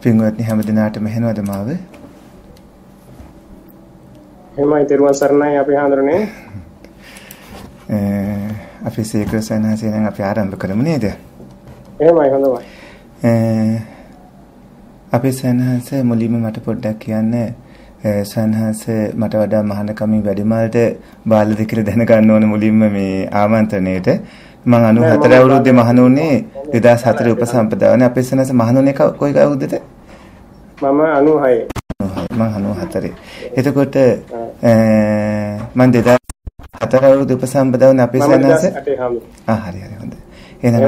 පින්වත්නි හැම දිනාටම හෙනවද මාව? එහෙමයි තෙරුවන් සරණයි අපි හඳුරන්නේ. අපි සීක්‍ර සයන්හසෙන් අපි ආරම්භ කරමු නේද? එහෙමයි හොඳයි. අපි සයන්හස මුලින්ම මට පොඩ්ඩක් කියන්න සයන්හස මට වඩා මහානකමින් වැඩිමල්ට බාලද කියලා දැනගන්න ඕන මුලින්ම මේ ආමන්ත්‍රණයට. මම 94 අවුරුද්දේ මහණුනේ 2004 උපසම්පදාවනේ අපේ සනස මහණුනේ කොයි අවුරුද්දද? මම 96. මම 94. එතකොට මම 2004 අවුරුදු උපසම්පදාවනේ අපේ සනස ආ හරි හරි හොඳයි. එහෙනම්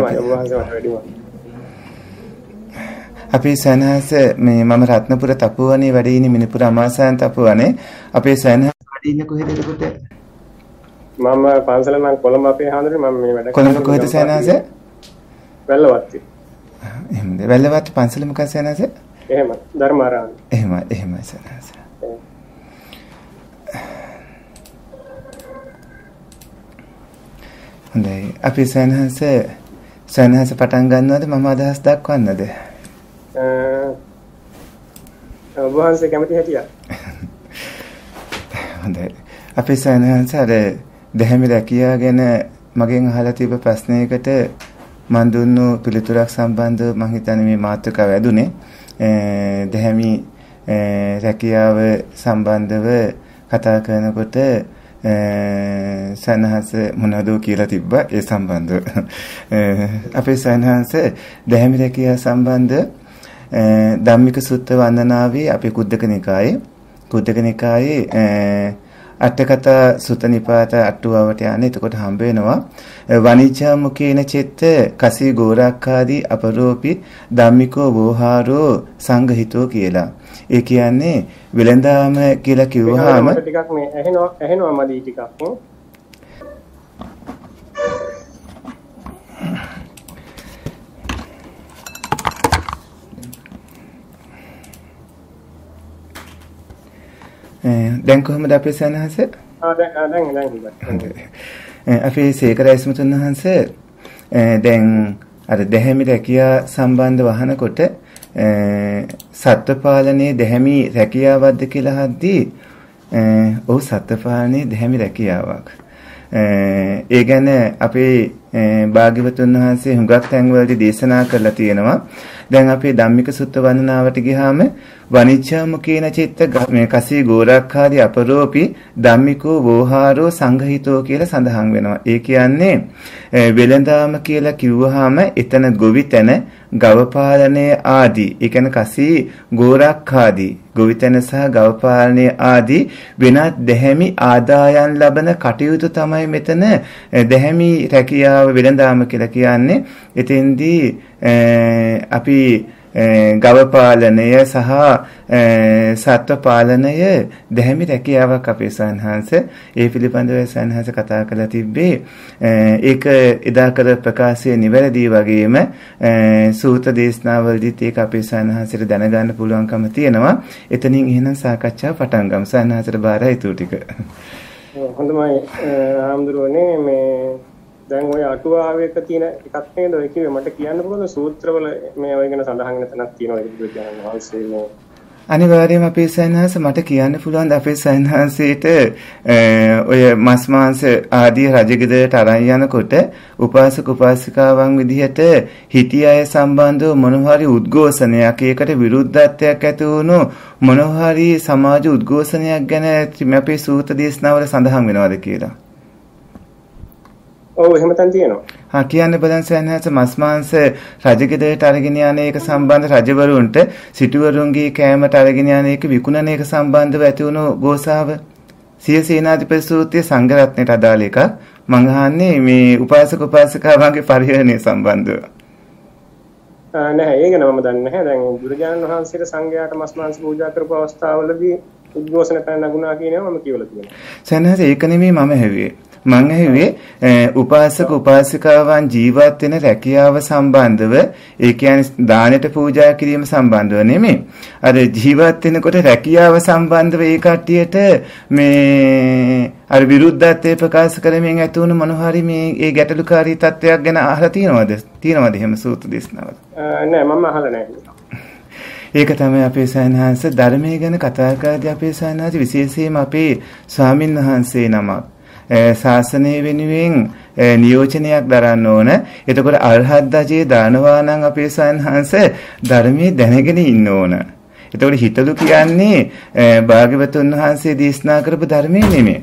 අපේ සනහස මේ මම රත්නපුර තපුවනේ වැඩ ඉන්නේ මිනිපුර අමාසයන් තපුවනේ අපේ සනහස වැඩ ඉන්නේ කොහෙද එතකොට මම පන්සල නම් කොළඹ අපේ හාමුදුරනේ මම මේ වැඩ කොළඹ කොහෙද සයනාස? වැල්ලවත්ති. එහෙමද? වැල්ලවත්ති පන්සල මොකක්ද සයනාස? එහෙම ධර්මාරාම. එහෙමයි එහෙමයි සයනාස. හොඳයි. අපි සයනාස සයනාස පටන් ගන්නවද මම අදහස් දක්වන්නද? ඔබ වහන්සේ කැමති හැටියා. හොඳයි. අපි සයනාස අර දැහැමි රැකියා ගැන මගෙන් අහලා තිබ්බ ප්‍රශ්නයකට මන් දුන්නු පිළිතුරක් සම්බන්ධව මම හිතන්නේ මේ මාතෘකාව ඇදුනේ. දැහැමි රැකියාව සම්බන්ධව කතා කරනකොට සනහස මොනවද කියලා තිබ්බා ඒ සම්බන්ධව. අපේ සනහස දැහැමි රැකියාව සම්බන්ධ ධම්මික සුත්ත වන්දනාවේ අපේ කුද්දක නිකායේ කුද්දක නිකායේ අටකතා සුත නිපාත අටුවවට යන්නේ එතකොට හම්බ වෙනවා වනිච්ඡාමුකේන චෙත්ත කසී ගෝරක්ඛාදී අපරෝපි ධම්මිකෝ වෝහාරෝ සංඝහිතෝ කියලා. ඒ කියන්නේ වෙලඳාම කියලා කිව්වහම ටිකක් මේ ඇහෙනවා ඇහෙනවා මදි ටිකක් දැන් කොහොමද අපේ සනහස? ආ දැන් දැන් දැන් අපේ සේකර ඇස්මුතුන් වහන්සේ දැන් අර දැහැමි රැකියා සම්බන්ධ වහනකොට සත්ත්වපාලනයේ දැහැමි රැකියාවක්ද කියලා හද්දී ඔව් සත්ත්වපාලනයේ දැහැමි රැකියාවක්. ඒ ගැන අපේ භාග්‍යවතුන් වහන්සේ හුඟක් තැන්වලදී දේශනා කරලා තියෙනවා. දැන් අපේ ධම්මික සුත්ත වන්දනාවට ගියාම වනිච්ඡාමුකේන චිත්ත මේ කසී ගෝරක්ඛාදී අපරෝපි ධම්මිකෝ වෝහාරෝ සංඝහිතෝ කියලා සඳහන් වෙනවා. ඒ කියන්නේ වෙලඳාම කියලා කිව්වහම එතන ගොවිතැන ගවපාලනය ආදී ඒ කියන්නේ කසී ගෝරක්ඛාදී ගොවිතැන සහ ගවපාලනය ආදී වෙනත් දැහැමි ආදායම් ලබන කටයුතු තමයි මෙතන දැහැමි රැකියාව වෙලඳාම කියලා කියන්නේ. එතෙන්දී අපි ගව පාලනය සහ සත්ව පාලනය දැහැමි රැකියාවක් අපේ සන්හංශ ඒ පිළිබඳව සන්හංශ කතා කරලා තිබ්බේ ඒක එදා කළ ප්‍රකාශය නිවැරදි වගේම සූත දේශනාවලදීත් ඒක අපේ සන්හංශයට දැනගන්න පුළුවන්කම තියෙනවා. එතනින් එහෙනම් සාකච්ඡාව පටන් ගමු. සන්හංශට බාරයි ඊටු ටික. හොඳමයි. ආම්දුරෝනේ මේ දැන් ওই අටුවාවේක තියෙන එකක් නේද? ඔය කිව්වේ මට කියන්න පුළුවන් සූත්‍රවල මේ ඔය ගැන සඳහන් වෙන තැනක් තියෙනවා ඒක බුදුරජාණන් වහන්සේ මේ? අනිවාර්යයෙන්ම අපේ සයන්හස මට කියන්න පුළුවන් අපේ සයන්හසේට ඔය මස් මාංශ ආදී රජගෙදරට අරන් යනකොට උපාසක උපාසිකාවන් විදිහට හිටිය අය සම්බන්ධව මොනවාරි උද්ඝෝෂණයක් ඒකට විරුද්ධත්වයක් ඇති වුණු මොනවාරි සමාජ උද්ඝෝෂණයක් ගැන අපේ සූත්‍ර දේශනාවල සඳහන් වෙනවද කියලා? ඔව් එහෙම තන් තියෙනවා. හා කියන්න බලන් සයන්හස මස් මාංශ රජගෙදරට අරගෙන යන එක සම්බන්ධ රජවරුන්ට සිටුවරුන්ගේ කෑමට අරගෙන යන එක විකුණන එක සම්බන්ධව ඇති වුණු ගෝසාව සිය සේනාධිපති සූත්‍රයේ සංඝරත්නයට අදාළ එකක් මං අහන්නේ මේ උපාසක උපාසිකාවන්ගේ පරිහරණය සම්බන්ධව. නැහැ ඒක නම දන්නේ නැහැ. දැන් බුදුරජාණන් වහන්සේට සංඝයාට මස් මාංශ පූජා කරපු අවස්ථාවවලදී උද්ඝෝෂණ පැන නගුණා කියනවා මම කියවලා තියෙනවා. සයන්හස ඒක නෙමෙයි මම හැව්වේ. මං ඇහුවේ උපාසක උපාසිකාවන් ජීවත් වෙන රැකියාව සම්බන්ධව ඒ කියන්නේ දානෙට පූජා කිරීම සම්බන්ධව නෙමෙයි. අර ජීවත් වෙනකොට රැකියාව සම්බන්ධව ඒ කට්ටියට මේ අර විරුද්ධත්වය ප්‍රකාශ කරමින් ඇති වුණු මොන හරි මේ ඒ ගැටලුකාරී තත්වයක් ගැන අහලා තියෙනවද? තියෙනවද එහෙම සූත්‍ර දේශනාවල? නෑ මම අහලා නෑ. ඒක තමයි අපේ සයන්හංශ ධර්මයේ ගැන කතා කරද්දී අපේ සයන්හංශ විශේෂයෙන්ම අපේ ස්වාමින් වහන්සේ නමක් ශාසනය වෙනුවෙන් නියෝජනයක් දරන්න ඕන. එතකොට අරහත් දජේ දානවා නම් අපේ සයන්හංශ ධර්මයේ දැනගෙන ඉන්න ඕන. එතකොට හිතලු කියන්නේ භාග්‍යවතුන් වහන්සේ දේශනා කරපු ධර්මයේ නෙමෙයි.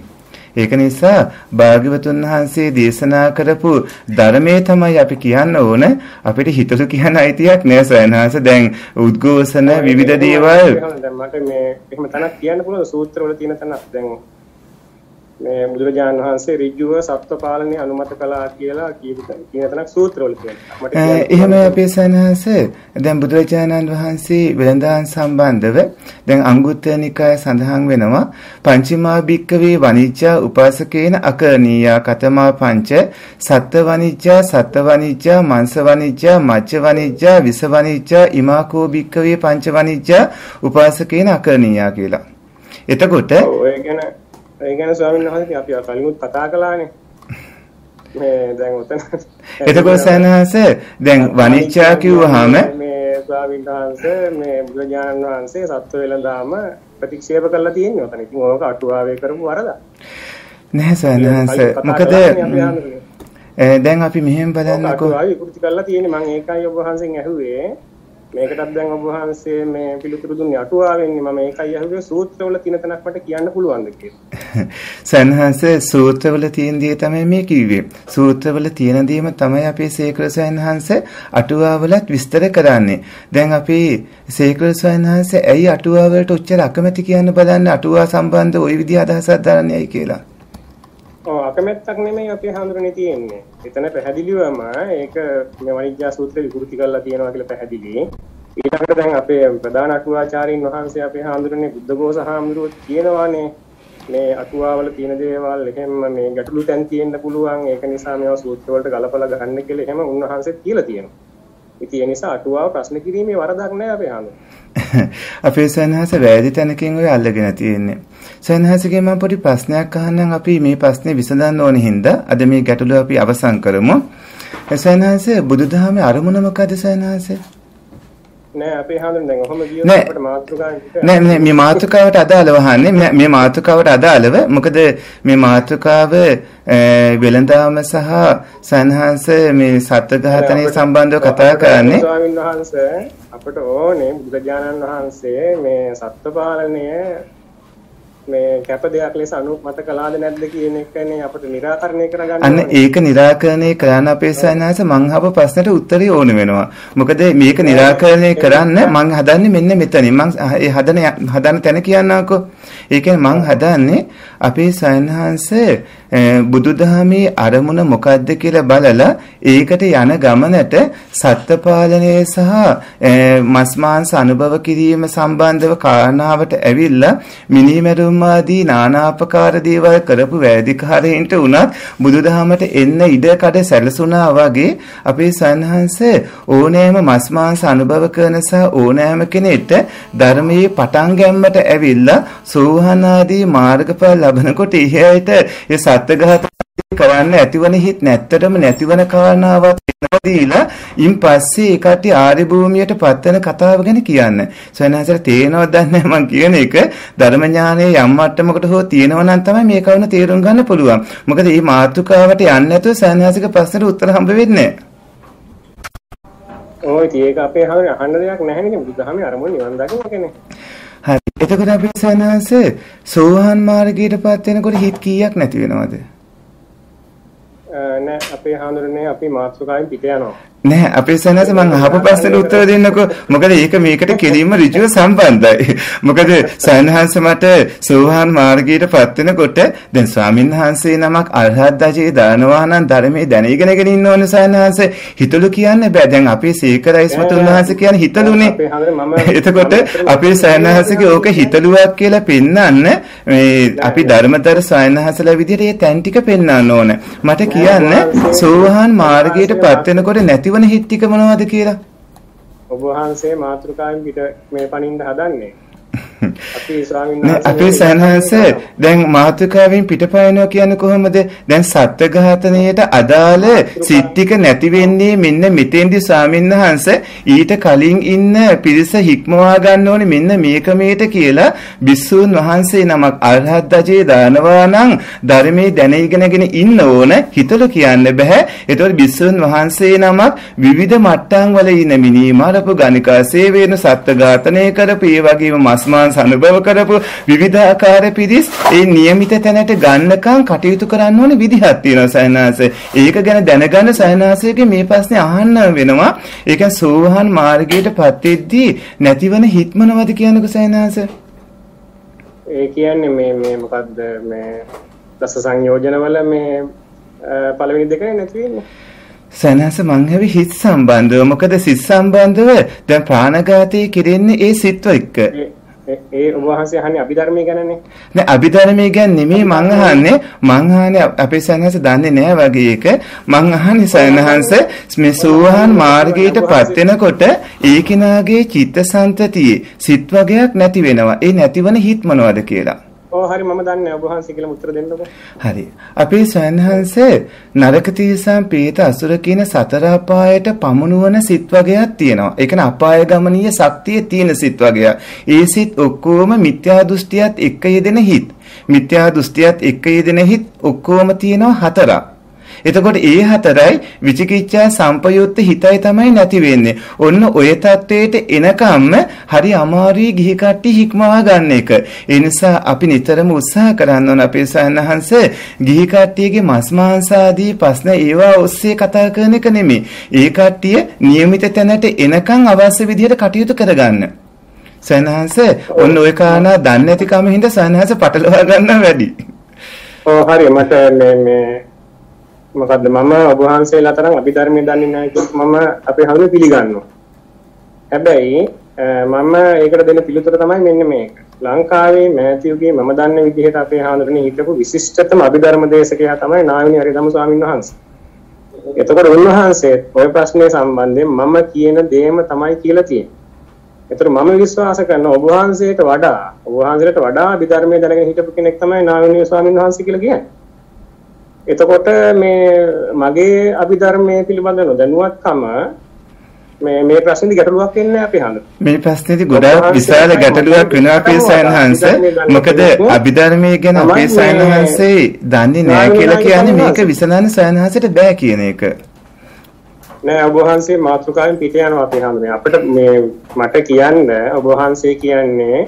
ඒක නිසා භාග්‍යවතුන් වහන්සේ දේශනා කරපු ධර්මයේ තමයි අපි කියන්න ඕන අපිට හිතසු කියන්න අයිතියක් නෑ සයන්හස දැන් උද්ඝෝෂණ විවිධ දේවල් දැන් මට මේ එහෙම තැනක් කියන්න පුළුවන් සූත්‍රවල තියෙන තැනක් දැන් මේ බුදුරජාණන් වහන්සේ ඍජුව සත්ව පාලනය අනුමත කළා කියලා කියන තැනක් සූත්‍රවල තියෙනවා. එහෙම අපේ සනහස දැන් බුදුරජාණන් වහන්සේ වෙළඳාන් සම්බන්ධව දැන් අංගුත්තර නිකාය සඳහන් වෙනවා පංචමා භික්කවේ වනිජ්ජා උපාසකේන අකරණීයා කතමා පංච සත්ත්ව වනිජ්ජා සත්ත්ව වනිජ්ජා මාංශ වනිජ්ජා මච්ච වනිජ්ජා විස වනිජ්ජා ඉමාකෝ භික්කවේ පංච වනිජ්ජා උපාසකේන අකරණීයා කියලා. එතකොට ඔය ගැන ඒ කියන්නේ ස්වාමීන් වහන්සේ අපි කලිමුත් කතා කළානේ. මේ දැන් උතන එතකොට සනහස දැන් වනිච්චා කිව්වහම මේ ස්වාමීන් වහන්සේ මේ බුදුජානන් වහන්සේ සත්ව වෙලඳාම ප්‍රතික්ෂේප කළා තියෙන්නේ උතන. ඉතින් ඕක අටුවාවේ කරපු වරද. නැහැ සනහස. මොකද දැන් අපි මෙහෙම බලන්නකෝ. අටුවාවේ විකෘති කළා තියෙන්නේ මම ඒකයි ඔබ වහන්සේගෙන් ඇහුවේ. මේකටත් දැන් ඔබ වහන්සේ මේ පිළිතුරු දුන්නේ අටුවාවෙන්නේ මම ඒකයි අහුවේ සූත්‍රවල තියෙන තැනක් මට කියන්න පුළුවන්ද කියලා. සන්හස සූත්‍රවල තියෙන දේ තමයි මේ කිව්වේ. සූත්‍රවල තියෙන දේම තමයි අපේ සේකර සන්හස අටුවාවලත් විස්තර කරන්නේ. දැන් අපි සේකර සන්හස ඇයි අටුවාවලට උච්චර අකමැති කියන්න බලන්න අටුවා සම්බන්ධ ওই විදිහ අදහසක් දරන්නේයි කියලා. ඔව් අකමැත්තක් නෙමෙයි අපි හඳුරන්නේ තියෙන්නේ. එතන පැහැදිලිවම ඒක මේ වනිජ්ජා සූත්‍රය විකෘති කරලා තියෙනවා කියලා පැහැදිලි. ඊළඟට දැන් අපේ ප්‍රධාන අටුවාචාරින් වහන්සේ අපේ හඳුරන්නේ බුද්ධඝෝෂ හාමුදුරුවෝ කියනවානේ මේ අටුවාවල තියෙන දේවල් එහෙම මේ ගැටලු තැන් තියෙන්න පුළුවන්. ඒක නිසා මේවා සූත්‍ර වලට ගලපලා ගන්න කියලා එහෙම උන්වහන්සේ කියලා තියෙනවා. ඉතින් ඒ නිසා අටුවාව ප්‍රශ්න කිරීමේ වරදක් නැහැ අපේ හඳුරන්නේ. අපේ සයන්හස වැදි තැනකින් ඔය අල්ලගෙන තියෙන්නේ. සයන්හසගේ මම පොඩි ප්‍රශ්නයක් අහන්නම් අපි මේ ප්‍රශ්නේ විසඳන්න ඕනේ හින්දා අද මේ ගැටලුව අපි අවසන් කරමු. සයන්හස බුදුදහමේ අරමුණ මොකද සයන්හස? නෑ අපේ හඳුන් දැන් ඔහොම ගියොත් අපිට මාතෘකාවක් නෑ නෑ මේ මාතෘකාවට අදාළව අහන්නේ මේ මාතෘකාවට අදාළව මොකද මේ මාතෘකාව වෙළඳාම සහ සන්හංශ මේ සත්ඝාතනයේ සම්බන්ධව කතා කරන්නේ ස්වාමීන් වහන්සේ අපට ඕනේ බුදුජානන් වහන්සේ මේ සත්ත්ව පාලනය මේ කැප දෙයක් ලෙස අනුමත කළාද නැද්ද කියන එකනේ අපිට निराකරණය කරගන්න අන්න ඒක निराකරණය කරන්න අපේ සයනාස මං හව ප්‍රශ්නට උත්තරي ඕන වෙනවා. මොකද මේක निराකරණය කරන්න මං හදන්නේ මෙන්න මෙතනින්. මං හදන හදන තැන කියන්නකෝ. ඒ කියන්නේ මං හදන්නේ අපේ සයන්හන්ස බුදුදහමේ අරමුණ මොකද්ද කියලා බලලා ඒකට යන ගමනට සත්ත්ව පාලනය සහ මස් මාංශ අනුභව කිරීම සම්බන්ධව කාරණාවට ඇවිල්ලා මිනිමෙරුම් ආදී නානාපකාර දේවල් කරපු වෛදිකාරයින්ට උනත් බුදුදහමට එන්න ඉඩ කඩ සැලසුණා වගේ අපේ සයන්හන්ස ඕනෑම මස් මාංශ අනුභව කරන සහ ඕනෑම කෙනෙක්ට ධර්මයේ පටන් ගැම්මට ඇවිල්ලා සෝහන් ආදී මාර්ගඵල ලබනකොට ඉහයට ඒ සත්‍යඝාත කරන්න ඇතිවන හිත් නැත්තටම නැතිවන කාරණාවක් වෙනවා දීලා ඉන් පස්සේ ඒ කට්ටිය ආර්ය භූමියට පත්වන කතාව ගැන කියන්න. සයන්හසට තේරෙනවද දන්නේ මම කියන එක ධර්ම ඥානයේ යම් මට්ටමකට හෝ තියෙනවා නම් තමයි මේ කවුන තේරුම් ගන්න පුළුවන්. මොකද මේ මාතෘකාවට යන්නේ නැතුව සයන්හසික ප්‍රශ්නට උත්තර හම්බ වෙන්නේ නැහැ. ඔය ඒක අපේ අහන්න දෙයක් නැහැ නේද බුදුදහමේ අරමුණ නිවන් දකින්න කෙනේ. හරි. එතකොට අපි සනහස සෝහන් මාර්ගයටපත් වෙනකොට හිත කීයක් නැති වෙනවද? නෑ අපේ හාමුදුරනේ අපි මාත්‍රකාවෙන් පිට යනවා. නෑ අපේ සනස මං අහපු ප්‍රශ්නෙට උත්තර දෙන්නකෝ. මොකද ඒක මේකට කෙලින්ම ඍජුව සම්බන්ධයි. මොකද සයන්හන්ස මට සෝහාන් මාර්ගයට පත් වෙනකොට දැන් ස්වාමීන් වහන්සේ නමක් අරහත් දජේ දානවා නම් ධර්මයේ දැනීගෙනගෙන ඉන්න ඕනේ සයන්හන්ස. හිතලු කියන්නේ බෑ. දැන් අපේ සීකරයිස්මතුන් වහන්සේ කියන්නේ හිතලුනේ. එතකොට අපේ සයන්හන්සගේ ඕක හිතලුවක් කියලා පෙන්වන්න මේ අපි ධර්මතර සයන්හන්සලා විදිහට මේ තැන් ටික පෙන්වන්න ඕනේ. මට කියන්න සෝහාන් මාර්ගයට පත් වෙනකොට නැතිව වෙන හිත් ටික මොනවද කියලා? ඔබ වහන්සේ මාතෘකාවෙන් පිට මේ පණින්න හදන්නේ. අපේ සයන්හන්ස දැන් මාතුකාවෙන් පිටපයනවා කියන්නේ කොහොමද? දැන් සත්ත්ව ඝාතනයට අදාළ සිත් ටික නැති වෙන්නේ මෙන්න මෙතෙන්දි ස්වාමීන් වහන්සේ. ඊට කලින් ඉන්න පිරිස හික්මවා ගන්න ඕනේ මෙන්න මේක මේට කියලා. බිස්සුන් වහන්සේ නමක් අරහත් දජේ දානවා නම් ධර්මයේ දැන ඉගෙනගෙන ඉන්න ඕන. හිතල කියන්න බෑ. ඒතකොට බිස්සුන් වහන්සේ නමක් විවිධ මට්ටම් වල ඉන්න මිනී මාරපු ගණිකා සේවේන සත්ත්ව ඝාතනය කරපු ඒ වගේම මස්මා වහන්සේ අනුභව කරපු විවිධාකාර පිරිස් ඒ નિયમિત තැනට ගන්නකම් කටයුතු කරන්න ඕනේ විදිහක් තියෙනවා සයනාස. ඒක ගැන දැනගන්න සයනාසයේ මේ ප්‍රශ්නේ අහන්න වෙනවා. ඒක සෝවහන් මාර්ගයටපත් වෙද්දී නැතිවන හිත්මනවද කියනක සයනාස? ඒ කියන්නේ මේ මේ මොකද්ද මේ රස සංයෝජනවල මේ පළවෙනි දෙකනේ නැති වෙන්නේ. සනස මං හැවි හිත් සම්බන්ධව මොකද සිත් සම්බන්ධව දැන් ප්‍රාණඝාතය කෙරෙන්නේ ඒ සිත්ව එක්ක ඒ ඔබ වහන්සේ අහන්නේ අභිධර්මයේ ගැනනේ. නෑ අභිධර්මයේ ගැන නෙමෙයි මං අහන්නේ මං අහන්නේ අපේ සයන්හස දන්නේ නෑ වගේ එක. මං අහන්නේ සයන්හස මේ සෝවාන් මාර්ගයටපත් වෙනකොට ඒ කෙනාගේ චිත්තසංතතියේ සිත් වගේක් නැති වෙනවා. ඒ නැතිවන හිත් මොනවද කියලා. ඔව් හරි මම දන්නේ ඔබ වහන්සේ කියලා උත්තර දෙන්නකෝ. හරි. අපේ ස්වයන්හන්සේ නරක තීසම් පීත අසුර කියන සතර අපායට පමුණුවන සිත් වගේක් තියෙනවා. ඒ කියන්නේ අපාය ගමනීය ශක්තිය තියෙන සිත් වගේක්. ඒ සිත් ඔක්කොම මිත්‍යා දෘෂ්ටියත් එක්ක යෙදෙන හිත්. මිත්‍යා දෘෂ්ටියත් එක්ක යෙදෙන හිත් ඔක්කොම තියෙනවා හතරක්. එතකොට ඒ හතරයි විචිකිච්ඡා සම්පයුත්ත හිතයි තමයි නැති වෙන්නේ. ඔන්න ඔය தത്വයට එනකම්ම හරි අමාරුයි ගිහි කට්ටිය හික්මවා ගන්න එක. ඒ නිසා අපි නිතරම උත්සාහ කරන්න ඕන අපේ සයන්හන්ස ගිහි කට්ටියගේ මස් මාංශ ආදී ප්‍රශ්න ඒවා ඔස්සේ කතා කරන එක නෙමෙයි. ඒ කට්ටිය નિયમિત තැනට එනකන් අවශ්‍ය විදිහට කටයුතු කරගන්න. සයන්හන්ස ඔන්න ඔය කාරණා දන්නේ නැති කම හින්දා සයන්හන්ස පටලවා ගන්න වැඩි. ඔව් හරි මට මේ මේ මොකද්ද මම ඔබ වහන්සේලා තරම් අභිධර්මයේ දන්නේ නැහැ කියලා මම අපේ හඳුන පිළිගන්නවා. හැබැයි මම ඒකට දෙන පිළිතුර තමයි මෙන්න මේක. ලංකාවේ මෑතියුගේ මම දන්න විදිහට අපේ හාමුදුරනේ හිටපු විශිෂ්ටතම අභිධර්ම දේශකයා තමයි නාවිනී හරිදම ස්වාමීන් වහන්සේ. එතකොට උන්වහන්සේ ওই ප්‍රශ්නේ සම්බන්ධයෙන් මම කියන දේම තමයි කියලා තියෙන්නේ. ඒතර මම විශ්වාස කරන ඔබ වහන්සේට වඩා ඔබ වහන්සේට වඩා අභිධර්මයේ දැනගෙන හිටපු කෙනෙක් තමයි නාවිනී ස්වාමීන් වහන්සේ කියලා කියන්නේ. එතකොට මේ මගේ අභිධර්මයේ පිළිබඳ නොදැනුවත්කම මේ මේ ප්‍රශ්නේදී ගැටලුවක් වෙන්නේ අපේ හඳ. මේ ප්‍රශ්නේදී ගොඩාක් විශාල ගැටලුවක් වෙනවා අපේ සයන්හන්ස. මොකද අභිධර්මයේ ගැන අපේ සයන්හන්සේ දන්නේ නැහැ කියලා කියන්නේ මේක විසඳන්න සයන්හන්සට බෑ කියන එක. නෑ ඔබ වහන්සේ මාතෘකාවෙන් පිට යනවා අපේ හඳ. අපිට මේ මට කියන්න ඔබ වහන්සේ කියන්නේ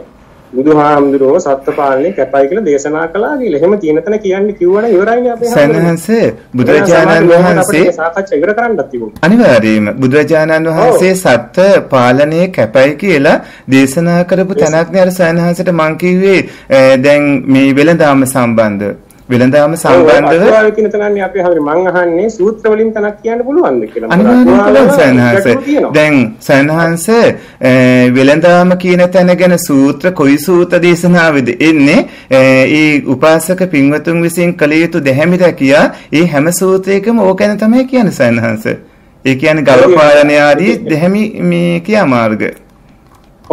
බුදුහාමුදුරුවෝ සත්ත්වපාලනේ කැපයි කියලා දේශනා කළා කියලා. එහෙම තියෙන තැන කියන්නේ කිව්වනම් ඉවරයිනේ අපේ සනහන්සේ බුදුරජාණන් වහන්සේ සාකච්ඡා ඉවර කරන්නත් තිබුණා. අනිවාර්යයෙන්ම බුදුරජාණන් වහන්සේ සත්ත්ව පාලනයේ කැපයි කියලා දේශනා කරපු තැනක් නේ අර සනහන්සේට මං කිව්වේ දැන් මේ වෙළඳාම සම්බන්ධව. වෙළඳාම සම්බන්ධව අටුවාවේ කියන තනන්නේ අපි හරිය මං අහන්නේ සූත්‍ර වලින් තනක් කියන්න පුළුවන්ද කියලා. අනිවාර්යයෙන්ම දැන් සයන්හන්ස වෙළඳාම කියන තැන ගැන සූත්‍ර කොයි සූත්‍ර දේශනාවේද එන්නේ ඒ උපාසක පින්වතුන් විසින් කළ යුතු දැහැමි රැකියා ඒ හැම සූත්‍රයකම ඕක ගැන තමයි කියන්නේ සයන්හන්ස. ඒ කියන්නේ ගව පාලනය ආදී දැහැමි මේ කියා මාර්ග.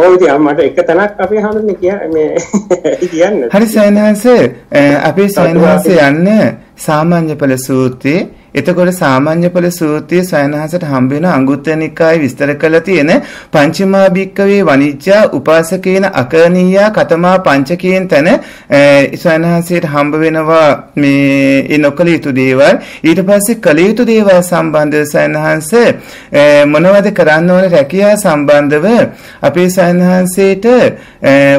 ඉතින් මට එක තැනක් අපේ හඳුන්නේ කියන්නේ මේ කියන්නේ. හරි සයන්හන්ස අපේ සයන්හන්ස යන්නේ සාමාන්‍ය ඵල සූත්‍රයේ එතකොට සාමාන්‍ය ඵල සූත්‍රයේ සයන්හසට හම්බ වෙන අංගුත්තර නිකායේ විස්තර කරලා තියෙන පංචමා භික්කවේ වනිච්චා උපාසකේන අකරණීයා කතමා පංචකයෙන් තන සයන්හසයට හම්බ වෙනවා මේ ඒ නොකල යුතු දේවල්. ඊට පස්සේ කල යුතු දේවල් සම්බන්ධව සයන්හස මොනවද කරන්න ඕන රැකියා සම්බන්ධව අපේ සයන්හසේට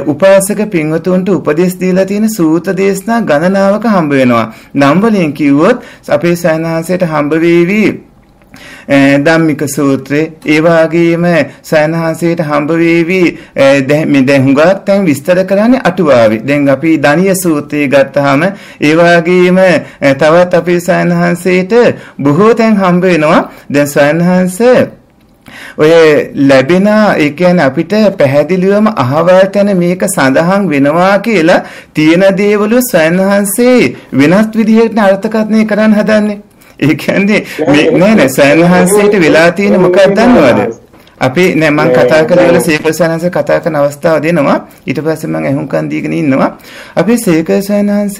උපාසක පින්වතුන්ට උපදෙස් දීලා තියෙන සූත දේශනා ගණනාවක හම්බ වෙනවා. නම් වලින් කිව්වොත් අපේ සයන්හස වහන්සේට හම්බ වේවි ධම්මික සූත්‍රේ ඒ වගේම සයන්හන්සේට හම්බ වේවි මේ දැන් හුඟක් තැන් විස්තර කරන්නේ අටුවාවේ. දැන් අපි දනිය සූත්‍රය ගත්තාම ඒ වගේම තවත් අපේ සයන්හන්සේට බොහෝ තැන් හම්බ වෙනවා. දැන් සයන්හන්සේ ඔය ලැබෙන ඒ කියන්නේ අපිට පැහැදිලිවම අහවල් තැන මේක සඳහන් වෙනවා කියලා තියෙන දේවලු සයන්හන්සේ වෙනස් විදිහකට අර්ථකථනය කරන්න හදන්නේ. ඒ කියන්නේ නෑ නෑ සයන්හන්සේට වෙලා තියෙන මොකක්ද දන්නවද? අපි නෑ මම කතා කරලා සේකර සයන්හන්ස කතා කරන අවස්ථාව දෙනවා. ඊට පස්සේ මම ඇහුම්කන් දීගෙන ඉන්නවා. අපි සේකර සයන්හන්ස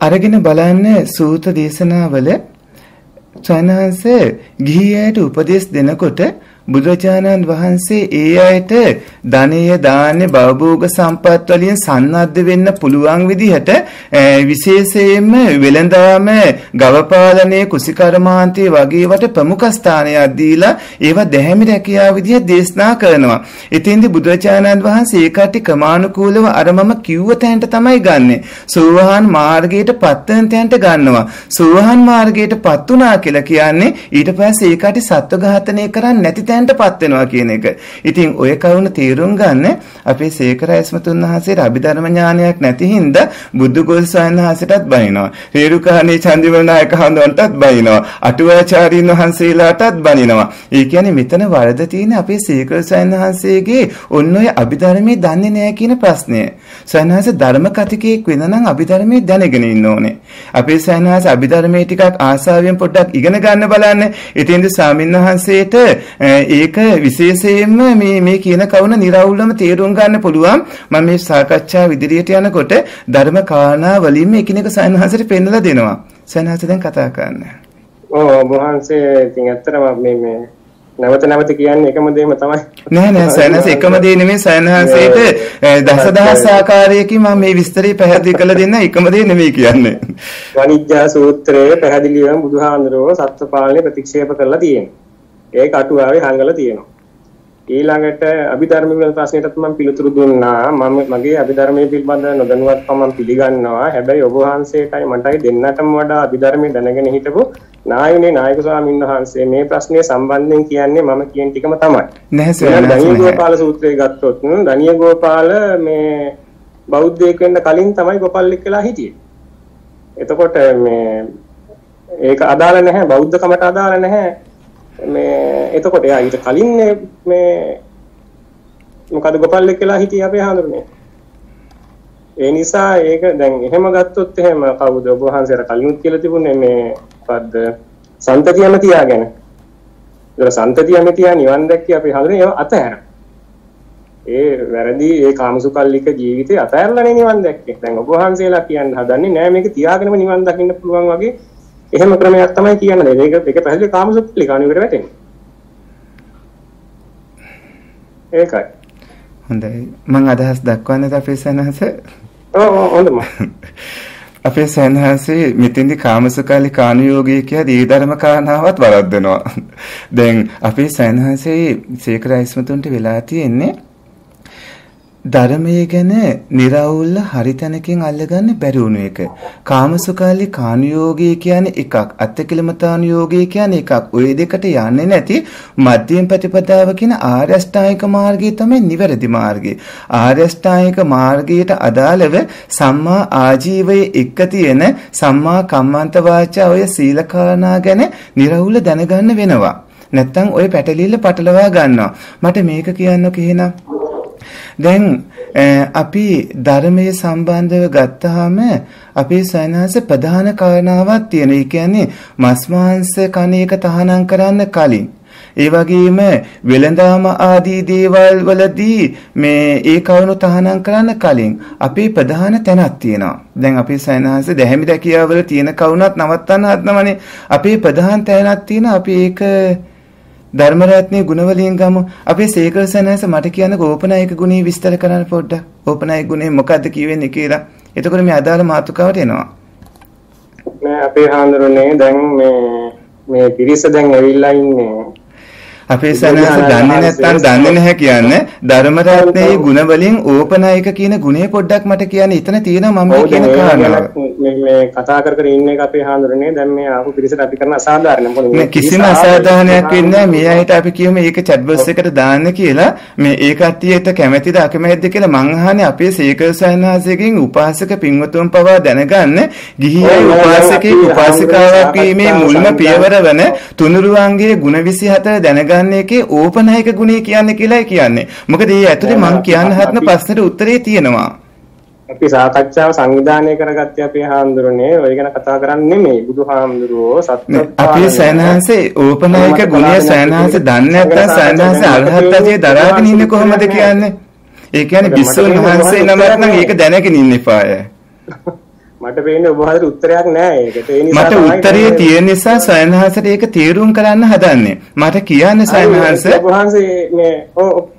අරගෙන බලන්න සූත දේශනාවල සයන්හන්ස ගිහියයට උපදෙස් දෙනකොට බුදුරජාණන් වහන්සේ ඒ අයට ධනය දාන්නේ භවභෝග සම්පත් වලින් සන්නද්ධ වෙන්න පුළුවන් විදිහට විශේෂයෙන්ම වෙළඳාම ගව පාලනයේ කුසිකර්මාන්තයේ වගේ වට ප්‍රමුඛ ස්ථානයක් දීලා ඒවා දැහැමි රැකියාව විදිහට දේශනා කරනවා. ඉතින්දි බුදුරජාණන් වහන්සේ ඒකට ක්‍රමානුකූලව අර මම කිව්ව තැනට තමයි ගන්නෙ. සෝවහන් මාර්ගයට පත්වන තැනට ගන්නවා. සෝවහන් මාර්ගයට පත් වුණා කියලා කියන්නේ ඊට පස්සේ ඒකට සත්ව ඝාතනය කරන්නේ නැති තැනටපත් වෙනවා කියන එක. ඉතින් ඔය කරුණ තේරුම් ගන්න අපේ සේකර ඇස්මතුන් වහන්සේට අභිධර්ම ඥානයක් නැති හින්දා බුදුගොල් සයන්හන්සේටත් බනිනවා. රේරුකාණී චන්දිවල නායක හඳුන්ටත් බනිනවා. අටුවාචාරීන් වහන්සේලාටත් බනිනවා. ඒ කියන්නේ මෙතන වරද තියෙන අපේ සේකර සයන්හන්සේගේ ඔන්න ඔය අභිධර්මයේ දන්නේ නැහැ කියන ප්‍රශ්නය. සයන්හන්ස ධර්ම කතිකයෙක් වෙන නම් අභිධර්මයේ දැනගෙන ඉන්න ඕනේ. අපේ සයන්හන්ස අභිධර්මයේ ටිකක් ආසාවෙන් පොඩ්ඩක් ඉගෙන ගන්න බලන්න. ඉතින්ද ස්වාමින්වහන්සේට ඒක විශේෂයෙන්ම මේ මේ කියන කවුන निराවුලම තේරුම් ගන්න පුළුවන්. මම මේ සාකච්ඡාව ඉදිරියට යනකොට ධර්ම කාරණා වලින් එකිනෙක සයන්හන්සට පෙන්වලා දෙනවා. සයන්හන්ස දැන් කතා කරන්න. ඔව් වහන්සේ ඉතින් ඇත්තටම මේ මේ නැවත නැවත කියන්නේ එකම දෙයම තමයි. නෑ නෑ සයනස එකම දේ නෙමෙයි සයනසේට දසදහස් ආකාරයකින් මම මේ විස්තරය පැහැදිලි කරලා දෙන්න එකම දේ නෙමෙයි කියන්නේ. වනිජ්ජා සූත්‍රයේ පැහැදිලිවම බුදුහාඳුරෝ සත්‍ය පාලනේ ප්‍රතික්ෂේප කරලා තියෙනවා. ඒක අටුවාවේ හංගලා තියෙනවා. ඊළඟට අභිධර්ම වල ප්‍රශ්නෙටත් මම පිළිතුරු දුන්නා. මම මගේ අභිධර්මයේ පිළිබඳ නොදැනුවත්කම මම පිළිගන්නවා. හැබැයි ඔබ වහන්සේටයි මටයි දෙන්නටම වඩා අභිධර්මයේ දැනගෙන හිටපු නායුනේ නායක ස්වාමීන් වහන්සේ මේ ප්‍රශ්නේ සම්බන්ධයෙන් කියන්නේ මම කියන ටිකම තමයි. නැහැ සර්. දනිය ගෝපාල සූත්‍රය ගත්තොත් දනිය ගෝපාල මේ බෞද්ධයෙක් වෙන්න කලින් තමයි ගෝපල්ලෙක් වෙලා හිටියේ. එතකොට මේ ඒක අදාළ නැහැ බෞද්ධකමට අදාළ නැහැ මේ එතකොට එයා ඊට කලින් මේ මොකද ගොපල්ලෙක් කියලා හිටියේ අපේ හාමුදුරනේ. ඒ නිසා ඒක දැන් එහෙම ගත්තොත් එහෙම කවුද ඔබ වහන්සේට කලිනුත් කියලා තිබුණේ මේ මොකද්ද සන්තතියම තියාගෙන. ඒක සන්තතියම තියා නිවන් දැක්කේ අපේ හාමුදුරනේ ඒව අතහැර. ඒ වැරදි ඒ කාමසුකල්ලික ජීවිතේ අතහැරලානේ නිවන් දැක්කේ. දැන් ඔබ වහන්සේලා කියන්න හදන්නේ නෑ මේක තියාගෙනම නිවන් දකින්න පුළුවන් වගේ එහෙම ක්‍රමයක් තමයි කියන්නේ. මේක ඒක පැහැදිලි කාමසුත්ලි කාණුවකට වැටෙන්නේ. ඒකයි. හොඳයි. මම අදහස් දක්වන්නද අපේ සනහස? ඔව් හොඳම. අපේ සයන්හන්සේ මෙතෙන්දි කාමසුකාලි කානුයෝගී කිය දී ධර්ම කාරණාවත් වරද්දනවා. දැන් අපේ සයන්හන්සේ සේකරයිස්මතුන්ට වෙලා තියෙන්නේ ධර්මයේ ගැන निराවුල්ල හරි තැනකින් අල්ලගන්න බැරි වුණු එක. කාමසුඛාලි කානුയോഗය කියන්නේ එකක්, අත්තිකිලමතානුയോഗය කියන්නේ එකක්. ওই දෙකට යන්නේ නැති මධ්‍යම ප්‍රතිපදාව කියන ආර්ය අෂ්ටාංගික මාර්ගය තමයි නිවැරදි මාර්ගය. ආර්ය අෂ්ටාංගික මාර්ගයට අදාළව සම්මා ආජීවයේ එක තියෙන සම්මා කම්මන්ත වාචා ඔය සීලකාරණා ගැන निराවුල්ල දැනගන්න වෙනවා. නැත්තම් ඔය පැටලිල්ල පටලවා ගන්නවා. මට මේක කියන්න කෙහෙනම් දැන් අපි ධර්මයේ සම්බන්ධව ගත්තාම අපේ සයනහස ප්‍රධාන කාරණාවක් තියෙන. ඒ කියන්නේ මස් මාංශ කණ එක තහනම් කරන්න කලින් ඒ වගේම වෙළඳාම ආදී දේවල් වලදී මේ ඒ කවුණු තහනම් කරන්න කලින් අපේ ප්‍රධාන තැනක් තියෙනවා. දැන් අපේ සයනහස දැහැමි දැකියාවල තියෙන කවුණත් නවත්තන්න හදනවනේ. අපේ ප්‍රධාන තැනක් තියෙන අපි ඒක ධර්මරත්නයේ ගුණවලින් ගමු. අපේ සේකර සනහස මට කියන ඕපනායක ගුණේ විස්තර කරන්න පොඩ්ඩක්. ඕපනායක ගුණේ මොකද්ද කියවෙන්නේ කියලා. එතකොට මේ අදාළ මාතෘකාවට එනවා. නෑ අපේ හාමුදුරනේ දැන් මේ මේ පිරිස දැන් ඇවිල්ලා ඉන්නේ අපේ සනහස දන්නේ නැත්නම් දන්නේ නැහැ කියන්නේ ධර්මරත්නයේ ගුණ වලින් ඕපනායක කියන ගුණේ පොඩ්ඩක් මට කියන්න එතන තියෙනවා මම කියන කාරණාව. මේ කතා කර කර ඉන්න එක අපේ හාමුදුරනේ. දැන් මේ ආපු පිරිසට අපි කරන අසාධාරණ මොකද මේ කිසිම අසාධාරණයක් වෙන්නේ මේ අයට අපි කියමු මේක chat box එකට දාන්න කියලා. මේ ඒ කට්ටියට කැමැතිද අකමැතිද කියලා මං අහන්නේ අපේ සීකල් සයන්හාසයෙන් උපාසක පින්වතුන් පවා දැනගන්න. ගිහියයි උපාසකේ උපාසිකාවක් වීමේ මුල්ම පියවර වන තුනුරුවන්ගේ ගුණ 24 දැනගන්න ගන්න එකේ ඕපනායක ගුණය කියන්නේ කියලායි කියන්නේ. මොකද මේ ඇතුලේ මම කියන්න හදන ප්‍රශ්නෙට උත්තරේ තියෙනවා. අපි සාකච්ඡාව සංවිධානය කරගත්තේ අපේ හාමුදුරනේ ඔය ගැන කතා කරන්නේ නෙමෙයි බුදුහාමුදුරුවෝ සත්‍ය අපේ සයනහන්සේ ඕපනායක ගුණය සයනහන්සේ දන්නේ නැත්නම් සයනහන්සේ අරහත් අධිය දරාගෙන ඉන්නේ කොහොමද කියන්නේ? ඒ කියන්නේ විශ්වුන් වහන්සේ නමක් නම් ඒක දැනගෙන ඉන්න එපාය. මට පේන්නේ ඔබ වහන්සේට උත්තරයක් නැහැ ඒකට. ඒ නිසා මට උත්තරේ තියෙන නිසා සයන්හසට ඒක තීරුම් කරන්න හදන්නේ. මට කියන්න සයන්හස ඔබ වහන්සේ මේ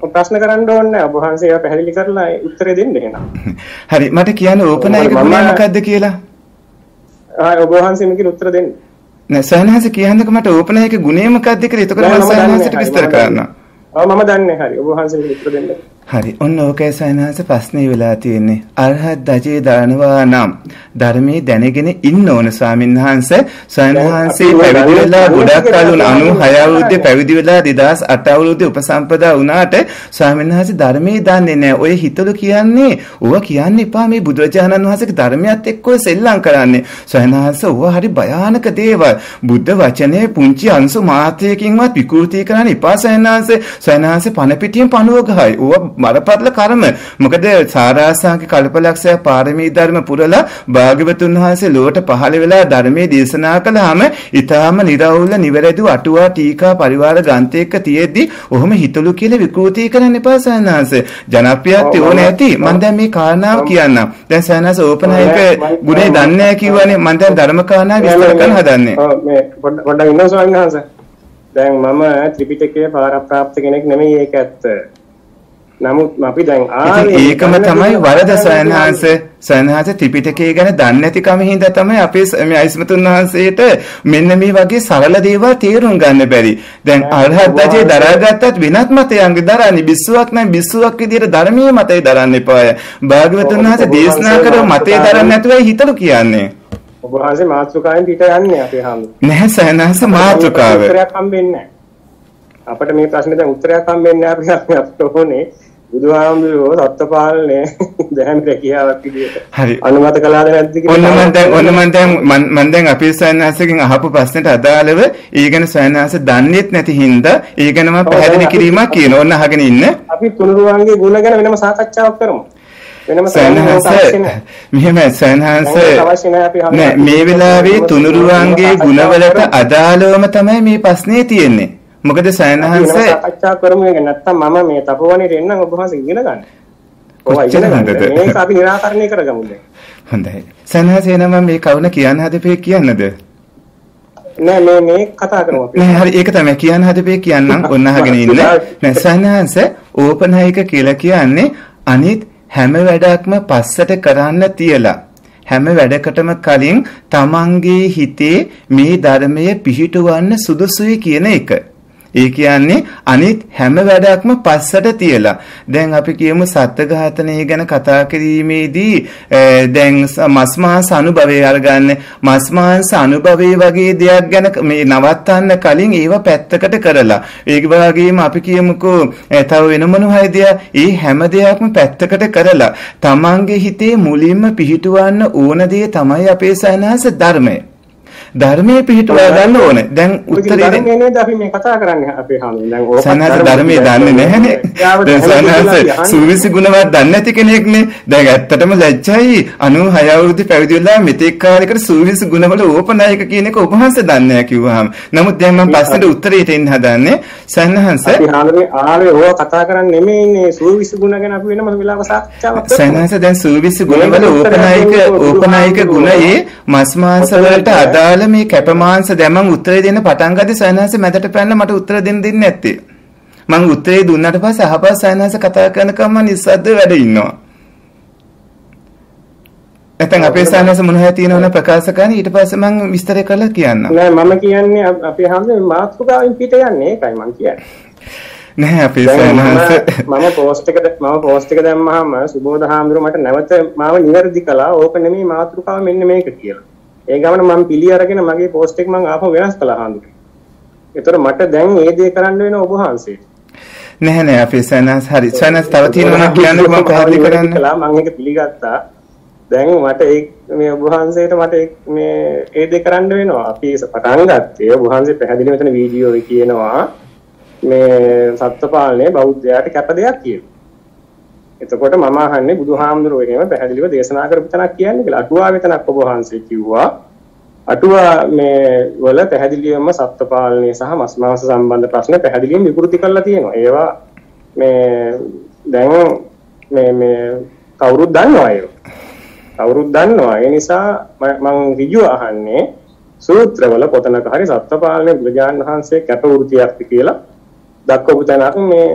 ප්‍රශ්න කරන්න ඕනේ නැහැ. ඔබ වහන්සේ ඒවා පැහැදිලි කරලා උත්තරේ දෙන්න එහෙනම්. හරි මට කියන්න ඕපනායක මොකද්ද කියලා. ආ ඔබ වහන්සේ මේකට උත්තර දෙන්න. නෑ සයන්හස කියන්නක මට ඕපනායක ගුණය මොකද්ද කියලා. එතකොට මම සයන්හසට විස්තර කරන්නම්. ඔව් මම දන්නේ හරි. ඔබ වහන්සේ උත්තර දෙන්න. හරි. ඔන්න ඕකයි සයන්හස ප්‍රශ්නේ වෙලා තියෙන්නේ. අරහත් දජේ දානවා නම් ධර්මයේ දැනගෙන ඉන්න ඕන ස්වාමීන් වහන්සේ. සයන්හන්සේ පැවිදි වෙලා ගොඩක් කලුන් 96 අවුරුද්දේ පැවිදි වෙලා 2008 අවුරුද්දේ උපසම්පදා වුණාට ස්වාමීන් වහන්සේ ධර්මයේ දන්නේ නැහැ. ඔය හිතලු කියන්නේ ඌව කියන්න එපා මේ බුදුරජාණන් වහන්සේගේ ධර්මයත් එක්ක සෙල්ලම් කරන්නේ. සයන්හන්ස ඌව හරි භයානක දේවල්. බුද්ධ වචනේ පුංචි අංශු මාත්‍රයකින්වත් විකෘති කරන්න එපා සයන්හන්සේ. සයන්හන්සේ පණ පිටියෙන් පණුව ගහයි. ඌව බරපතල කර්ම. මොකද සාරාසංක කල්පලක්ෂය පාරමී ධර්ම පුරලා භාග්‍යවතුන් වහන්සේ ලොවට පහළ වෙලා ධර්මයේ දේශනා කළාම ඊටාම निराවුල නිවැරදිව අටුවා ටීකා පරිවාර ග්‍රන්ථ එක්ක තියෙද්දි ඔහොම හිතලු කියලා විකෘති කරන්න එපා සයන්හස. ජනප්‍රියත්වය ඕන ඇති. මම දැන් මේ කාරණාව කියන්නම්. දැන් සයන්හස ඕපනායක ගුණේ දන්නේ නැහැ කිව්වනේ. මම දැන් ධර්ම කාරණා විස්තර කරන්න හදන්නේ. ඔව් මේ පොඩ්ඩක් ඉන්න ස්වාමීන් වහන්සේ. දැන් මම ත්‍රිපිටකයේ පාරප්‍රාප්ත කෙනෙක් නෙමෙයි ඒක ඇත්ත. නමුත් අපි දැන් ආවේ ඒකම තමයි වරද සයන්හාංශ සයන්හාංශ ත්‍රිපිටකය ගැන දන්නේ නැති කම හින්දා තමයි අපේ මේ අයිස්මතුන් වහන්සේට මෙන්න මේ වගේ සරල දේවල් තේරුම් ගන්න බැරි. දැන් අරහත් දජේ දරාගත්තත් වෙනත් මතයන්ගේ දරන්නේ බිස්සුවක් නම් බිස්සුවක් විදියට ධර්මීය මතය දරන්න එපාය. භාග්‍යවතුන් වහන්සේ දේශනා කරව මතය දරන්න නැතුවයි හිතලු කියන්නේ. ඔබ වහන්සේ මාත්‍රකාවෙන් පිට යන්නේ අපේ හැම. නැහැ සයන්හාංශ මාත්‍රකාව. උත්තරයක් හම්බෙන්නේ නැහැ. අපිට මේ ප්‍රශ්නේ දැන් උත්තරයක් හම්බෙන්නේ නැහැ අපි අපිට ඕනේ බුදුහාමුදුරුවෝ සත්ත්වපාලනේ දැහැමි රැකියාවක් විදියට. හරි. අනුමත කළාද නැද්ද කියලා ඔන්න මම දැන් ඔන්න මම දැන් මම දැන් අපේ සයන්හසකින් අහපු ප්‍රශ්නෙට අදාළව ඊගෙන සයන්හස දන්නේත් නැති හින්දා ඊගෙන මම පැහැදිලි කිරීමක් කියන ඕන්න අහගෙන ඉන්න. අපි තුනුරුවන්ගේ ගුණ ගැන වෙනම සාකච්ඡාවක් කරමු. වෙනම සයන්හස මෙහෙම සයන්හස නෑ මේ වෙලාවේ තුනුරුවන්ගේ ගුණවලට අදාළවම තමයි මේ ප්‍රශ්නේ තියෙන්නේ මොකද සයන්හන්ස සාකච්ඡා කරමු එක නැත්තම් මම මේ තපෝවණේට එන්නම් ඔබ වහන්සේ ඉගෙන ගන්න. ඔවා ඉගෙන ගන්න. මේක අපි निराකරණය කරගමු දැන්. හොඳයි. සයන්හන්ස එනම මේ කවුන කියන්න හදපේ කියන්නද? නෑ මේ මේ කතා කරමු අපි. නෑ හරි ඒක තමයි කියන්න හදපේ කියන්නම් ඔන්න අහගෙන ඉන්න. නෑ සයන්හන්ස ඕපනයික කියලා කියන්නේ අනිත් හැම වැඩක්ම පස්සට කරන්න තියලා හැම වැඩකටම කලින් තමන්ගේ හිතේ මේ ධර්මය පිහිටවන්න සුදුසුයි කියන එක. ඒ කියන්නේ අනිත් හැම වැඩක්ම පස්සට තියලා. දැන් අපි කියමු සත්ත්ව ඝාතනය ගැන කතා කිරීමේදී දැන් මස් මාංශ අනුභවය අරගන්න මස් මාංශ අනුභවයේ වගේ දෙයක් ගැන මේ නවත්තන්න කලින් ඒව පැත්තකට කරලා. ඒක වගේම අපි කියමුකෝ තව වෙන මොනවයිද ඒ හැම දෙයක්ම පැත්තකට කරලා තමන්ගේ හිතේ මුලින්ම පිහිටවන්න ඕන දේ තමයි අපේ සයනහස ධර්මය. ධර්මයේ පිහිටුවා ගන්න ඕනේ. දැන් උත්තරේ ධර්මයේ නේද අපි මේ කතා කරන්නේ අපේ හැමෝම. දැන් ඕක සනහස ධර්මයේ දන්නේ නැහනේ. දැන් සනහස සූවිසි ගුණවත් දන්නේ නැති කෙනෙක්නේ. දැන් ඇත්තටම ලැජ්ජයි 96 අවුරුදු පැවිදි වෙලා මෙතෙක් කාලයකට සූවිසි ගුණවල ඕපනායක කියන එක වහන්සේ දන්නේ නැහැ කිව්වහම. නමුත් දැන් මම පස්සට උත්තරේට එන්න හදන්නේ සනහස අපි හැමෝම ආවේ ඕක කතා කරන්නේ නෙමෙයිනේ සූවිසි ගුණ ගැන අපි වෙනම වෙලාවක සාකච්ඡාවක් කරමු. සනහස දැන් සූවිසි ගුණවල ඕපනායක ඕපනායක ගුණයේ මස් මාංශ වලට අදාළ ඔයාලා මේ කැපමාංශ දැන් මම උත්තරේ දෙන්න පටන් ගත්තේ සයන්හස මැදට පැනලා මට උත්තර දෙන්න දෙන්නේ නැත්තේ. මම උත්තරේ දුන්නාට පස්සේ අහපස් සයන්හස කතා කරනකම් මම නිස්සද්ද වැඩ ඉන්නවා. නැත්නම් අපේ සයන්හස මොන හැටි තියෙනවන ප්‍රකාශ කරන්න ඊට පස්සේ මම විස්තර කරලා කියන්නම්. නෑ මම කියන්නේ අපේ හැමෝම මාතෘකාවෙන් පිට යන්නේ ඒකයි මම කියන්නේ. නැහැ අපේ සයන්හස මම පෝස්ට් එක මම පෝස්ට් එක දැම්මහම සුබෝධ හාමුදුරුවෝ මට නැවත මාව නිවැරදි කළා ඕක නෙමෙයි මාතෘකාව මෙන්න මේක කියලා. ඒ ගමන මම පිළි අරගෙන මගේ පෝස්ට් එක මම ආපහු වෙනස් කළා හාමුදුරුවෝ. ඒතර මට දැන් මේ දේ කරන්න වෙන ඔබ වහන්සේට. නැහැ නෑ අපේ සනස් හරි සනස් තව තියෙනවා කියන්න මම පැහැදිලි කරන්න. මම ඒක පිළිගත්තා. දැන් මට ඒ මේ ඔබ වහන්සේට මට මේ ඒ දේ කරන්න වෙනවා. අපි පටන් ගත්තේ ඔබ වහන්සේ පැහැදිලි මෙතන වීඩියෝ එකේ කියනවා මේ සත්ත්ව පාලනය බෞද්ධයාට කැප දෙයක් කියලා. එතකොට මම අහන්නේ බුදුහාමුදුරුවෝ එහෙම පැහැදිලිව දේශනා කරපු තැනක් කියන්නේ කියලා. අටුවාවේ තැනක් ඔබ වහන්සේ කිව්වා. අටුවා මේ වල පැහැදිලිවම සත්ත්ව පාලනය සහ මස් මාංශ සම්බන්ධ ප්‍රශ්න පැහැදිලිවම විකෘති කරලා තියෙනවා. ඒවා මේ දැන් මේ මේ කවුරුත් දන්නවා ඒක. කවුරුත් දන්නවා. ඒ නිසා මම ඍජුව අහන්නේ සූත්‍රවල පොතනක හරි සත්ත්ව පාලනය බුදුජාණන් වහන්සේ කැප වෘතියක් කියලා දක්වපු තැනක් මේ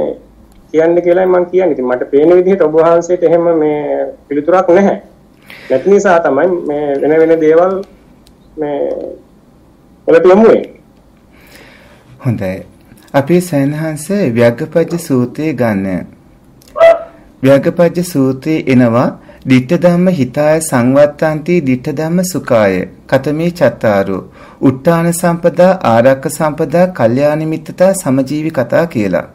කියන්න කියලා මම කියන්නේ. ඉතින් මට පේන විදිහට ඔබ වහන්සේට එහෙම මේ පිළිතුරක් නැහැ. නැති නිසා තමයි මේ වෙන වෙන දේවල් මේ වලට යමු හොඳයි. අපි සයන්හන්ස ව්‍යග්ගපජ්ජ සූත්‍රය ගන්න. ව්‍යග්ගපජ්ජ සූත්‍රයේ එනවා ditta dhamma hitaya සංවත්තන්ති ditta dhamma සුඛාය කතමේ චත්තාරෝ උත්තාන සම්පදා ආරක්ක සම්පදා කල්යාණ මිත්‍රතා සමජීවි කතා කියලා.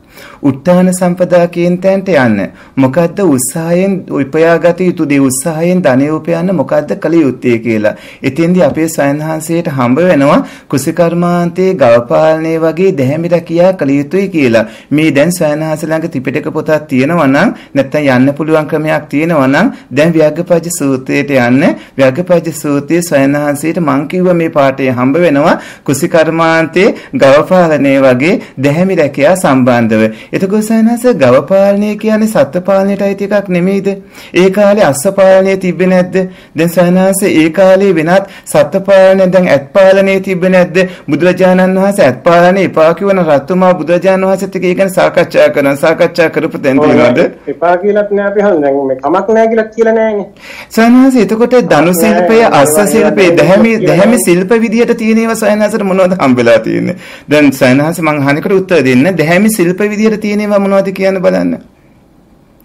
උත්තාන සම්පදා කියන තැනට යන්න. මොකද්ද උත්සාහයෙන් උපයාගත යුතු දේ උත්සාහයෙන් ධනෙ උපයන්න මොකද්ද කළ යුත්තේ කියලා. එතෙන්දී අපේ ස්වයන්හන්සේට හම්බ වෙනවා කුසිකර්මාන්තයේ ගවපාලනය වගේ දැහැමි රැකියා කළ යුතුයි කියලා. මේ දැන් ස්වයන්හන්ස ළඟ ත්‍රිපිටක පොතක් තියෙනවා නම් නැත්නම් යන්න පුළුවන් ක්‍රමයක් තියෙනවා නම් දැන් ව්‍යග්ගපජ්ජ සූත්‍රයට යන්න. ව්‍යග්ගපජ්ජ සූත්‍රයේ ස්වයන්හන්සේට මං කිව්ව මේ පාඩේ හම්බ වෙනවා කුසිකර්මාන්තයේ ගවපාලනය වගේ දැහැමි රැකියා සම්බන්ධව එතකොට සයනස ගව පාලනය කියන්නේ සත්ත්ව පාලනයට අයිති එකක් නෙමෙයිද? ඒ කාලේ අස්ස පාලනය තිබ්බේ නැද්ද? දැන් සයනස ඒ කාලේ වෙනත් සත්ත්ව පාලනය දැන් ඇත් පාලනය තිබ්බේ නැද්ද? බුදුරජාණන් වහන්සේ ඇත් පාලනය එපා කියවන රත්තුමා බුදුරජාණන් වහන්සේත් එක්ක ගැන සාකච්ඡා කරන සාකච්ඡා කරපු තැන තියෙනවද? එපා කියලාත් නෑ අපි හන් දැන් මේ කමක් නෑ කියලා කියලා නෑනේ. සයනස එතකොට ධනු ශිල්පය අස්ස ශිල්පය දැහැමි දැහැමි ශිල්ප විදියට තියෙන ඒවා සයනසට මොනවද හම්බෙලා තියෙන්නේ? දැන් සයනස මං අහනකට උත්තර දෙන්න දැහැමි ශිල්ප විදියට තියෙනවා මොනවද කියන්න බලන්න.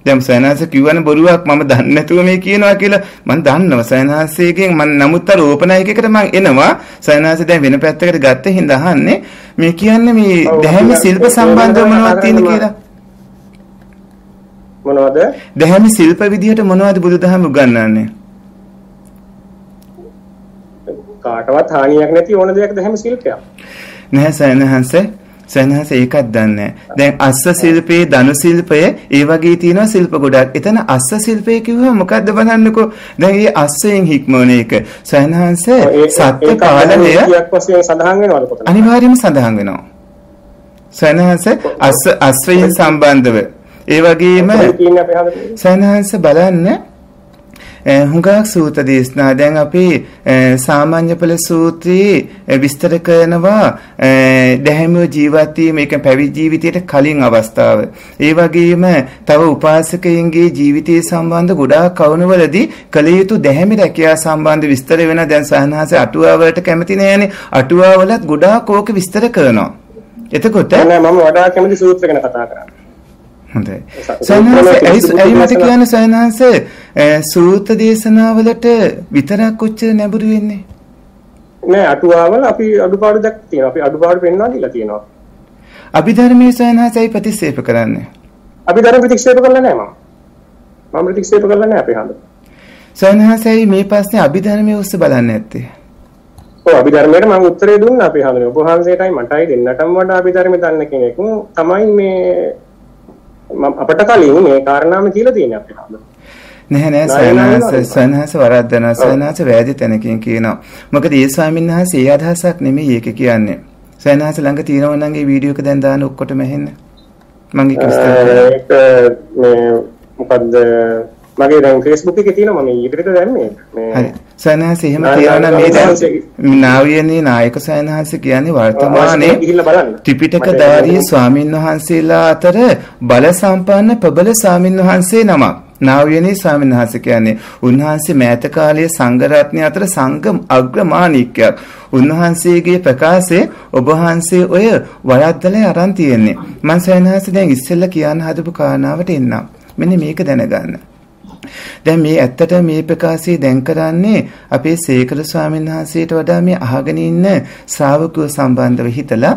දැන් සයනාස කිව්වනේ බොරුවක් මම දන්නේ නැතුව මේ කියනවා කියලා. මම දන්නවා සයනාසයෙන් මම නමුත් අර ඕපනායක එකට මම එනවා. සයනාස දැන් වෙන පැත්තකට ගත්ත හින්දා අහන්නේ මේ කියන්නේ මේ දැහැමි ශිල්ප සම්බන්ධව මොනවද තියෙන්නේ කියලා? මොනවද? දැහැමි ශිල්ප විදියට මොනවද බුදුදහම උගන්වන්නේ? කාටවත් හානියක් නැති ඕන දෙයක් දැහැමි ශිල්පයක් නැහැ සයනහන්සේ සෙනහස ඒකත් දන්නේ දැන් අස්ස ශිල්පේ ධනු ශිල්පය ඒ වගේ තියෙනවා ශිල්ප ගොඩක්. එතන අස්ස ශිල්පය කිව්වම මොකද්ද බලන්නකෝ. දැන් මේ අස්සයෙන් හික්මවන එක. සෙනහස සත්‍ය පාලනය අනිවාර්යයෙන්ම සඳහන් වෙනවා. සෙනහස අස්ස අස්වයෙන් සම්බන්ධව ඒ වගේම සෙනහස බලන්න Eh, හුඟක් සූත්‍ර දේශනා දැන් අපි eh, සාමාන්‍ය පෙළ සූත්‍රයේ eh, විස්තර කරනවා දැහැමිව ජීවත් වීම ඒක පැවිදි ජීවිතයට කලින් අවස්ථාව. ඒ වගේම තව උපාසකයින්ගේ ජීවිතය සම්බන්ධ ගොඩාක් කවුණවලදී කළ යුතු දැහැමි රැකියා සම්බන්ධ විස්තර වෙන දැන් සහනහස අටුවාවලට කැමති නෑනේ. අටුවාවලත් ගොඩාක් ඕක විස්තර කරනවා. එතකොට නෑ මම වඩා කැමති සූත්‍ර ගැන කතා කරන්නේ. හොඳයි. සයන්හන්ස ඇයි මට කියන්නේ සයන්හන්ස සූත්‍ර දේශනාවලට විතරක් කොච්චර නැඹුරු වෙන්නේ? නෑ අටුවාවල අපි අඩුපාඩු දැක් තියෙනවා. අපි අඩුපාඩු පෙන්වා දීලා තියෙනවා. අභිධර්මයේ සයන්හන්ස ඇයි ප්‍රතික්ෂේප කරන්නේ? අභිධර්ම ප්‍රතික්ෂේප කළා නෑ මම. මම ප්‍රතික්ෂේප කළා නෑ අපේ හන්ද. සයන්හන්ස ඇයි මේ ප්‍රශ්නේ අභිධර්මයේ උස්ස බලන්නේ නැත්තේ? ඔව් අභිධර්මයට මම උත්තරේ දුන්නා අපේ හන්දනේ. ඔබ වහන්සේටයි මටයි දෙන්නටම වඩා අභිධර්මය දන්න කෙනෙක් තමයි මේ අපට කලින් මේ කාරණාම කියලා තියෙන්නේ අපේ හන්ද. නැහැ නෑ සයනහස සයනහස වරද්දනවා සයනහස වැදි තැනකින් කියනවා. මොකද ඒ ස්වාමීන් වහන්සේ ඒ අදහසක් නෙමෙයි ඒක කියන්නේ. සයනහස ළඟ තියෙනව නම් ඒ වීඩියෝ එක දැන් දාන්න ඔක්කොටම ඇහෙන්න. මම ඒක විස්තර මේ මොකද්ද මගේ දැන් Facebook එකේ තියෙනවා මම ඊටට දැම්මේ මේ හරි සයනහස එහෙම තියනවා මේ දැන් නාවියනේ නායක සයනහස කියන්නේ වර්තමානයේ ත්‍රිපිටක ධාරී ස්වාමින් වහන්සේලා අතර බල සම්පන්න ප්‍රබල ස්වාමින් වහන්සේ නමක් නාවියනේ ස්වාමීන් වහන්සේ කියන්නේ උන්වහන්සේ මෑත කාලයේ සංඝ රත්නය අතර සංඝ අග්‍රමාණිකයක්. උන්වහන්සේගේ ප්‍රකාශය ඔබ වහන්සේ ඔය වරද්දලා අරන් තියෙන්නේ. මම සයන්හස දැන් ඉස්සෙල්ලා කියන්න හදපු කාරණාවට එන්නම්. මෙන්න මේක දැනගන්න. දැන් මේ ඇත්තට මේ ප්‍රකාශය දැන් කරන්නේ අපේ සේකල ස්වාමීන් වහන්සේට වඩා මේ අහගෙන ඉන්න ශ්‍රාවකයෝ සම්බන්ධව හිතලා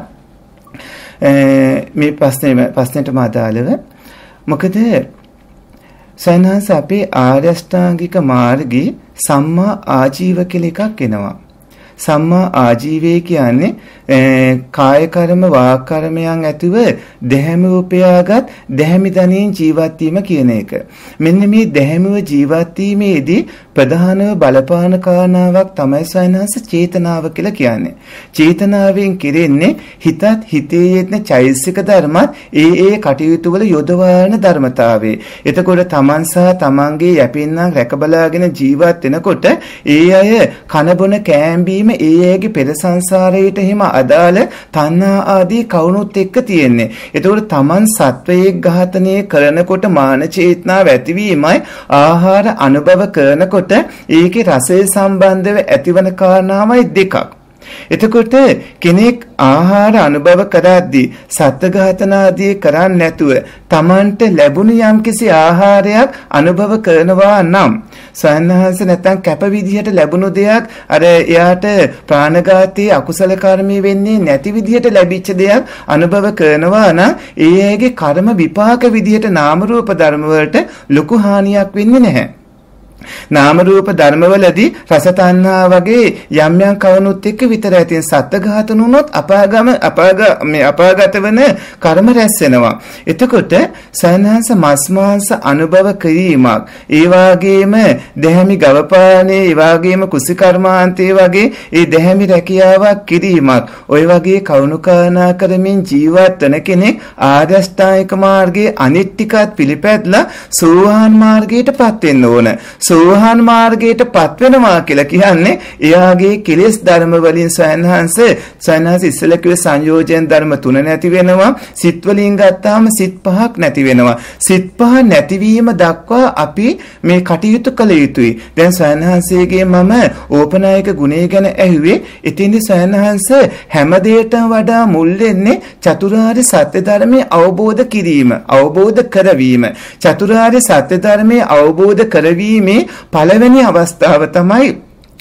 මේ ප්‍රශ්නේ ප්‍රශ්නෙටම අදාළව මොකද සයන්හස අපේ ආර්ය අෂ්ටාංගික මාර්ගයේ සම්මා ආජීව කියලා එකක් එනවා. සම්මා ආජීවය කියන්නේ කාය කර්ම වාක් කර්මයන් ඇතුව දැහැමිව උපයාගත් දැහැමි තනියෙන් ජීවත් වීම කියන එක. මෙන්න මේ දැහැමිව ජීවත් වීමේදී ප්‍රධානව බලපාන කාරණාවක් තමයි සයනහස චේතනාව කියලා කියන්නේ. චේතනාවෙන් කෙරෙන්නේ හිතත් හිතේ යෙදෙන චෛතසික ධර්මත් ඒ ඒ කටයුතු වල යොදවන ධර්මතාවය. එතකොට තමන් සහ තමන්ගේ යැපින්නම් රැකබලාගෙන ජීවත් වෙනකොට ඒ අය කනබොන කෑම්බීම ඒ අයගේ පෙර සංසාරයට හිම අදාළ තණ්හා ආදී කවුණුත් එක්ක තියෙන්නේ. එතකොට තමන් සත්වයේ ඝාතනය කරනකොට මාන චේතනාව ඇතිවීමයි ආහාර අනුභව කරනකොට ඒකේ රසය සම්බන්ධව ඇතිවන කාරණාවයි දෙකක්. එතකොට කෙනෙක් ආහාර අනුභව කරද්දී සත්ත්වඝාතන ආදී කරන්නේ නැතුව Tamanට ලැබුණු යම්කිසි ආහාරයක් අනුභව කරනවා නම් සයන්හස නැත්තම් කැප විදිහට ලැබුණු දෙයක් අර එයාට ප්‍රාණඝාතී අකුසල කර්මී වෙන්නේ නැති විදිහට ලැබිච්ච දෙයක් අනුභව කරනවා නම් ඒ ඇගේ කර්ම විපාක විදිහට නාම රූප ධර්ම වලට ලොකු හානියක් වෙන්නේ නැහැ නාම රූප ධර්මවලදී රස තණ්හා වගේ යම් යම් කවණුත් එක්ක විතරයි තියෙන සත්ත්වඝාතන උනොත් අපාගම අපාග මේ අපාගත වෙන කර්ම රැස් වෙනවා. එතකොට සයන්හංශ මස් මාංශ අනුභව කිරීමක් ඒ වගේම දැහැමි ගවපානේ ඒ වගේම කුසි කර්මාන්තේ වගේ ඒ දැහැමි රැකියාවක් කිරීමක් ඔය වගේ කවුණුකානා කරමින් ජීවත් වෙන කෙනෙක් ආදස්ථායක මාර්ගයේ අනිත් ටිකත් පිළිපැදලා සෝවාන් මාර්ගයටපත් වෙන්න ඕන. සෝහන් මාර්ගයට පත් වෙනවා කියලා කියන්නේ එයාගේ කෙලෙස් ධර්ම වලින් සයන්හන්ස සයන්හන්ස ඉස්සල කිව්ව සංයෝජන ධර්ම තුන නැති වෙනවා. සිත් වලින් ගත්තාම සිත් පහක් නැති වෙනවා. සිත් පහ නැතිවීම දක්වා අපි මේ කටයුතු කළ යුතුයි. දැන් සයන්හන්සේගේ මම ඕපනායක ගුණය ගැන ඇහුවේ ඉතින්දි සයන්හන්ස හැම දෙයකටම වඩා මුල් වෙන්නේ චතුරාර්ය සත්‍ය ධර්මයේ අවබෝධ කිරීම අවබෝධ කරවීම. චතුරාර්ය සත්‍ය ධර්මයේ අවබෝධ කරවීමේ පළවෙනි අවස්ථාව තමයි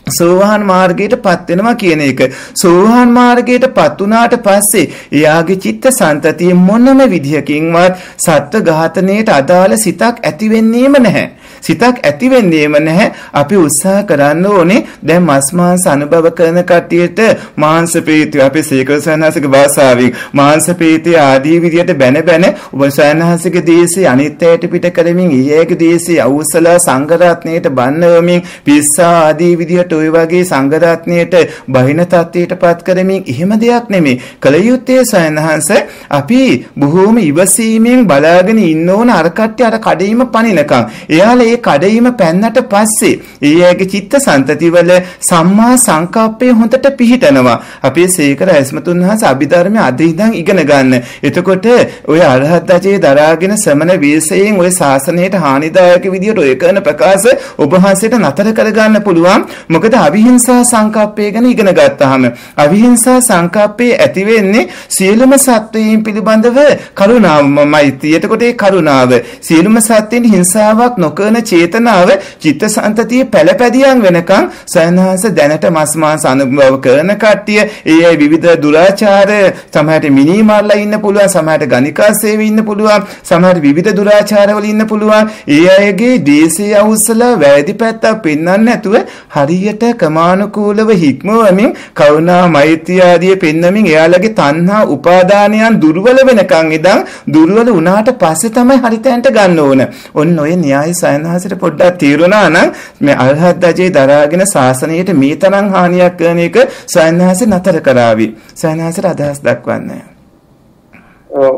සෝවාන් මාර්ගයට පත් වෙනවා කියන එක. සෝවාන් මාර්ගයට පත් වුණාට පස්සේ එයාගේ චිත්ත සන්තතිය මොනම විදිහකින්වත් සත්ව ඝාතනයට අදාළ සිතක් ඇති වෙන්නේම නැහැ. සිතක් ඇති වෙන්නේම නැහැ. අපි උත්සාහ කරන්න ඕනේ දැන් මස් මාංශ අනුභව කරන කට්ටියට මාංශ ප්‍රීතිය අපේ සීකර සයන්හසක භාෂාවෙන් මාංශ ප්‍රීතිය ආදී විදියට බැන බැන ඔබ සයන්හසක දේශේ අනිත්‍යයට පිට කරමින් ඊයේක දේශේ අවුසල සංගරත්නයට බන්නවමින් පිස්සා ආදී විදියට ওই වගේ සංගරත්නයට බහින තත්ත්වයට පත් කරමින් එහෙම දෙයක් නෙමෙයි. කල යුත්තේ සයන්හස අපි බොහෝම ඉවසීමෙන් බලාගෙන ඉන්න ඕන අර කට්ටිය අර කඩේම පනිනකම්. එයාලා ඒ කඩයිම පැන්නට පස්සේ ඒ ඇගේ චිත්ත සන්තතිවල සම්මා සංකප්පය හොඳට පිහිටනවා. අපේ සීකර ඇස්මතුන් වහන්සේ අභිධර්මයේ අද ඉඳන් ඉගෙන ගන්න. එතකොට ඔය අරහත් ධජේ දරාගෙන සමන වීසයෙන් ඔය ශාසනයට හානිදායක විදියට ඔය කරන ප්‍රකාශ ඔබ වහන්සේට නතර කරගන්න පුළුවන්. මොකද අවිහිංසා සංකප්පය ගැන ඉගෙන ගත්තාම අවිහිංසා සංකප්පේ ඇති වෙන්නේ සියලුම සත්වයන් පිළිබඳව කරුණාව මෛත්‍රිය. එතකොට ඒ කරුණාව සියලුම සත්ත්වයන් හිංසාවක් නොකරන චේතනාව චිත්තසංතතිය පළපැදියම් වෙනකන් සයන්හස දැනට මස් මාංශ අනුභව කරන කට්ටිය ඒ විවිධ දුරාචාර සමහරට මිනි මාර්ලා ඉන්න පුළුවන් සමහරට ගණිකා සේවයේ ඉන්න පුළුවන් සමහරට විවිධ දුරාචාරවල ඉන්න පුළුවන් ඒ අයගේ දේශීය අවුස්සල වැරදි පැත්තක් පෙන්වන්න නැතුව හරියට ක්‍රමානුකූලව හික්මවමින් කරුණා මෛත්‍රිය ආදී පෙන්වමින් එයාලගේ තණ්හා උපාදානයන් දුර්වල වෙනකන් ඉඳන් දුර්වල වුණාට පස්සේ තමයි හරිතැන්ට ගන්න ඕන. ඔන්න ඔය න්‍යාය සයන වහන්සේට පොඩ්ඩක් තීරුණා නම් මේ අරහත් ධජේ දරාගෙන ශාසනයට මේ තරම් හානියක් කරන එක සයන්හස නතර කරાવી. සයන්හසට අදහස් දක්වන්නේ.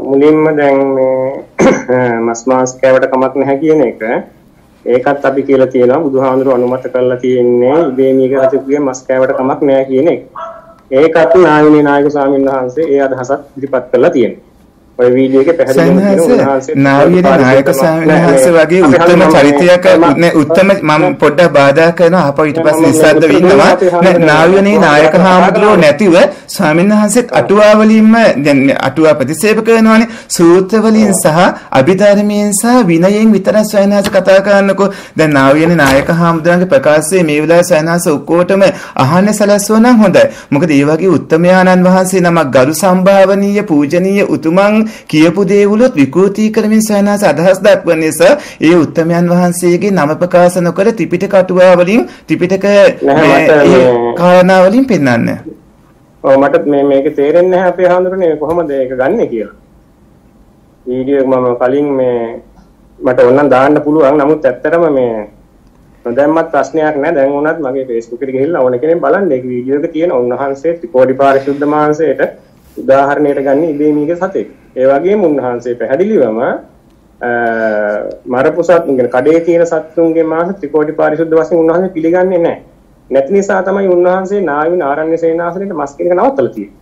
මුලින්ම දැන් මේ මස් මාස් කෑවට කමක් නැහැ කියන එක ඒකත් අපි කියලා තියෙනවා බුදුහාමුදුරුවෝ අනුමත කරලා තියෙන්නේ ඉබේමීක රජුගේ මස් කෑවට කමක් නැහැ කියන එක. ඒකත් නායුනී නායක ස්වාමීන් වහන්සේ ඒ අදහසත් ඉදිරිපත් කරලා තියෙනවා. ඔය වීඩියෝ එකේ සාමණේරහන්ස වගේ උත්තම චරිතයක් නේ උත්තම මම පොඩ්ඩක් බාධා කරනවා ආපහු ඊට පස්සේ නිස්සද්ද වෙන්නවා. නාවියනේ නායක හාමුදුරුවෝ නැතිව ස්වාමීන්වහන්සේත් අටුවා වලින්ම දැන් අටුවා ප්‍රතිසේප කරනවානේ සූත්‍ර වලින් සහ අභිධර්මයෙන් සහ විනයෙන් විතර ස්වයන්හස කතා කරන්නකෝ. දැන් නාවියනේ නායක හාමුදුරන්ගේ ප්‍රකාශයේ මේ වෙලාවේ ස්වයන්හස ඔක්කොටම අහන්න සලස්වනම් හොඳයි. මොකද ඒ වගේ උත්තමයාණන් වහන්සේ නමක් ගරු සම්භාවනීය පූජනීය උතුමන් වහන්සේගෙන් කියපු දේවලුත් විකෘති කරමින් සයනාස අදහස් දක්වන නිසා ඒ උත්තමයන් වහන්සේගේ නම ප්‍රකාශ නොකර ත්‍රිපිටක අටුවා වලින් ත්‍රිපිටක කාරණා වලින් පෙන්වන්න. ඔව් මට මේ මේක තේරෙන්නේ නැහැ අපේ හඳුරන්නේ කොහොමද ඒක ගන්නෙ කියලා. වීඩියෝ මම කලින් මේ මට ඕනනම් දාන්න පුළුවන්. නමුත් ඇත්තටම මේ නොදැම්මත් ප්‍රශ්නයක් නැහැ. දැන් වුණත් මගේ Facebook එකට ගිහිල්ලා ඕන කෙනෙක් බලන්න. ඒක වීඩියෝ එක තියෙන උන්වහන්සේ ත්‍රිකෝටි පාරිශුද්ධ මාංශයට උදාහරණයට ගන්න ඉබේමීගේ සතෙක්. ඒ වගේම උන්වහන්සේ පැහැදිලිවම මරපු සත් කියන කඩේ තියෙන සත්තුන්ගේ මාංශ ත්‍රිකෝටි පාරිශුද්ධ වශයෙන් උන්වහන්සේ පිළිගන්නේ නැහැ. නැති නිසා තමයි උන්වහන්සේ නාවින ආරණ්‍ය සේනාසනෙට මස් කියන නවත්තලා තියෙන්නේ.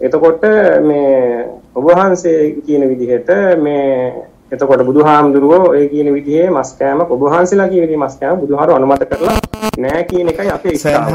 එතකොට මේ ඔබ වහන්සේ කියන විදිහට මේ එතකොට බුදුහාමුදුරුවෝ ඒ කියන විදිහේ මස් කෑමක් ඔබ වහන්සේලා කියන විදිහේ මස් කෑම බුදුහාරු අනුමත කරලා නෑ කියන එකයි අපේ ඉස්සාව.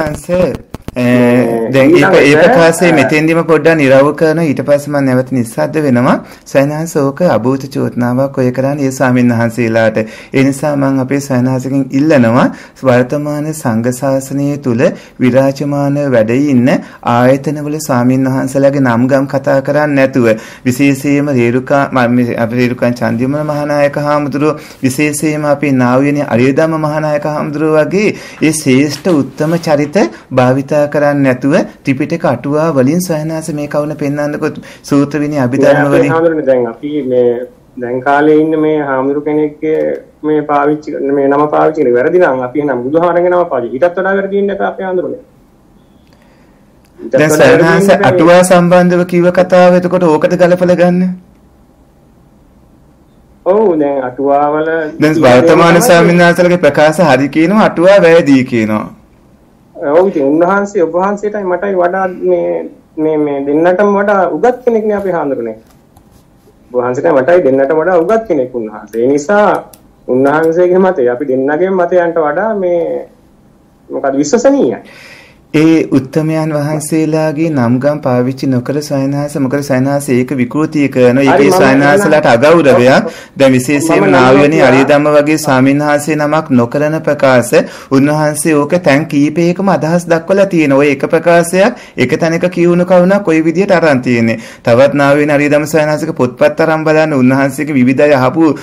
දැන් ඒ ප්‍රකාශයේ මෙතෙන්දිම පොඩ්ඩක් නිරව කරන ඊට පස්සේ මම නැවත නිස්සද්ද වෙනවා. සයනහස ඕක අභූත චෝදනාවක් ඔය කරන්නේ ඒ ස්වාමීන් වහන්සේලාට. ඒ නිසා මම අපේ සයනහසකින් ඉල්ලනවා වර්තමාන සංඝ ශාසනය තුල විරාජමාන වැඩ ඉන්න ආයතනවල ස්වාමීන් වහන්සේලාගේ නම් ගම් කතා කරන්නේ නැතුව විශේෂයෙන්ම රේරුකා අපේ රේරුකා චන්දිමල මහානායක හාමුදුරුව විශේෂයෙන්ම අපේ නාවියනේ අරියදම්ම මහානායක හාමුදුරුව වගේ ඒ ශ්‍රේෂ්ඨ උත්තම චරිත භාවිතා කරන්නේ නැතුව ත්‍රිපිටක අටුවා වලින් සයනාස මේ කවුන පෙන්වන්නකො සූත්‍ර විනය අභිධර්ම වලින් හාමුදුරනේ දැන් අපි මේ දැන් කාලේ ඉන්න මේ හාමුදුරු කෙනෙක්ගේ මේ පාවිච්චි මේ නම පාවිච්චි කරන වැරදි නම් අපි එහෙනම් බුදුහාරගේ නම පාවිච්චි ඊටත් වඩා වැරදි ඉන්නේ නැත අපේ හාමුදුරනේ දැන් සයනාස අටුවා සම්බන්ධව කිව්ව කතාව එතකොට ඕකට ගලපලා ගන්න? ඔව් දැන් අටුවාවල දැන් වර්තමාන ස්වාමීන් වහන්සේලගේ ප්‍රකාශ හරි කියනවා අටුවා වැරදි කියනවා ඔව් ඉතින් උන්වහන්සේ ඔබ වහන්සේටයි මටයි වඩා මේ මේ මේ දෙන්නටම වඩා උගත් කෙනෙක් නේ අපි හාමුදුරනේ. ඔබ වහන්සේටයි මටයි දෙන්නට වඩා උගත් කෙනෙක් උන්වහන්සේ. ඒ නිසා උන්වහන්සේගේ මතය අපි දෙන්නගේ මතයන්ට වඩා මේ මොකද විශ්වසනීයයි. ඒ උත්තමයන් වහන්සේලාගේ නම්ගම් පාවිච්චි නොකර සයනහස මොකද සයනහස ඒක විකෘති කරන ඒකේ සයනහසලාට අගෞරවයක්. දැන් විශේෂයෙන්ම නාවියනි අරියදම්ම වගේ ස්වාමින්වහන්සේ නමක් නොකරන ප්‍රකාශ උන්වහන්සේ ඕක තැන් කීපයකම අදහස් දක්වලා තියෙන ඔය එක ප්‍රකාශයක් එක තැනක කියවුණු කවුණක් ওই විදිහට අරන් තියෙන්නේ. තවත් නාවියනි අරියදම්ම සයනහසක පොත්පත් අරන් බලන්න උන්වහන්සේගේ විවිධය අහපු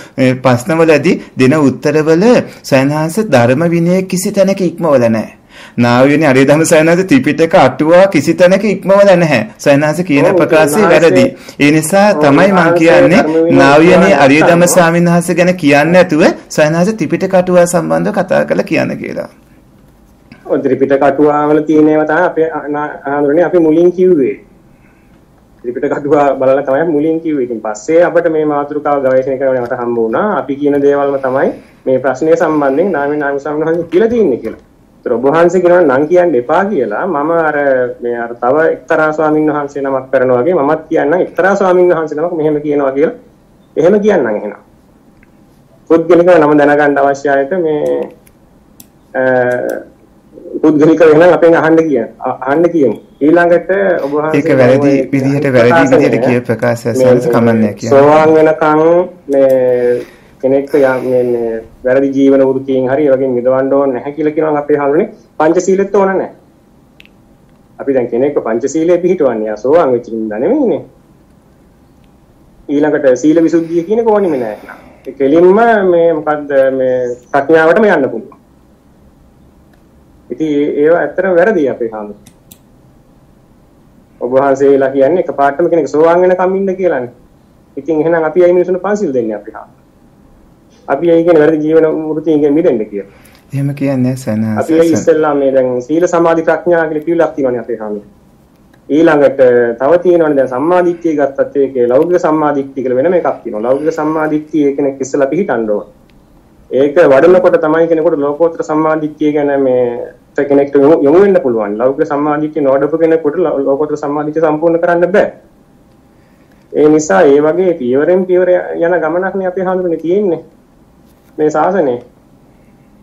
ප්‍රශ්නවලදී දෙන උත්තරවල සයනහස ධර්ම විනය කිසි තැනක ඉක්මවල නැහැ නාවියනේ අරියදහම සයනාස ත්‍රිපිටක අටුවා කිසි තැනක ඉක්මවල නැහැ. සයනාස කියන ප්‍රකාශය වැරදි. ඒ නිසා තමයි මම කියන්නේ නාවියනේ අරියදහම ස්වාමීන් වහන්සේ ගැන කියන්නේ නැතුව සයනාස ත්‍රිපිටක අටුවා සම්බන්ධව කතා කරලා කියන්න කියලා. ඔය ත්‍රිපිටක අටුවාවල තියෙන ඒවා තමයි අපේ ආහඳුරනේ අපි මුලින් කිව්වේ. ත්‍රිපිටක අටුවා බලලා තමයි මුලින් කිව්වේ. ඉතින් පස්සේ අපිට මේ මාතෘකාව ගවේෂණය කරන්න මට හම්බ වුණා. අපි කියන දේවල්ම තමයි මේ ප්‍රශ්නය සම්බන්ධයෙන් නාමේ නාමි සම්බන්ධව කියලා තියෙන්නේ කියලා. ඔබ වහන්සේ කියනවා නම් කියන්න එපා කියලා. මම අර මේ අර තව එක්තරා ස්වාමීන් වහන්සේ නමක් කරනවා වගේ මමත් කියන්නම්. එක්තරා ස්වාමීන් වහන්සේ නමක් මෙහෙම කියනවා කියලා එහෙම කියන්නම් එහෙනම්. පුද්ගලිකව නම දැනගන්න අවශ්‍ය ආයත මේ පුද්ගලිකව එහෙනම් අපෙන් අහන්න කියන අහන්න කියමු. ඊළඟට ඔබ වහන්සේ ඒක වැරදි විදිහට වැරදි විදිහට කිය ප්‍රකාශය සල්ස කමන්නේ කියන්නේ සෝවාන් වෙනකන් මේ කෙනෙක් මේ වැරදි ජීවන වෘත්තියෙන් හරි ඒ වගේ මිදවන්න ඕනේ නැහැ කියලා කියනවා අපේ හඳුනේ පංචශීලෙත් ඕන නැහැ. අපි දැන් කෙනෙක්ව පංචශීලයේ පිළිටවන්නේ අසෝවාන් වෙච්ච නින්දා නෙවෙයිනේ. ඊළඟට සීල විසුද්ධිය කියන කෝණෙම නැහැ. ඒ කෙලින්ම මේ මොකද්ද මේ ප්‍රඥාවටම යන්න පුළුවන්. ඉතින් ඒව ඇත්තටම වැරදි අපේ හඳුනේ. ඔබ වහන්සේලා කියන්නේ එකපාරටම කෙනෙක් සෝවාන් වෙනකම් ඉන්න කියලානේ. ඉතින් එහෙනම් අපි අයි මිනිසුන්ට පන්සිල් දෙන්නේ අපි හා. අපි ඒ කියන්නේ වැරදි ජීවන වෘත්තියෙන් මිදෙන්න කියලා. එහෙම කියන්නේ සනහස. අපි ඉස්සෙල්ලා මේ දැන් සීල සමාධි ප්‍රඥා කියලා පිළිලක් තියෙනවානේ අපේ හැමෝම. ඊළඟට තව තියෙනවානේ දැන් සම්මාදිට්ඨිය ගත්තත් ඒකේ ලෞකික සම්මාදිට්ඨිය කියලා වෙනම එකක් තියෙනවා. ලෞකික සම්මාදිට්ඨිය කෙනෙක් ඉස්සෙල්ලා පිළිටන්න ඕන. ඒක වඩනකොට තමයි කෙනෙකුට ලෝකෝත්තර සම්මාදිට්ඨිය ගැන මේ කෙනෙක්ට යොමු වෙන්න පුළුවන්. ලෞකික සම්මාදිට්ඨිය නොවඩපු කෙනෙකුට ලෝකෝත්තර සම්මාදිට්ඨිය සම්පූර්ණ කරන්න බෑ. ඒ නිසා ඒ වගේ පියවරෙන් පියවර යන ගමනක් නේ අපේ හඳුනේ තියෙන්නේ. මේ ශාසනය.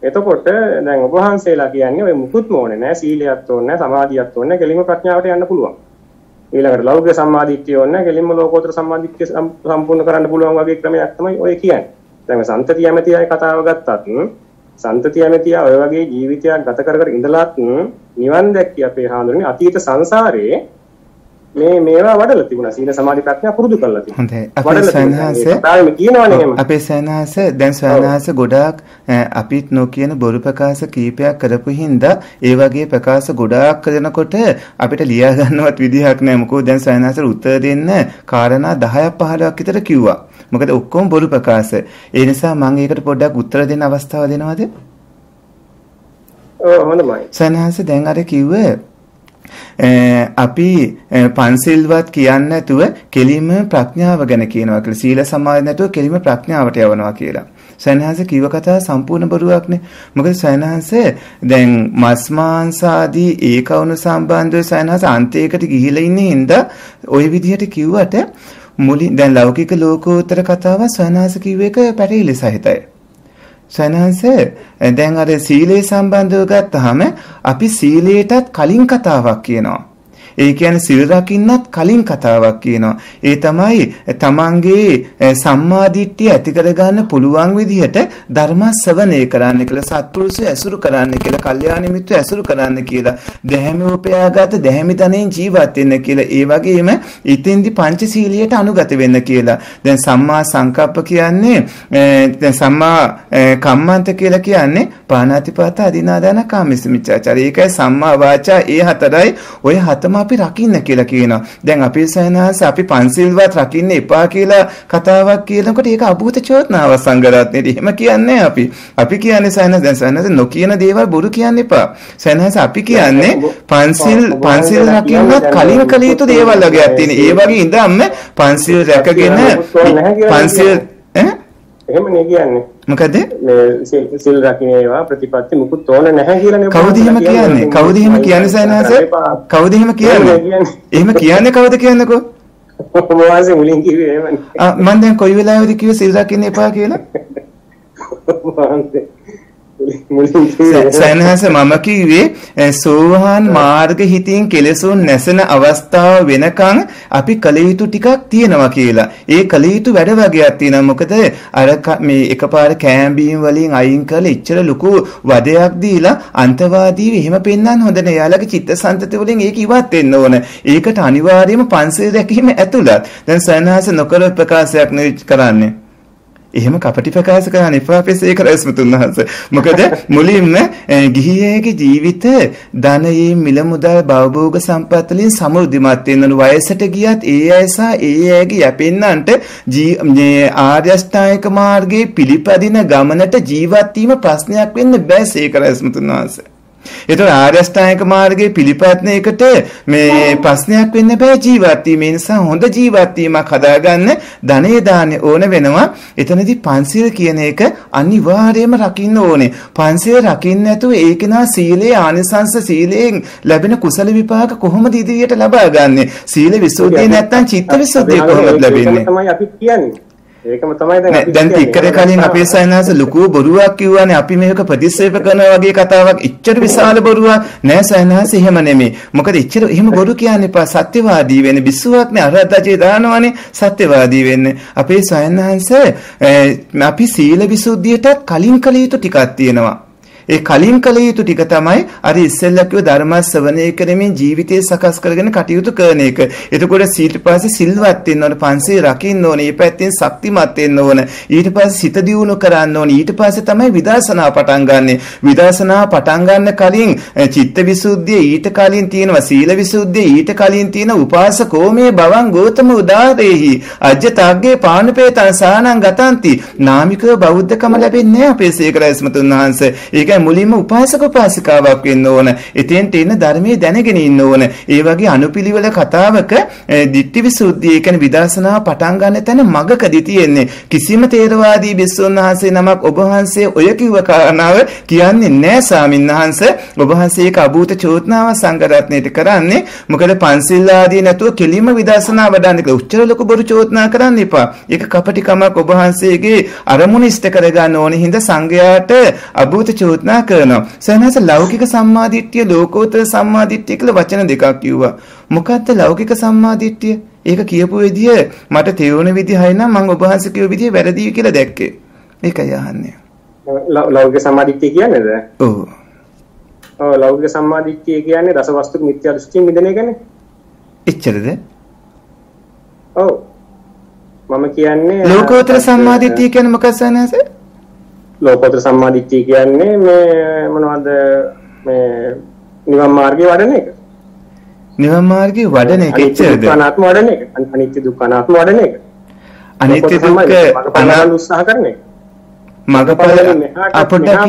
එතකොට දැන් ඔබ වහන්සේලා කියන්නේ ඔය මුකුත්ම ඕනේ නැහැ සීලයක් ඕනේ නැහැ සමාධියක් ඕනේ නැහැ කෙලින්ම ප්‍රඥාවට යන්න පුළුවන්. ඊළඟට ලෞකික සම්මාදිට්ඨිය ඕනේ නැහැ කෙලින්ම ලෝකෝත්තර සම්මාදිට්ඨිය සම්පූර්ණ කරන්න පුළුවන් වගේ ක්‍රමයක් තමයි ඔය කියන්නේ. දැන් සන්තති ඇමති අය කතාව ගත්තත් සන්තති ඇමතියා ඔය වගේ ජීවිතයක් ගත කර කර ඉඳලත් නිවන් දැක්කේ අපේ හාමුදුරනේ අතීත සංසාරේ මේ මේවා වඩලා තිබුණා. සීල සමාධි ප්‍රඥා පුරුදු කරලා තිබුණා. හොඳයි. අපේ සයන්හස සයන්හස දැන් සයන්හස ගොඩාක් අපිත් නොකියන බොරු ප්‍රකාශ කීපයක් කරපු හින්දා ඒ වගේ ප්‍රකාශ ගොඩාක් කරනකොට අපිට ලියා ගන්නවත් විදිහක් නැහැ. මොකද දැන් සයන්හසට උත්තර දෙන්න කාරණා 10ක් 15ක් විතර කිව්වා. මොකද ඔක්කොම බොරු ප්‍රකාශ. ඒ නිසා මම ඒකට පොඩ්ඩක් උත්තර දෙන්න අවස්ථාව දෙනවද? ඔව් හොඳයි. සයන්හස දැන් අර කිව්වේ අපි පන්සිල්වත් කියන්නේ නැතුව කෙලිම ප්‍රඥාව ගැන කියනවා කියලා. සීල සමාධි නැතුව කෙලිම ප්‍රඥාවට යවනවා කියලා. සයන්හන්ස කිව්ව කතාව සම්පූර්ණ බොරුවක්නේ. මොකද සයන්හන්ස දැන් මස් මාංශ ආදී ඒ කවුණු සම්බන්ධව සයන්හන්ස අන්තයකට ගිහිලා ඉන්නේ හින්දා ওই විදිහට කිව්වට මුලින් දැන් ලෞකික ලෝකෝත්තර කතාව සයන්හන්ස කිව්ව එක පැටහිලි සහිතයි. සනහස දැන් අර සීලේ සම්බන්ධව ගත්තාම අපි සීලයටත් කලින් කතාවක් කියනවා. ඒ කියන්නේ සිල් රකින්නත් කලින් කතාවක් කියනවා. ඒ තමයි තමන්ගේ සම්මාදිට්ඨිය ඇති කරගන්න පුළුවන් විදිහට ධර්ම ශ්‍රවණය කරන්න කියලා සත්පුරුෂය ඇසුරු කරන්න කියලා කල්යාණ මිත්‍ර ඇසුරු කරන්න කියලා දැහැමි උපයාගත දැහැමි තනෙන් ජීවත් වෙන්න කියලා ඒ වගේම ඉතින්දි පංචශීලියට අනුගත වෙන්න කියලා. දැන් සම්මා සංකප්ප කියන්නේ දැන් සම්මා කම්මන්ත කියලා කියන්නේ පාණාතිපාත අදිනාදාන කාමීස මිච්ඡාචාරය. ඒකයි සම්මා වාචා ඒ හතරයි ඔය හතම අපි රකින්න කියලා කියනවා. දැන් අපේ සයනහස අපි පන්සිල්වත් රකින්න එපා කියලා කතාවක් කියනකොට ඒක අභූත චෝදනාව සංගරත්නේ. එහෙම කියන්නේ අපි. අපි කියන්නේ සයනහස දැන් සයනහස නොකියන දේවල් බොරු කියන්න එපා. සයනහස අපි කියන්නේ පන්සිල් පන්සිල් රකින්නත් කලින් කළ යුතු දේවල් වගේක් තියෙන. ඒ වගේ ඉඳන්ම පන්සිල් රැකගෙන පන්සිල් ඈ එහෙම නේ කියන්නේ. මොකද? මේ සිල් රකින්න ඒවා ප්‍රතිපත්ති මුකුත් ඕන නැහැ කියලානේ. කවුද එහෙම කියන්නේ? කවුද එහෙම කියන්නේ සයනහස? කවුද එහෙම කියන්නේ? එහෙම කියන්නේ කවුද කියන්නකෝ? මොවාසේ මුලින් කිව්වේ එහෙමනේ. ආ මම දැන් කොයි වෙලාවෙද කිව්වේ සිල් රකින්න එපා කියලා? සයනහස මම කිව්වේ සෝවාන් මාර්ග හිතින් කෙලෙසුන් නැසෙන අවස්ථාව වෙනකන් අපි කල යුතු ටිකක් තියෙනවා කියලා. ඒ කල යුතු වැඩ වගේක් තියෙනවා. මොකද අර මේ එකපාර කෑම්බීම් වලින් අයින් කරලා ඉච්චර ලොකු වදයක් දීලා අන්තවාදීව එහෙම පෙන්වන්න හොඳ නෑ. යාළගේ චිත්තසංතති වලින් ඒක ඉවත් වෙන්න ඕන. ඒකට අනිවාර්යයෙන්ම පන්සල් රැකීම ඇතුළත්. දැන් සයනහස නොකර ප්‍රකාශයක් නෙවෙයි කරන්නේ. එහෙම කපටි ප්‍රකාශ කරන්න එපා අපේ සේකර ස්මතුන් වහන්සේ. මොකද මුලින්ම ගිහියේගේ ජීවිත ධනයේ මිල මුදල් භවභෝග සම්පත් වලින් සමෘද්ධිමත් වෙනනු වයසට ගියත් ඒ අය සහ ඒ අයගේ යැපෙන්නන්ට ආර්ය අෂ්ටාංගික මාර්ගයේ පිළිපදින ගමනට ජීවත් වීම ප්‍රශ්නයක් වෙන්න බෑ සේකර ස්මතුන් වහන්සේ. ඒතකොට ආර්ය අෂ්ටාංගික මාර්ගයේ පිළිපැත්න එකට මේ ප්‍රශ්නයක් වෙන්න බෑ ජීවත් වීම. නිසා හොඳ ජීවත් වීමක් හදාගන්න ධනෙ දාන්නේ ඕන වෙනවා. එතනදී පන්සිල් කියන එක අනිවාර්යයෙන්ම රකින්න ඕනේ. පන්සිල් රකින්න නැතුව ඒකේනා සීලේ ආනිසංස සීලයෙන් ලැබෙන කුසල විපාක කොහොමද ඉදිරියට ලබා ගන්නෙ? සීල විසුද්ධිය නැත්තම් චිත්ත විසුද්ධිය කොහොමද ලැබෙන්නේ? තමයි අපි කියන්නේ. ඒකම තමයි දැන් අපි දැන් ටිකර කලින් අපේ සයනාස ලুকু බොරුවක් කිව්වානේ අපි මේක ප්‍රතික්ෂේප කරන වගේ කතාවක් ඉච්චර විශාල බොරුවක්. නෑ සයනාස එහෙම නෙමෙයි. මොකද ඉච්චර එහෙම බොරු කියන්නේ පා සත්‍යවාදී වෙන්නේ. විශ්වාවක් නේ අරහතජේ දානවනේ සත්‍යවාදී වෙන්නේ. අපේ සයනාංශ අපි සීල විසුද්ධියටත් කලින් කළ යුතු ටිකක් තියෙනවා ඒ කලින් කළ යුතු ටික තමයි අර ඉස්සෙල්ලා කිව්ව ධර්ම ශ්‍රවණය කරමින් ජීවිතය සකස් කරගෙන කටයුතු කරන එක. එතකොට ඊට පස්සේ සිල්වත් වෙන්න ඕන, පන්සිල් රකින්න ඕන, මේ පැත්තෙන් ශක්තිමත් වෙන්න ඕන. ඊට පස්සේ සිත දියුණු කරන්න ඕන. ඊට පස්සේ තමයි විදර්ශනා පටන් ගන්නෙ. විදර්ශනා පටන් ගන්න කලින් චිත්ත විසුද්ධිය ඊට කලින් තියෙනවා සීල විසුද්ධිය ඊට කලින් තියෙන උපාසකෝ මේ බවං ගෝතම උදාරේහි අජ්ජ තාග්ගේ පාණපේතං සානං ගතಂತಿ නාමිකව බෞද්ධකම ලැබෙන්නේ අපේ සේකරස්මතුන් වහන්සේ. ඒක ඒකයි මුලින්ම උපාසක උපාසිකාවක් වෙන්න ඕන. එතෙන්ට එන ධර්මයේ දැනගෙන ඉන්න ඕන. ඒ වගේ අනුපිළිවෙල කතාවක ditthi visuddhi කියන්නේ විදර්ශනා පටන් ගන්න තැන මගකදී තියෙන්නේ. කිසිම තේරවාදී බිස්සුන් වහන්සේ නමක් ඔබ වහන්සේ ඔය කිව්ව කාරණාව කියන්නේ නෑ ස්වාමීන් වහන්සේ. ඔබ වහන්සේ ඒක අභූත චෝදනාව සංඝරත්නයට කරන්නේ. මොකද පන්සිල් ආදී නැතුව කෙලින්ම විදර්ශනා වඩන්න කියලා උච්චර ලොකු බොරු චෝදනා කරන්න එපා. ඒක කපටිකමක් ඔබ වහන්සේගේ අරමුණ ඉෂ්ට කරගන්න ඕනේ හින්දා සංඝයාට අභූත චෝදනා ප්‍රාර්ථනා කරනවා. සයනස ලෞකික සම්මාදිට්ඨිය ලෝකෝත්තර සම්මාදිට්ඨිය කියලා වචන දෙකක් කිව්වා. මොකද්ද ලෞකික සම්මාදිට්ඨිය? ඒක කියපු විදිය මට තේරුණ විදිහයි නම් මම ඔබ වහන්සේ කියපු විදිය වැරදි කියලා දැක්කේ. ඒකයි අහන්නේ. ලෞකික සම්මාදිට්ඨිය කියන්නේද? ඔව්. ඔව් ලෞකික සම්මාදිට්ඨිය කියන්නේ රසවස්තු මිත්‍යා දෘෂ්ටියෙන් මිදෙන එකනේ. එච්චරද? ඔව්. මම කියන්නේ ලෝකෝත්තර සම්මාදිට්ඨිය කියන්නේ මොකක්ද සනස? ලෝකෝත්තර සම්මාදිට්ඨිය කියන්නේ මේ මොනවද මේ නිවන් මාර්ගයේ වඩන එක. නිවන් මාර්ගයේ වඩන එක එච්චරද? අනාත්ම වඩන එක. අනිත්‍ය දුක්ඛ අනාත්ම වඩන එක. අනිත්‍ය දුක්ඛ අනාත්ම උත්සාහ කරන එක. මගපල අපොඩ්ඩක්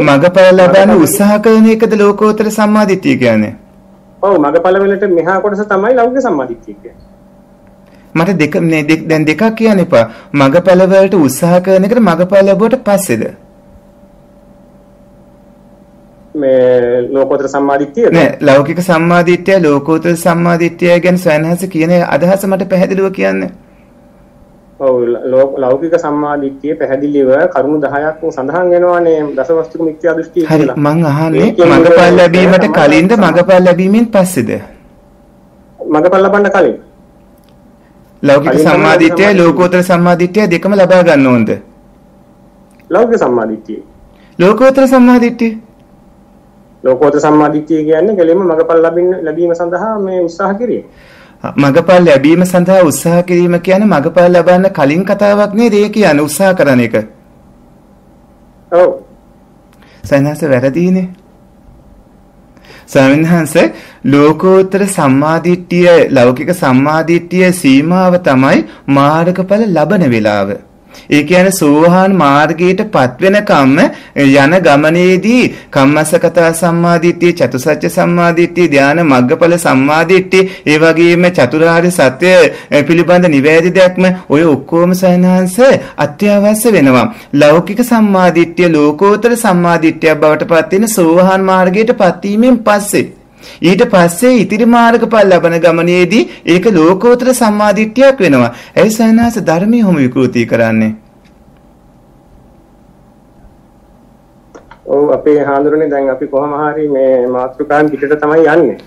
මගපල ලබන්න උත්සාහ කරන එකද ලෝකෝත්තර සම්මාදිට්ඨිය කියන්නේ? ඔව් මගපල වලට මෙහා කොටස තමයි ලෞකික සම්මාදිට්ඨිය කියන්නේ. මට දෙක මේ දැන් දෙකක් කියන්න එපා. මගපල වලට උත්සාහ කරන එකට මගපල ලැබුවට පස්සේද? මේ ලෝකෝත්තර සම්මාදිට්ඨිය නෑ ලෞකික සම්මාදිට්ඨිය ලෝකෝත්තර සම්මාදිට්ඨිය ගැන සයන්හස කියන අදහස මට පැහැදිලිව කියන්න. ඔව් ලෞකික සම්මාදිට්ඨිය පැහැදිලිව කරුණු 10ක් සඳහන් වෙනවානේ දසවස්තුක මිත්‍යා දෘෂ්ටි කියලා. හරි මං අහන්නේ මගපල් ලැබීමට කලින්ද මගපල් ලැබීමෙන් පස්සේද? මගපල් ලබන්න කලින්. ලෞකික සම්මාදිට්ඨිය ලෝකෝත්තර සම්මාදිට්ඨිය දෙකම ලබා ගන්න ඕනද? ලෞකික සම්මාදිට්ඨිය. ලෝකෝත්තර සම්මාදිට්ඨිය. ලෝකෝත්තර සම්මාදිට්ඨිය කියන්නේ කෙලින්ම මගපල් ලැබීම සඳහා මේ උත්සාහ කිරීම. මගපල් ලැබීම සඳහා උත්සාහ කිරීම කියන්නේ මගපල් ලබන්න කලින් කතාවක් නේද ඒ කියන්නේ උත්සාහ කරන එක. ඔව්. සයන්හස වැරදීනේ. ස්වාමින්වහන්ස ලෝකෝත්තර සම්මාදිට්ඨිය ලෞකික සම්මාදිට්ඨිය සීමාව තමයි මාර්ගඵල ලබන වේලාව. ඒ කියන්නේ සෝහාන් මාර්ගයට පත්වෙන කම්ම යන ගමනේදී කම්මස්සකතා සම්මාදිට්ඨිය චතුසත්‍ය සම්මාදිට්ඨිය ධාන මග්ගඵල සම්මාදිට්ඨිය ඒ වගේම චතුරාර්ය සත්‍ය පිළිබඳ නිවැරදි දැක්ම ඔය ඔක්කොම සයන්හන්ස අත්‍යවශ්‍ය වෙනවා. ලෞකික සම්මාදිට්ඨිය ලෝකෝත්තර සම්මාදිට්ඨිය බවට පත් වෙන සෝහාන් මාර්ගයට පත්වීමෙන් පස්සේ ඊට පස්සේ ඉතිරි මාර්ගඵල ලබන ගමනේදී ඒක ලෝකෝත්තර සම්මාදිට්ඨියක් වෙනවා. ඇයි සයනාස ධර්මයේ හොම විකෘති කරන්නේ? ඔව් අපේ හාමුදුරනේ දැන් අපි කොහොම හරි මේ මාතෘකාන් පිටට තමයි යන්නේ.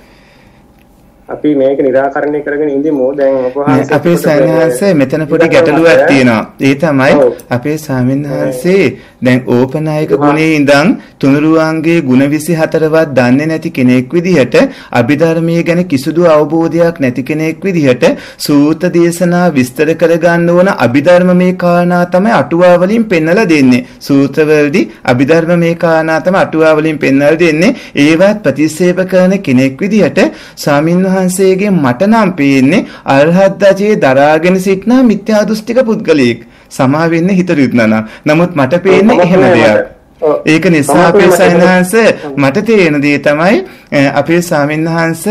අපි මේක निराකරණය කරගෙන ඉඳිමු. දැන් ඔබ වහන්සේ අපේ සාමිනහන්සේ මෙතන පොඩි ගැටලුවක් තියෙනවා. ඒ තමයි අපේ සාමිනහන්සේ දැන් ඕපනායක ගුණේ ඉඳන් තුනුරුවන්ගේ ගුණ 24වත් දන්නේ නැති කෙනෙක් විදිහට අභිධර්මයේ ගැන කිසිදු අවබෝධයක් නැති කෙනෙක් විදිහට සූත දේශනා විස්තර කරගන්න ඕන අභිධර්ම මේ කාරණා තමයි අටුවා වලින් පෙන්වලා දෙන්නේ. සූත්‍රවලදී අභිධර්ම මේ කාරණා තමයි අටුවා වලින් පෙන්වලා දෙන්නේ. ඒවත් ප්‍රතික්ෂේප කරන කෙනෙක් විදිහට සාමින් වහන්සේගේ මට නම් පේන්නේ අරහත් ධජේ දරාගෙන සිටනා මිත්‍යා දෘෂ්ටික පුද්ගලයෙක්. සමා වෙන්නේ හිත රිද්නනා. නමුත් මට පේන්නේ එහෙම දෙයක්. ඒක නිසා අපේ සයන්හන්ස මට තේරෙන දේ තමයි අපේ ස්වාමින්වහන්ස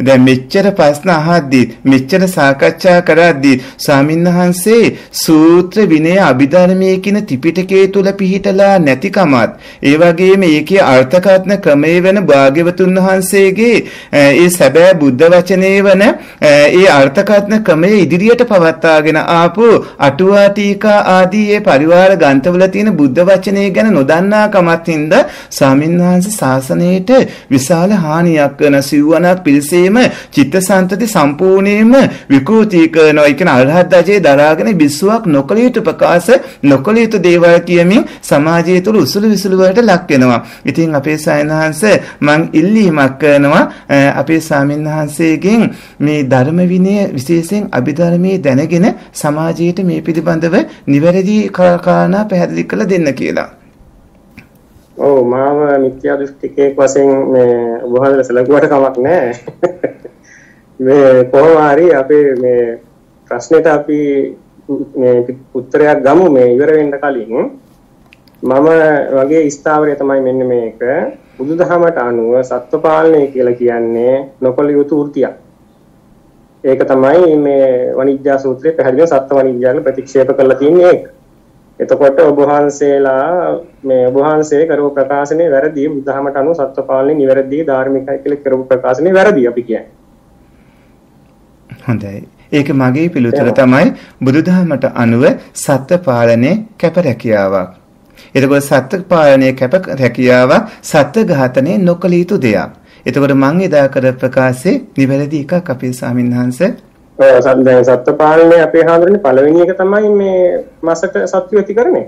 දැන් මෙච්චර ප්‍රශ්න අහද්දී මෙච්චර සාකච්ඡා කරද්දී ස්වාමින්වහන්සේ සූත්‍ර විනය අභිධර්මයේ කියන ත්‍රිපිටකයේ තුල පිහිටලා නැතිකමත් ඒ වගේම ඒකේ අර්ථකථන ක්‍රමයේ වෙන භාග්‍යවතුන් වහන්සේගේ ඒ සැබෑ බුද්ධ වචනේ වන ඒ අර්ථකථන ක්‍රමයේ ඉදිරියට පවත්වාගෙන ආපු අටුවා ටීකා ආදී ඒ පරිවාර ග්‍රන්ථවල තියෙන බුද්ධ වචනේ ගැන නොදන්නා නොදන්නාකමත් හින්දා ස්වාමින්වහන්සේ ශාසනයට විශාල හානියක් කරන සිව්වනක් පිළිසෙම චිත්තසංතති සම්පූර්ණයෙන්ම විකෘති කරනවා. ඒ කියන්නේ අරහත් ධජේ දරාගෙන බිස්සුවක් නොකළ යුතු ප්‍රකාශ නොකළ යුතු දේවල් කියමින් සමාජය තුළ උසුළු විසුළු වලට ලක් වෙනවා. ඉතින් අපේ සායනහන්ස මං ඉල්ලීමක් කරනවා අපේ ස්වාමින්වහන්සේගෙන් මේ ධර්ම විනය විශේෂයෙන් අභිධර්මයේ දැනගෙන සමාජයට මේ පිළිබඳව නිවැරදි කාරණා පැහැදිලි කරලා දෙන්න කියලා. ඔව් මාව මිත්‍යා දෘෂ්ටිකයෙක් වශයෙන් මේ ඔබ වහන්සේ සැලකුවට කමක් නැහැ. මේ කොහොම හරි අපේ මේ ප්‍රශ්නෙට අපි මේ උත්තරයක් ගමු මේ ඉවර වෙන්න කලින් මම වගේ ස්ථාවරය තමයි මෙන්න මේක බුදුදහමට අනුව සත්ව පාලනය කියලා කියන්නේ නොකල යුතු වෘතියක්. ඒක තමයි මේ වනිජ්ජා සූත්‍රයේ පැහැදිලිව සත්ව වනිජ්ජාල ප්‍රතික්ෂේප කරලා තියෙන්නේ ඒක. එතකොට ඔබ වහන්සේලා මේ ඔබ වහන්සේ කරපු ප්‍රකාශනේ වැරදි බුදුදහමට අනුව සත්ව පාලනේ නිවැරදි ධාර්මිකයි කියලා කරපු ප්‍රකාශනේ වැරදි අපි කියන්නේ. හොඳයි. ඒක මගේ පිළිතුර තමයි බුදුදහමට අනුව සත්ව පාලනේ කැප රැකියාවක්. එතකොට සත්ව පාලනයේ කැප රැකියාවක් සත්ව ඝාතනයේ නොකළ යුතු දෙයක්. එතකොට මම එදා කර ප්‍රකාශයේ නිවැරදි එකක් අපේ ස්වාමින්වහන්සේ දැන් සත්ත්ව පාලනය අපේ හාමුදුරනේ පළවෙනි එක තමයි මේ මාසට සත්තු ඇති කරන්නේ.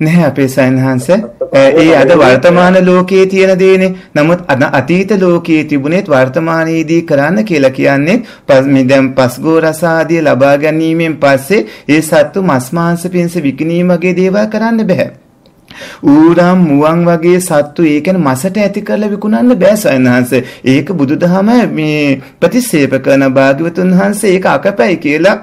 නැහැ අපේ සයන්හන්ස. ඒ අද වර්තමාන ලෝකයේ තියෙන දේනේ. නමුත් අතීත ලෝකයේ තිබුණේත් වර්තමානයේදී කරන්න කියලා කියන්නේ දැන් පස්ගෝ රස ආදී ලබා ගැනීමෙන් පස්සේ ඒ සත්තු මස් මාංශ පිංස විකිණීම වගේ දේවල් කරන්න බෑ. ඌරම් මුවන් වගේ සත්තු ඒ කියන්නේ මසට ඇති කරලා විකුණන්න බෑ සයන්හන්ස. ඒක බුදුදහම මේ ප්‍රතික්ෂේප කරන භාග්‍යවතුන් වහන්සේ ඒක අකපැයි කියලා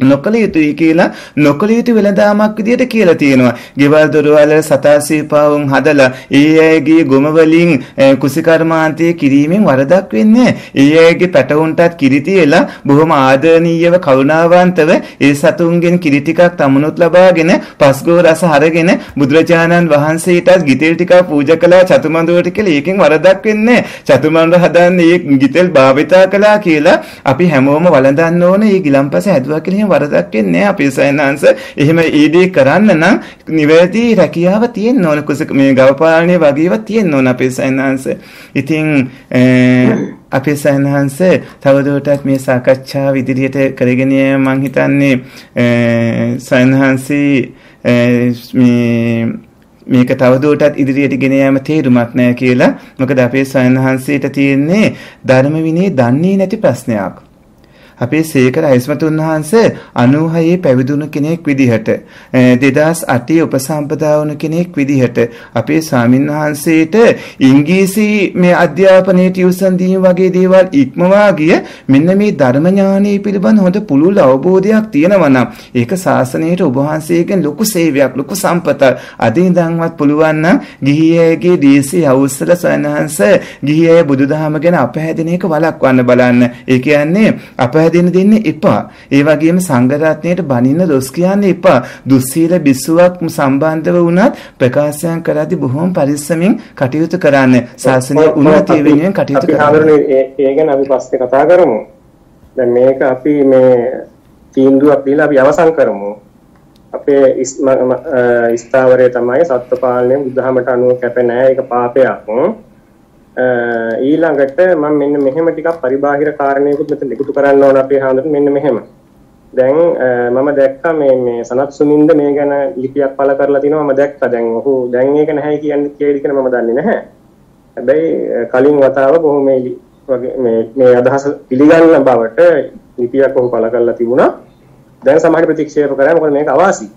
නොකල යුතුයි කියලා නොකල යුතු වෙළඳාමක් විදියට කියලා තියෙනවා. ගෙවල් දොරවල් සතා සීපාවුන් හදලා ඒ අයගේ ගොම වලින් කුසිකර්මාන්තයේ කිරීමෙන් වරදක් වෙන්නේ ඒ අයගේ පැටවුන්ටත් කිරි තියලා බොහොම ආදරණීයව කරුණාවන්තව ඒ සතුන්ගෙන් කිරි ටිකක් තමුණුත් ලබාගෙන පස්ගෝ රස හරගෙන බුදුරජාණන් වහන්සේටත් ගිතෙල් ටිකක් පූජා කළා චතුමඳුරට කියලා ඒකෙන් වරදක් වෙන්නේ චතුමඳුර හදන්නේ ඒ ගිතෙල් භාවිතා කළා කියලා අපි හැමෝම වළඳන්න ඕනේ. මේ ගිලම්පස හැදුවා කියලා එහෙම වරදක් වෙන්නේ අපේ සයන්හන්ස. එහෙම ඊදී කරන්න නම් නිවැරදි රැකියාව තියෙන්න ඕන කුසක මේ ගව පාලනය වගේව තියෙන්න ඕන අපේ සයන්හන්ස. ඉතින් අපේ සයන්හන්ස තවදුරටත් මේ සාකච්ඡාව ඉදිරියට කරගෙන මම හිතන්නේ සයන්හන්සී මේ මේක තවදුරටත් ඉදිරියට ගෙන යාම තේරුමක් නැහැ කියලා. මොකද අපේ සයන්හන්සේට තියෙන්නේ ධර්ම විනය දන්නේ නැති ප්‍රශ්නයක්. අපේ සේකර අයිස්මතුන් වහන්සේ 96 පැවිදුණු කෙනෙක් විදිහට 2008 උපසම්පදා වුණු කෙනෙක් විදිහට අපේ ස්වාමින් වහන්සේට ඉංග්‍රීසි මේ අධ්‍යාපනයේ ටියුෂන් දීම වගේ දේවල් ඉක්මවා ගිය මෙන්න මේ ධර්ම ඥානීය පිළිබඳ හොඳ පුළුල් අවබෝධයක් තියෙනවා නම් ඒක ශාසනයට ඔබ වහන්සේගෙන් ලොකු සේවයක් ලොකු සම්පතක්. අද ඉඳන්වත් පුළුවන් නම් ගිහියගේ දීසි අවුස්සල සයන්හන්ස ගිහියය බුදුදහම ගැන අපහැදින එක වළක්වන්න බලන්න. ඒ කියන්නේ අප හැදෙන්න දෙන්න එපා. ඒ වගේම සංඝරත්නයට බනින්න දොස් කියන්න එපා. දුස්සීල බිස්සුවක් සම්බන්ධව වුණත් ප්‍රකාශයන් කරද්දී බොහොම පරිස්සමින් කටයුතු කරන්න. ශාසනය උන්නතිය වෙනුවෙන් කටයුතු කරන්න. ඒ ගැන අපි පස්සේ කතා කරමු. දැන් මේක අපි මේ තීන්දුවක් දීලා අපි අවසන් කරමු. අපේ ස්ථාවරය තමයි සත්ත්ව පාලනය බුද්ධහමට අනුව කැප නැහැ ඒක පාපයක්. ඊළඟට මම මෙන්න මෙහෙම ටිකක් පරිබාහිර කාරණේකුත් මෙතන එකතු කරන්න ඕන අපේ හාමුදුරුවෝ මෙන්න මෙහෙම. දැන් මම දැක්කා මේ මේ සනත් සුමින්ද මේ ගැන ලිපියක් පළ කරලා තිනවා මම දැක්කා. දැන් ඔහු දැන් ඒක නැහැ කියන්නේ කියලා කියන මම දන්නේ නැහැ. හැබැයි කලින් වතාව බොහොම මේ වගේ මේ මේ අදහස පිළිගන්න බවට ලිපියක් ඔහු පළ කරලා තිබුණා. දැන් සමහර ප්‍රතික්ෂේප කරා මොකද මේක අවාසි.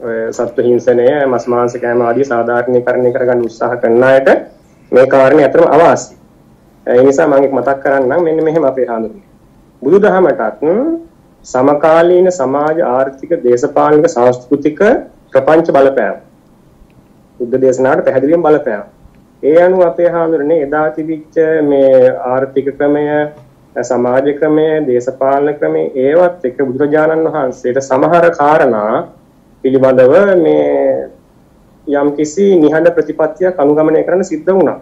ඔය සත්ව හිංසනය, මස් මාංශ කෑම ආදී සාධාරණීකරණය කරගන්න උත්සාහ කරන අයට මේ කාරණේ අතරම අවාසි. ඒ නිසා මම මතක් කරන්නම් මෙන්න මෙහෙම අපේ හාමුදුරුවෝ. බුදුදහමටත් සමකාලීන සමාජ ආර්ථික දේශපාලනික සංස්කෘතික ප්‍රපංච බලපෑම. බුද්ධ දේශනාවට පැහැදිලිවම බලපෑම. ඒ අනුව අපේ හාමුදුරනේ එදා තිබිච්ච මේ ආර්ථික ක්‍රමය සමාජ ක්‍රමය දේශපාලන ක්‍රමය ඒවත් එක බුදුරජාණන් වහන්සේට සමහර කාරණා පිළිබඳව මේ යම්කිසි නිහඬ ප්‍රතිපත්තියක් අනුගමනය කරන්න සිද්ධ වුණා.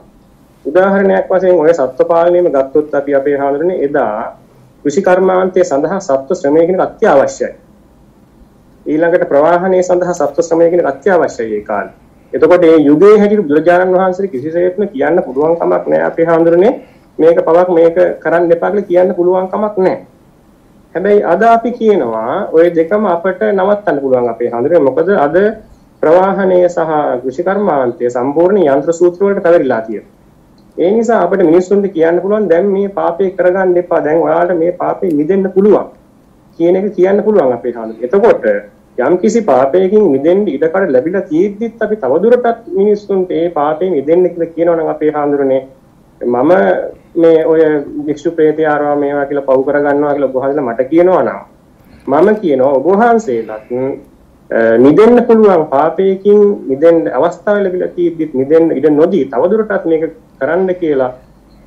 උදාහරණයක් වශයෙන් ඔය සත්ව පාලනයම ගත්තොත් අපි අපේ හාමුදුරනේ එදා කෘෂි කර්මාන්තයේ සඳහා සත්ව ශ්‍රමය කෙනෙක් අත්‍යවශ්‍යයි. ඊළඟට ප්‍රවාහනයේ සඳහා සත්ව ශ්‍රමය කෙනෙක් අත්‍යවශ්‍යයි ඒ කාලේ. එතකොට මේ යුගයේ හැටියට බුදුරජාණන් වහන්සේ කිසිසේත්ම කියන්න පුළුවන් කමක් නැහැ අපේ හාමුදුරනේ මේක පවක් මේක කරන්න එපා කියලා කියන්න පුළුවන් කමක් නැහැ. හැබැයි අද අපි කියනවා ওই දෙකම අපට නවත්තන්න පුළුවන් අපේ හාමුදුරනේ මොකද අද ප්‍රවාහනය සහ කෘෂි කර්මාන්තය සම්පූර්ණ යන්ත්‍ර සූත්‍ර වලට පැවරිලා තියෙනවා. ඒ නිසා අපිට මිනිස්සුන්ට කියන්න පුළුවන් දැන් මේ පාපේ කරගන්න එපා. දැන් ඔයාලට මේ පාපේ මිදෙන්න පුළුවන් කියන එක කියන්න පුළුවන් අපේ හාමුදුරුවෝ. එතකොට යම් කිසි පාපයකින් මිදෙන්න ඉඩකඩ ලැබිලා තියෙද්දිත් අපි තවදුරටත් මිනිස්සුන්ට මේ පාපේ මිදෙන්න කියලා කියනවනම් අපේ හාමුදුරනේ මම මේ ඔය වික්ෂු ප්‍රේතය ආරවා මේවා කියලා පව් කරගන්නවා කියලා ඔබ වහන්සේලා මට කියනවා නම් මම කියනවා ඔබ වහන්සේලාත් මිදෙන්න පුළුවන් පාපයකින් මිදෙන්න අවස්ථාව ලැබිලා තියෙද්දිත් මිදෙන්න ඉඩ නොදී තවදුරටත් මේක කරන්න කියලා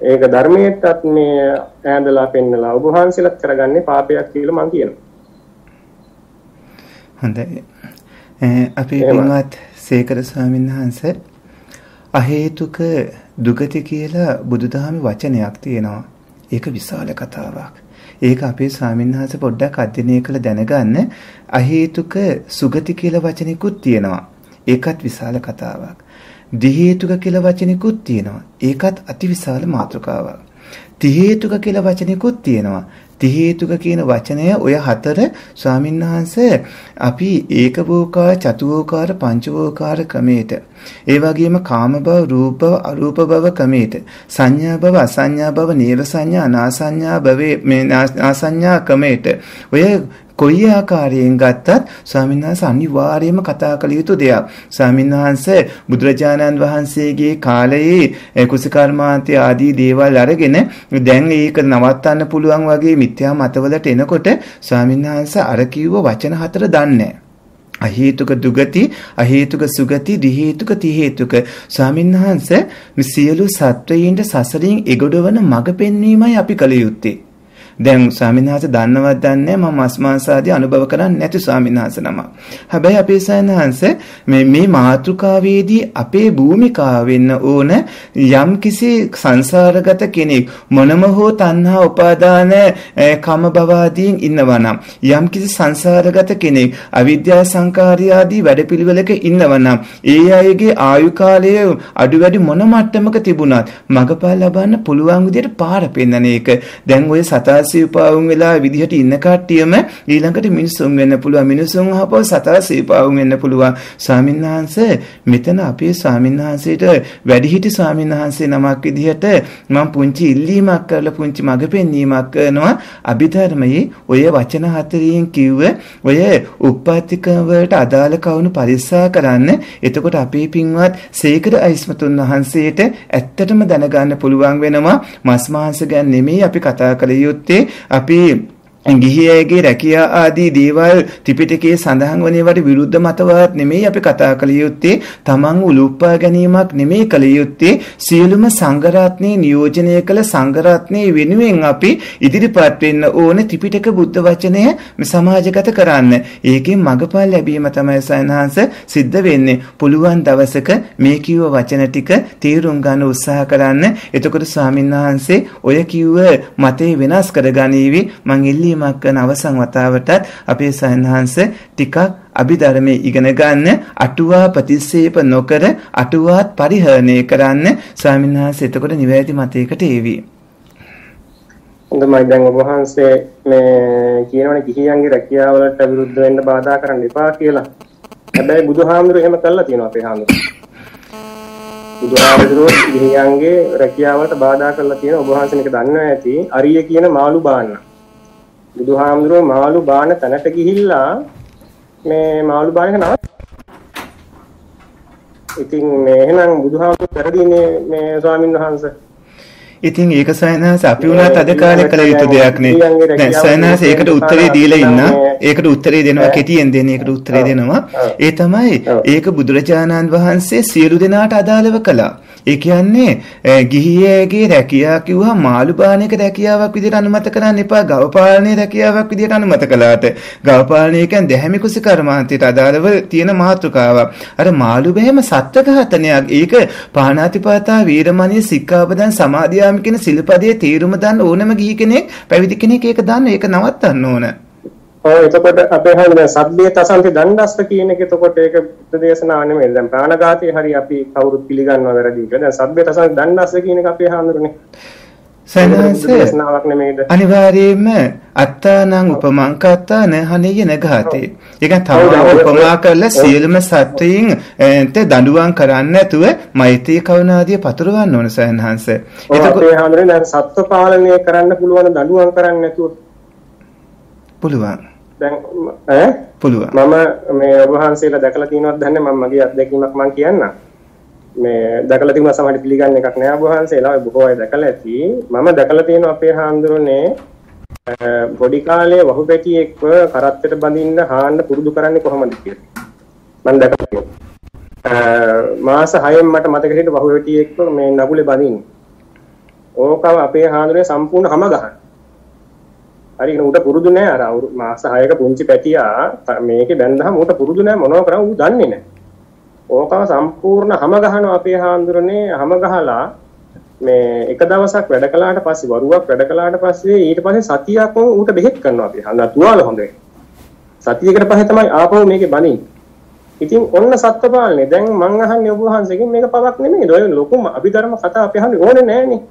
ඒක ධර්මයටත් මේ ඈඳලා පෙන්නලා ඔබ වහන්සේලාත් කරගන්නේ පාපයක් කියලා මම කියනවා. හොඳයි. අපි පින්වත් සේකර ස්වාමීන් වහන්සේ අහේතුක දුගති කියලා බුදුදහමේ වචනයක් තියෙනවා. ඒක විශාල කතාවක්. ඒක අපේ ස්වාමින්වහන්සේ පොඩ්ඩක් අධ්‍යයනය කළ දැනගන්න අහේතුක සුගති කියලා වචනිකුත් තියෙනවා. ඒකත් විශාල කතාවක්. දිහේතුක කියලා වචනිකුත් තියෙනවා. ඒකත් අතිවිශාල මාතෘකාවක්. තිහේතුක කියලා වචනිකුත් තියෙනවා. ති හේතුක කියන වචනය ඔය හතර ස්වාමින්වහන්සේ අපි ඒකවෝකාර චතුවෝකාර පංචවෝකාර ක්‍රමයට. ඒ වගේම කාම භව රූප භව අරූප භව ක්‍රමයට. සංඥා භව අසංඥා භව නේව සංඥා අනාසංඥා භවේ මේ ආසංඥා ක්‍රමයට. ඔය කොයි ආකාරයෙන් ගත්තත් ස්වාමීන් වහන්සේ අනිවාර්යයෙන්ම කතා කළ යුතු දෙයක්. ස්වාමීන් වහන්සේ බුදුරජාණන් වහන්සේගේ කාලයේ කුසකර්මාන්තය ආදී දේවල් අරගෙන දැන් ඒක නවත්තන්න පුළුවන් වගේ මිත්‍යා මතවලට එනකොට ස්වාමීන් වහන්සේ අර කිව්ව වචන හතර දන්නේ අහේතුක දුගති අහේතුක සුගති දිහේතුක තිහේතුක. ස්වාමින්වහන්සේ මේ සියලු සත්වයින්ට සසරින් එගොඩවන මඟ පෙන්වීමයි අපි කළ යුත්තේ. දැන් ස්වාමීන් වහන්සේ දන්නවත් දන්නේ මම මස් මාංශ ආදී අනුභව කරන්නේ නැති ස්වාමීන් වහන්සේ නම. හැබැයි අපේ ස්වාමීන් මේ මේ මාතෘකාවේදී අපේ භූමිකාව වෙන්න ඕන යම් කිසි සංසාරගත කෙනෙක් මොනම හෝ තණ්හා උපාදාන කම භව ආදීන් ඉන්නවා නම් යම් කිසි සංසාරගත කෙනෙක් අවිද්‍යා සංකාරය ආදී වැඩපිළිවෙලක ඉන්නවා නම් ඒ අයගේ ආයු කාලය අඩු වැඩි මොන මට්ටමක තිබුණත් මගපල් ලබන්න පුළුවන් විදිහට පාර පෙන්වන එක. දැන් ඔය සතා සීපාවුන් වෙලා විදිහට ඉන්න කට්ටියම ඊළඟට මිනිසුන් වෙන්න පුළුවන්. මිනිසුන් ආපහු සතා සීපාවුන් වෙන්න පුළුවන්. ස්වාමින්වහන්සේ මෙතන අපේ ස්වාමින්වහන්සේට වැඩිහිටි ස්වාමින්වහන්සේ නමක් විදිහට මම පුංචි ඉල්ලීමක් කරලා පුංචි මඟ පෙන්වීමක් කරනවා. අභිධර්මයේ ඔය වචන හතරෙන් කිව්ව ඔය උප්පත්තික වලට අදාළ කවුණු පරිස්සා කරන්න. එතකොට අපේ පින්වත් සේකර අයිස්මතුන් වහන්සේට ඇත්තටම දැනගන්න පුළුවන් වෙනවා. මස් මාංශ ගැන නෙමෙයි අපි කතා කළ යුත්තේ. යුත්තේ අපි ගිහියගේ රැකියා ආදී දේවල් ත්‍රිපිටකයේ සඳහන් වන ඒවාට විරුද්ධ මතවාද නෙමෙයි අපි කතා කළ යුත්තේ තමන් උලුප්පා ගැනීමක් නෙමෙයි කළ යුත්තේ සියලුම සංඝරත්නයේ නියෝජනය කළ සංඝරත්නයේ වෙනුවෙන් අපි ඉදිරිපත් වෙන්න ඕන ත්‍රිපිටක බුද්ධ වචනය සමාජගත කරන්න. ඒකෙන් මඟපල් ලැබීම තමයි සයන්හංශ සිද්ධ වෙන්නේ. පුළුවන් දවසක මේ කිව්ව වචන ටික තීරුම් ගන්න උත්සාහ කරන්න. එතකොට ස්වාමින්වහන්සේ ඔය කිව්ව මතේ වෙනස් කරගනීවි. මං ඉල්ලී ඉල්ලීමක් කරන අවසන් වතාවටත් අපේ සයන්හන්ස ටිකක් අභිධර්මයේ ඉගෙන ගන්න අටුවා ප්‍රතික්ෂේප නොකර අටුවාත් පරිහරණය කරන්න ස්වාමීන් වහන්සේ එතකොට නිවැරදි මතයකට ඒවි. හොඳයි දැන් ඔබ වහන්සේ මේ කියනවනේ කිහියන්ගේ රැකියාවලට විරුද්ධ වෙන්න බාධා කරන්න එපා කියලා. හැබැයි බුදුහාමුදුරු එහෙම කළා තියෙනවා අපේ හාමුදුරු. බුදුහාමුදුරුවෝ ගිහියන්ගේ රැකියාවලට බාධා කරලා තියෙන ඔබ වහන්සේ මේක දන්නවා ඇති. අරිය කියන මාළු බාන්න. බුදුහාමුදුරුවෝ මාළු බාන තැනට ගිහිල්ලා මේ මාළු බාන එක නවත් ඉතින් මේ එහෙනම් බුදුහාමුදුරුවෝ පෙරදීනේ මේ ස්වාමින් වහන්සේ ඉතින් ඒක සයනහස අපි උනත් අද කාලේ කළ යුතු දෙයක් නේ. දැන් සයනහස ඒකට උත්තරේ දීලා ඉන්න. ඒකට උත්තරේ දෙනවා කෙටියෙන් දෙන්න ඒකට උත්තරේ දෙනවා. ඒ තමයි ඒක බුදුරජාණන් වහන්සේ සියලු දෙනාට අදාළව කළා. ඒ කියන්නේ ගිහියේගේ රැකියාව කිව්වහම මාළු පාලනයක රැකියාවක් විදිහට අනුමත කරන්න එපා. ගව පාලනයේ රැකියාවක් විදිහට අනුමත කළාට. ගව පාලනය කියන්නේ දැහැමි කුසි කර්මාන්තයට අදාළව තියෙන මාතෘකාවක්. අර මාළු බැහැම සත්ව ඝාතනයක්. ඒක පාණාතිපාතා වීරමණී සික්ඛාපදං සමාදියාමි කියන සිල්පදයේ තීරුම දන්න ඕනම ගිහි කෙනෙක් පැවිදි කෙනෙක් ඒක දන්න ඒක නවත්තන්න ඕන. ඔව් එතකොට අපේ හරිය දැන් සබ්බේ තසන්ති දණ්ඩස්ස කියන එක එතකොට ඒක දේශනාව නෙමෙයි. දැන් ප්‍රාණඝාතය හරි අපි කවුරුත් පිළිගන්නවා වැරදි කියලා. දැන් සබ්බේ තසන්ති දණ්ඩස්ස කියන එක අපේ හාමුදුරනේ. සයන්සේ අනිවාර්යයෙන්ම අත්තානං උපමංකත්තාන හනේය නඝාතේ. ඒක තව උපමා කරලා සියලුම සත්වයින් ට දඬුවම් කරන්න නැතුව මෛත්‍රී කරුණාදිය පතුරවන්න ඕන සයන්හන්ස. එතකොට ඒ හැමෝටම සත්ව පාලනය කරන්න පුළුවන් දඬුවම් කරන්න නැතුව පුළුවන්. දැන් ඈ පුළුවන්. මම මේ ඔබ වහන්සේලා දැකලා තියෙනවද දන්නේ මම මගේ අත්දැකීමක් මම කියන්නම්. මේ දැකලා තිබුණා සමහර පිළිගන්න එකක් නෑ ඔබ වහන්සේලා බොහෝ අය දැකලා ඇති. මම දැකලා තියෙනවා අපේ හාමුදුරනේ පොඩි කාලේ වහුපැටියෙක්ව කරත්තට බඳින්න හාන්න පුරුදු කරන්නේ කොහොමද කියලා. මම දැකලා තියෙනවා. මාස 6න් මට මතක හිටිය වහුපැටියෙක්ව මේ නගුලේ බඳින්න. ඕකව අපේ හාමුදුරනේ සම්පූර්ණ හැම ගහන. හරි උට පුරුදු නෑ අර මාස 6ක පුංචි පැටියා මේකේ බැඳහම උට පුරුදු නෑ මොනව කරා ඌ දන්නේ නෑ. ඕකම සම්පූර්ණ හැම ගහනවා අපේ හාමුදුරනේ හැම ගහලා මේ එක දවසක් වැඩ කළාට පස්සේ වරුවක් වැඩ කළාට පස්සේ ඊට පස්සේ සතියක් ඌට බෙහෙත් කරනවා අපි. හඳ තුවාල හොඳයි. සතියකට පස්සේ තමයි ආපහු මේකේ බණින්නේ. ඉතින් ඔන්න සත්ත්වපාලනේ දැන් මං අහන්නේ ඔබ වහන්සේගෙන් මේක පවක් නෙමෙයි. ඔය ලොකුම අභිධර්ම කතා අපි අහන්නේ ඕනේ නෑනේ.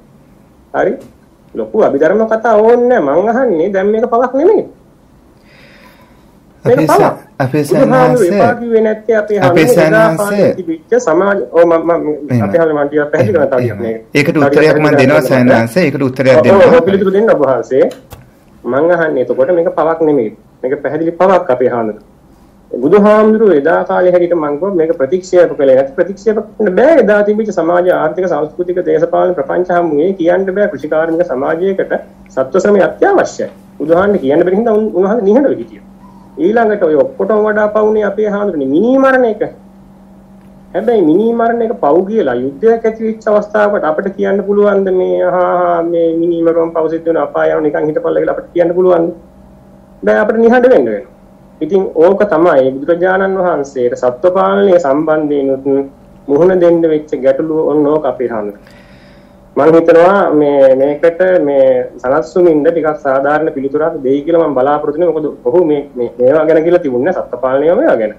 හරි. ලොකු අභිධර්ම කතා ඕනේ මං අහන්නේ දැන් මේක පවක් නෙමෙයි. අපේ අපේ සන්නාසේ අපේ සන්නාසේ තිබිච්ච සමාජ ඔව් මම අපේ හැම මන් ටිකක් පැහැදිලි තාම මේක. ඒකට උත්තරයක් මම දෙනවා සන්නාසේ. ඒකට උත්තරයක් දෙනවා. ඔව් පිළිතුරු දෙන්න ඔබ වහන්සේ. මං අහන්නේ එතකොට මේක පවක් නෙමෙයි. මේක පැහැදිලි පවක් අපේ හාමුදුරුවෝ. බුදුහාමුදුරුවෝ එදා කාලේ හැටියට මං කිව්වා මේක ප්‍රතික්ෂේප කළේ නැති ප්‍රතික්ෂේප කරන්න බෑ එදා තිබිච්ච සමාජ ආර්ථික සංස්කෘතික දේශපාලන ප්‍රපංච හමුවේ කියන්න බෑ කෘෂිකාර්මික සමාජයකට සත්ව ශ්‍රමය අත්‍යවශ්‍යයි. බුදුහාමුදුරුවෝ කියන්න බැරි හින්දා උන්වහන්සේ නිහඬව හිටියා. ඊළඟට ඔය ඔක්කොටම වඩා පවුනේ අපේ හාමුදුරනේ මිනී මරණ එක. හැබැයි මිනී මරණ එක පව් කියලා යුද්ධයක් ඇති වෙච්ච අවස්ථාවකට අපිට කියන්න පුළුවන්ද මේ ආහා මේ මිනී මරුවම් පව් සිද්ධ වෙන අපාය යන නිකන් හිටපල්ලා කියලා අපිට කියන්න පුළුවන්ද? බෑ අපිට නිහඬ වෙන්න වෙනවා. ඉතින් ඕක තමයි බුදුරජාණන් වහන්සේට සත්ව පාලනය සම්බන්ධයෙන් මුහුණ දෙන්න වෙච්ච ගැටලුව ඔන්න ඕක අපේ හාමුදුරනේ. මම හිතනවා මේ මේකට මේ සනස්සුමින්ද ටිකක් සාධාරණ පිළිතුරක් දෙයි කියලා මම බලාපොරොත්තු වෙනවා. මොකද ඔහු මේ මේ මේවා ගැන කියලා තිබුණේ සත්පාලනය මේවා ගැන.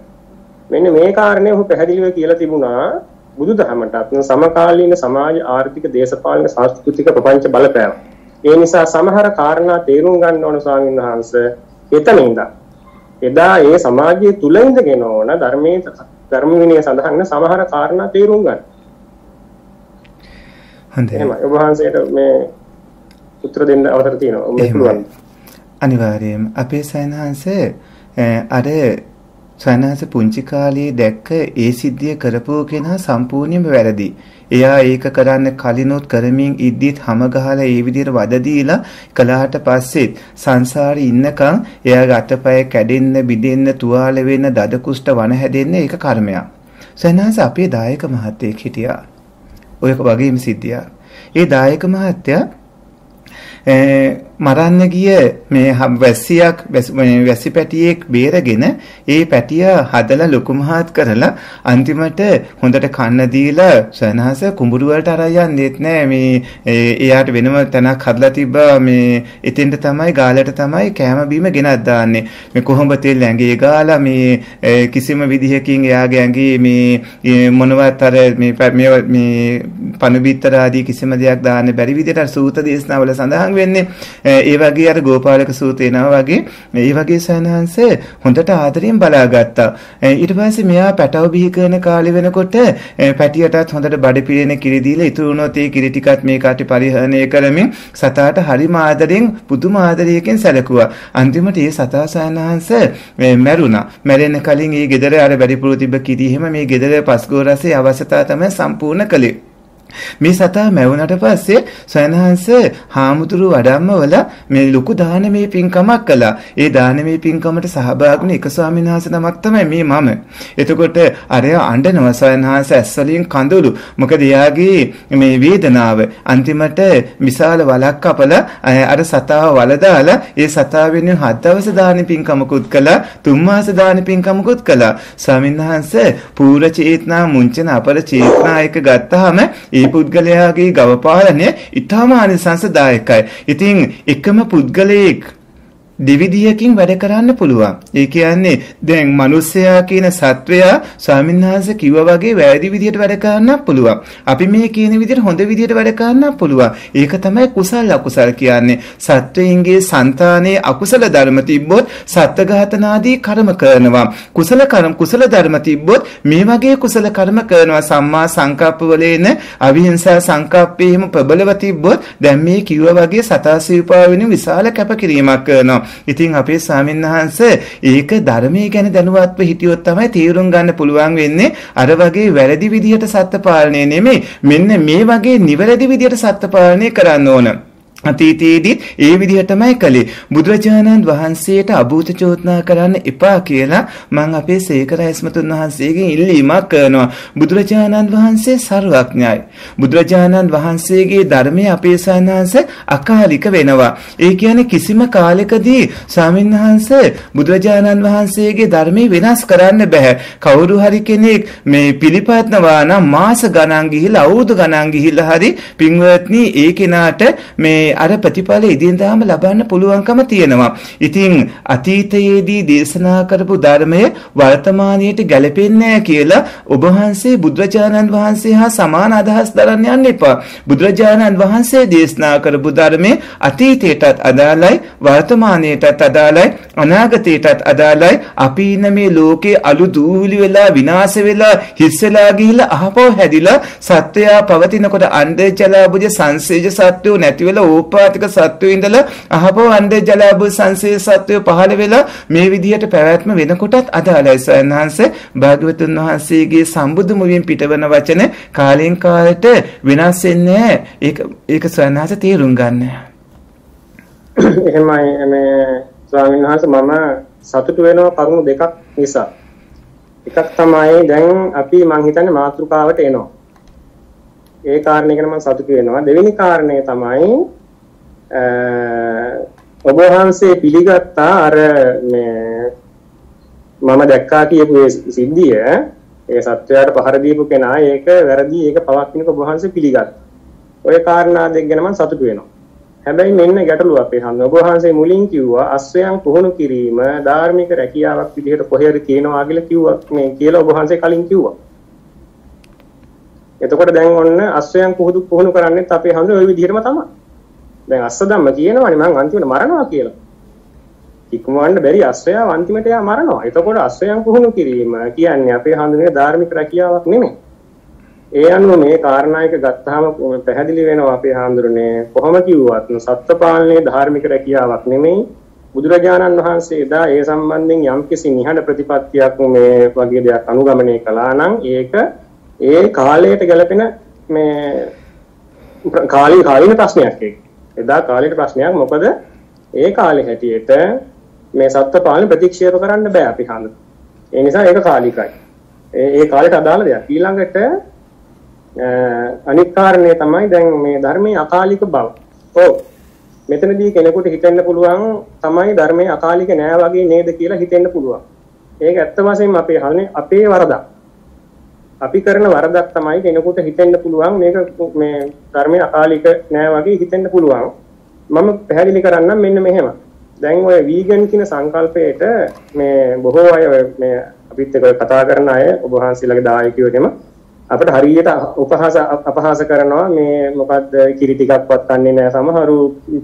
මෙන්න මේ කාරණේ ඔහු පැහැදිලිව කියලා තිබුණා බුදුදහමටත් සමකාලීන සමාජ ආර්ථික දේශපාලන සංස්කෘතික ප්‍රපංච බලපෑම. ඒ නිසා සමහර කාරණා තේරුම් ගන්න ඕන ස්වාමීන් වහන්සේ එතන ඉඳන් එදා ඒ සමාජයේ තුල ඉඳගෙන ඕන ධර්මයේ ධර්ම විනය සඳහන් සමහර කාරණා තේරුම් ගන්න. හොඳයි. එහෙමයි. ඔබ වහන්සේට මේ උත්තර දෙන්න අවසර තියෙනවා. ඔබ පුළුවන්. අනිවාර්යයෙන්ම අපේ සයන්හන්සේ අර සයන්හන්ස පුංචි කාලේ දැක්ක ඒ සිද්ධිය කරපුව කෙනා සම්පූර්ණයෙන්ම වැරදි. එයා ඒක කරන්න කලිනුත් කරමින් ඉද්දිත් හැම ගහලා ඒ විදිහට වද දීලා කලහට පස්සෙත් සංසාරේ ඉන්නකම් එයාගේ අතපය කැඩෙන්න, බිඳෙන්න, තුවාල වෙන්න, දද කුෂ්ඨ වන හැදෙන්න ඒක කර්මයක්. සයන්හන්ස අපේ දායක මහත්තයෙක් හිටියා. ඔය වගේම සිද්ධියක්. ඒ දායක මහත්තයා මරන්න ගිය මේ වැස්සියක් වැසි පැටියෙක් බේරගෙන ඒ පැටිය හදලා ලොකු මහත් කරලා අන්තිමට හොඳට කන්න දීලා සනහස කුඹුරු වලට අරන් යන්නේත් නෑ. මේ එයාට වෙනම තැනක් හදලා තිබ්බා. මේ එතෙන්ට තමයි ගාලට තමයි කෑම බීම ගෙනත් දාන්නේ. මේ කොහොඹ තෙල් ඇඟේ ගාලා මේ කිසිම විදිහකින් එයාගේ ඇඟේ මේ මොනවත් අර මේ මේ පණුබිත්තර ආදී කිසිම දෙයක් දාන්න බැරි විදිහට සූත දේශනාවල සඳහන් වෙන්නේ. ඒ වගේ අර ගෝපාලක සූතේනවා වගේ මේ වගේ සයන්හන්ස හොඳට ආදරෙන් බලාගත්තා. ඊට පස්සේ මෙයා පැටව බිහි කරන කාලේ වෙනකොට පැටියටත් හොඳට බඩ පිරෙන කිරි දීලා ඉතුරු වුණොත් ඒ කිරි ටිකත් මේ කාටි පරිහරණය කරමින් සතාට හරිම ආදරෙන් පුදුම ආදරයකින් සැලකුවා. අන්තිමට ඒ සතා සයන්හන්ස මැරුණා. මැරෙන්න කලින් ඒ ගෙදර අර වැඩිපුර තිබ්බ කිරි එහෙම මේ ගෙදර පස්ගෝ රසේ අවශ්‍යතාව තමයි සම්පූර්ණ කළේ. මේ සතා මැවුනට පස්සේ සයන්හන්ස හාමුදුරු වඩම්මවල මේ ලොකු දානමේ පින්කමක් කළා. ඒ දානමේ පින්කමට සහභාගී එක ස්වාමීන් වහන්සේ නමක් තමයි මේ මම. එතකොට අරය අඬනවා සයන්හන්ස ඇස්වලින් කඳුළු. මොකද එයාගේ මේ වේදනාව අන්තිමට විශාල වලක් කපලා අර සතාව වලදාලා ඒ සතා වෙනුවෙන් හත් දවස් දාන පින්කමකුත් කළා. තුන් මාස දාන පින්කමකුත් කළා. ස්වාමීන් වහන්සේ පූර්ව චේතනා මුංචන අපර චේතනා එක ගත්තාම ඒ පුද්ගලයාගේ ගව පාලනය ඊටාම ආනිසංසදායකයි. ඉතින් එකම පුද්ගලයෙක් දෙවිදියකින් වැඩ කරන්න පුළුවන්. ඒ කියන්නේ දැන් මිනිස්සයා කියන සත්වයා ස්වාමින්වහන්සේ කිව්වා වගේ වැරදි විදියට වැඩ කරන්නත් පුළුවන්. අපි මේ කියන විදියට හොඳ විදියට වැඩ කරන්නත් පුළුවන්. ඒක තමයි කුසල අකුසල කියන්නේ. සත්වයින්ගේ సంతානයේ අකුසල ධර්ම තිබ්බොත් සත්ත්වඝාතනාදී කර්ම කරනවා. කුසල කර්ම කුසල ධර්ම තිබ්බොත් මේ වගේ කුසල කර්ම කරනවා. සම්මා සංකප්පවලේන අවිහිංසා සංකප්පේම ප්‍රබලව තිබ්බොත් දැන් මේ කිව්වා වගේ සතාසීපාව වෙන විශාල කැපකිරීමක් කරනවා. ඉතින් අපේ ස්වාමීන් වහන්සේ ඒක ධර්මයේ ගැන දැනුවත්ව හිටියොත් තමයි තීරුම් ගන්න පුළුවන් වෙන්නේ අර වගේ වැරදි විදිහට සත්ත්ව පාලනය නෙමෙයි මෙන්න මේ වගේ නිවැරදි විදිහට සත්ත්ව පාලනය කරන්න ඕන. අතීතයේදීත් ඒ විදිහටමයි කළේ. බුදුරජාණන් වහන්සේට අභූත චෝදනා කරන්න එපා කියලා මම අපේ සේකර ඇස්මතුන් වහන්සේගෙන් ඉල්ලීමක් කරනවා. බුදුරජාණන් වහන්සේ ਸਰවඥයි. බුදුරජාණන් වහන්සේගේ ධර්මයේ අපේ සානංශ අකාලික වෙනවා. ඒ කියන්නේ කිසිම කාලයකදී ස්වාමින්වහන්සේ බුදුරජාණන් වහන්සේගේ ධර්මයේ වෙනස් කරන්න බෑ. කවුරු හරි කෙනෙක් මේ පිළිපත්නවා නම් මාස ගණන් ගිහිලා අවුරුදු ගණන් ගිහිලා හරි පින්වත්නි ඒ කෙනාට මේ අර ප්‍රතිඵල ඉදින්දාම ලබන්න පුළුවන්කම තියෙනවා. ඉතින් අතීතයේදී දේශනා කරපු ධර්මය වර්තමානයට ගැලපෙන්නේ කියලා ඔබ වහන්සේ බුදුරජාණන් වහන්සේ හා සමාන අදහස් දරන්න යන්න එපා. බුදුරජාණන් වහන්සේ දේශනා කරපු ධර්මයේ අතීතයටත් අදාළයි වර්තමානයටත් අදාළයි අනාගතයටත් අදාළයි අපි ඉන්න මේ ලෝකේ අලු දූවිලි වෙලා විනාශ වෙලා හිස් වෙලා ගිහිල්ලා අහපව හැදිලා සත්වයා පවතිනකොට අන්දේ ජලාබුජ සංසේජ සත්වෝ නැති වෙලා ඕපාතික සත්වෝ ඉඳලා අහපව අන්දේ ජලාබුජ සංසේජ සත්වෝ පහළ වෙලා මේ විදිහට පැවැත්ම වෙනකොටත් අදාළයි සයන්හන්ස භාග්‍යවතුන් වහන්සේගේ සම්බුදු මුවින් පිටවන වචන කාලෙන් කාලට වෙනස් වෙන්නේ ඒක ඒක සයන්හන්ස තේරුම් ගන්න. එහෙමයි මේ ස්වාමීන් වහන්සේ මම සතුටු වෙනවා කරුණු දෙකක් නිසා. එකක් තමයි දැන් අපි මං හිතන්නේ මාතෘකාවට එනවා. ඒ කාරණේ ගැන මම සතුටු වෙනවා. දෙවෙනි කාරණේ තමයි ඔබ වහන්සේ පිළිගත්තා අර මේ මම දැක්කා කියපු සිද්ධිය ඒ සත්වයාට පහර දීපු කෙනා ඒක වැරදි ඒක පවක් වෙනක ඔබ වහන්සේ පිළිගත්තා. ওই කාරණා දෙක ගැන මම සතුටු වෙනවා. හැබැයි මෙන්න ගැටලුව අපේ හන්ද ඔබ වහන්සේ මුලින් කිව්වා අස්වැයන් පුහුණු කිරීම ධාර්මික රැකියාවක් විදිහට කොහෙද කියනවා කියලා කිව්වා මේ කියලා ඔබ වහන්සේ කලින් කිව්වා. එතකොට දැන් ඔන්න අස්වැයන් පුහුණු පුහුණු කරන්නේත් අපේ හන්ද ওই විදිහටම තමයි. දැන් අස්ස ධම්ම කියනවනේ මං අන්තිමට මරනවා කියලා. ඉක්මවන්න බැරි අස්වැයා අන්තිමට එයා මරනවා. එතකොට අස්වැයන් පුහුණු කිරීම කියන්නේ අපේ හන්දනේ ධාර්මික රැකියාවක් නෙමෙයි. ඒ අනුව මේ කාරණායක ගත්තාම පැහැදිලි වෙනවා අපේ හාමුදුරනේ කොහොම කිව්වත් සත්ත්ව පාලනයේ ධාර්මික රැකියාවක් නෙමෙයි බුදුරජාණන් වහන්සේ එදා ඒ සම්බන්ධයෙන් යම්කිසි නිහඬ ප්‍රතිපත්තියක් මේ වගේ දෙයක් අනුගමනය කළා නම් ඒක ඒ කාලයට ගැලපෙන මේ කාලී කාලින ප්‍රශ්නයක් ඒක. එදා කාලීන ප්‍රශ්නයක් මොකද ඒ කාලේ හැටියට මේ සත්ත්ව පාලන ප්‍රතික්ෂේප කරන්න බෑ අපි හඳ. ඒ නිසා ඒක කාලිකයි. ඒ ඒ කාලයට අදාළ දෙයක්. ඊළඟට අනිත් කාරණේ තමයි දැන් මේ ධර්මයේ අකාලික බව. ඔව්. මෙතනදී කෙනෙකුට හිතෙන්න පුළුවන් තමයි ධර්මයේ අකාලික නෑ වගේ නේද කියලා හිතෙන්න පුළුවන්. ඒක ඇත්ත වශයෙන්ම අපේ හරනේ අපේ වරදක්. අපි කරන වරදක් තමයි කෙනෙකුට හිතෙන්න පුළුවන් මේක මේ ධර්මයේ අකාලික නෑ වගේ හිතෙන්න පුළුවන්. මම පැහැදිලි කරන්නම් මෙන්න මෙහෙම. දැන් ඔය වීගන් කියන සංකල්පයට මේ බොහෝ අය මේ අපිත් එක්ක කතා කරන අය ඔබ වහන්සේලාගේ දායකයෝ එතෙම අපිට හරියට උපහාස අපහාස කරනවා මේ මොකද්ද කිරි ටිකක්වත් කන්නේ නැහැ සමහරු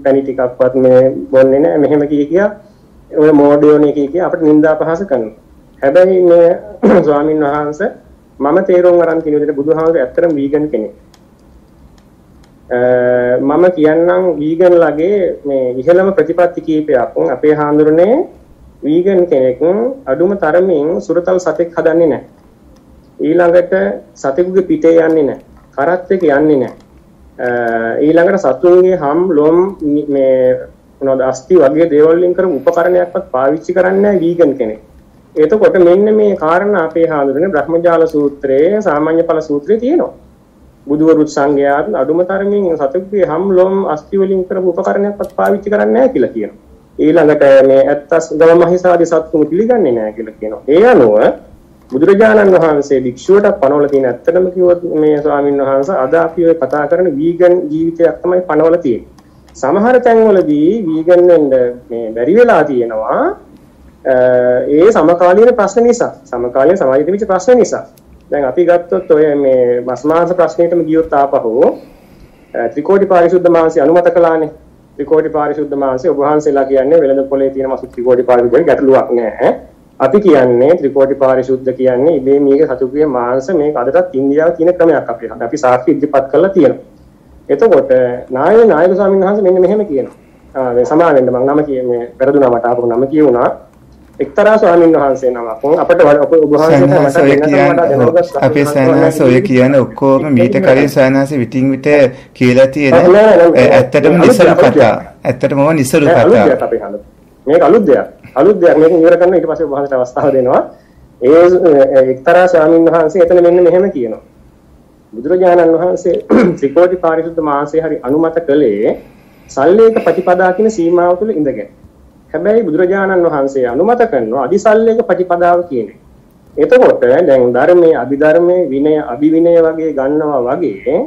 පැණි ටිකක්වත් මේ බොන්නේ නැහැ මෙහෙම කිය කිය ඔය මොඩියෝනේ කිය කිය අපිට නිନ୍ଦා අපහාස කරනවා හැබැයි මේ ස්වාමින් වහන්සේ මම තේරුම් අරන් කියන විදිහට බුදුහාමුදුරුවෝ ඇත්තටම වීගන් කෙනෙක් මම කියන්නම් වීගන් ලගේ මේ ඉහළම ප්‍රතිපත්ති කීපයක් අපේ හාමුදුරනේ වීගන් කෙනෙක් අඩුම තරමින් සුරතල් සතෙක් හදන්නේ නැහැ ඊළඟට සතෙකුගේ පිටේ යන්නේ නැහැ. කරත් එක යන්නේ නැහැ. ඊළඟට සතුන්ගේ හම් ලොම් මේ මොනවද අස්ති වගේ දේවල් වලින් කරපු උපකරණයක්වත් පාවිච්චි කරන්නේ නැහැ වීගන් කෙනෙක්. එතකොට මෙන්න මේ කාරණා අපේ හාමුදුරනේ බ්‍රහ්මජාල සූත්‍රයේ සාමාන්‍ය ඵල සූත්‍රයේ තියෙනවා. බුදුවරුත් සංඝයාත් අඩුම තරමින් සතෙකුගේ හම් ලොම් අස්ති වලින් කරපු උපකරණයක්වත් පාවිච්චි කරන්නේ නැහැ කියලා කියනවා. ඊළඟට මේ ඇත්තස් ගව මහිසාදී සත්තුන් පිළිගන්නේ නැහැ කියලා කියනවා. ඒ අනුව බුදුරජාණන් වහන්සේ භික්ෂුවට පනවල තියෙන ඇත්තටම කිව්වොත් මේ ස්වාමීන් වහන්සේ අද අපි ඔය කතා කරන වීගන් ජීවිතයක් තමයි පනවල තියෙන්නේ. සමහර තැන්වලදී වීගන් වෙන්න මේ බැරි වෙලා තියෙනවා. ඒ සමකාලීන ප්‍රශ්න නිසා සමකාලීන සමාජ තිබිච්ච ප්‍රශ්න නිසා. දැන් අපි ගත්තොත් ඔය මේ මස් මාංශ ප්‍රශ්නෙටම ගියොත් ආපහු ත්‍රිකෝටි පාරිශුද්ධ මාංශය අනුමත කළානේ. ත්‍රිකෝටි පාරිශුද්ධ මාංශය ඔබ වහන්සේලා කියන්නේ වෙළඳ පොලේ තියෙන මස් ත්‍රිකෝටි පාරිශුද්ධ ගැටලුවක් නෑ. අපි කියන්නේ ත්‍රිකෝටි පාරිශුද්ධ කියන්නේ ඉබේ මේක සතුගේ මාංශ මේක අදටත් ඉන්දියාවේ තියෙන ක්‍රමයක් අපේ හන්ද. අපි සාක්ෂි ඉදිරිපත් කරලා තියෙනවා. එතකොට නායක නායක ස්වාමීන් වහන්සේ මෙන්න මෙහෙම කියනවා. ආ මේ සමාන වෙන්න මම නම කියන්නේ පෙරදුනා මට ආපහු නම කියුණා. එක්තරා ස්වාමීන් වහන්සේ නමක් අපිට ඔබ වහන්සේට අපේ සයනස ඔය කියන ඔක්කොම මීට කලින් සයනස විටින් විට කියලා තියෙන ඇත්තටම නිසරු කතා. ඇත්තටම නිසරු කතා. මේක අලුත් දෙයක්. අලුත් දෙයක් මේක ඉවර කරන ඊට පස්සේ වහන්සේට අවස්ථාව දෙනවා. ඒ එක්තරා ස්වාමීන් වහන්සේ එතන මෙන්න මෙහෙම කියනවා. බුදුරජාණන් වහන්සේ ත්‍රිකෝටි පාරිශුද්ධ මාංශය හරි අනුමත කළේ සල්ලේක ප්‍රතිපදා කියන සීමාව තුළ ඉඳගෙන. හැබැයි බුදුරජාණන් වහන්සේ අනුමත කරනවා අදිසල්ලේක ප්‍රතිපදාව කියන්නේ. එතකොට දැන් ධර්මයේ අභිධර්මයේ විනය අභිවිනය වගේ ගන්නවා වගේ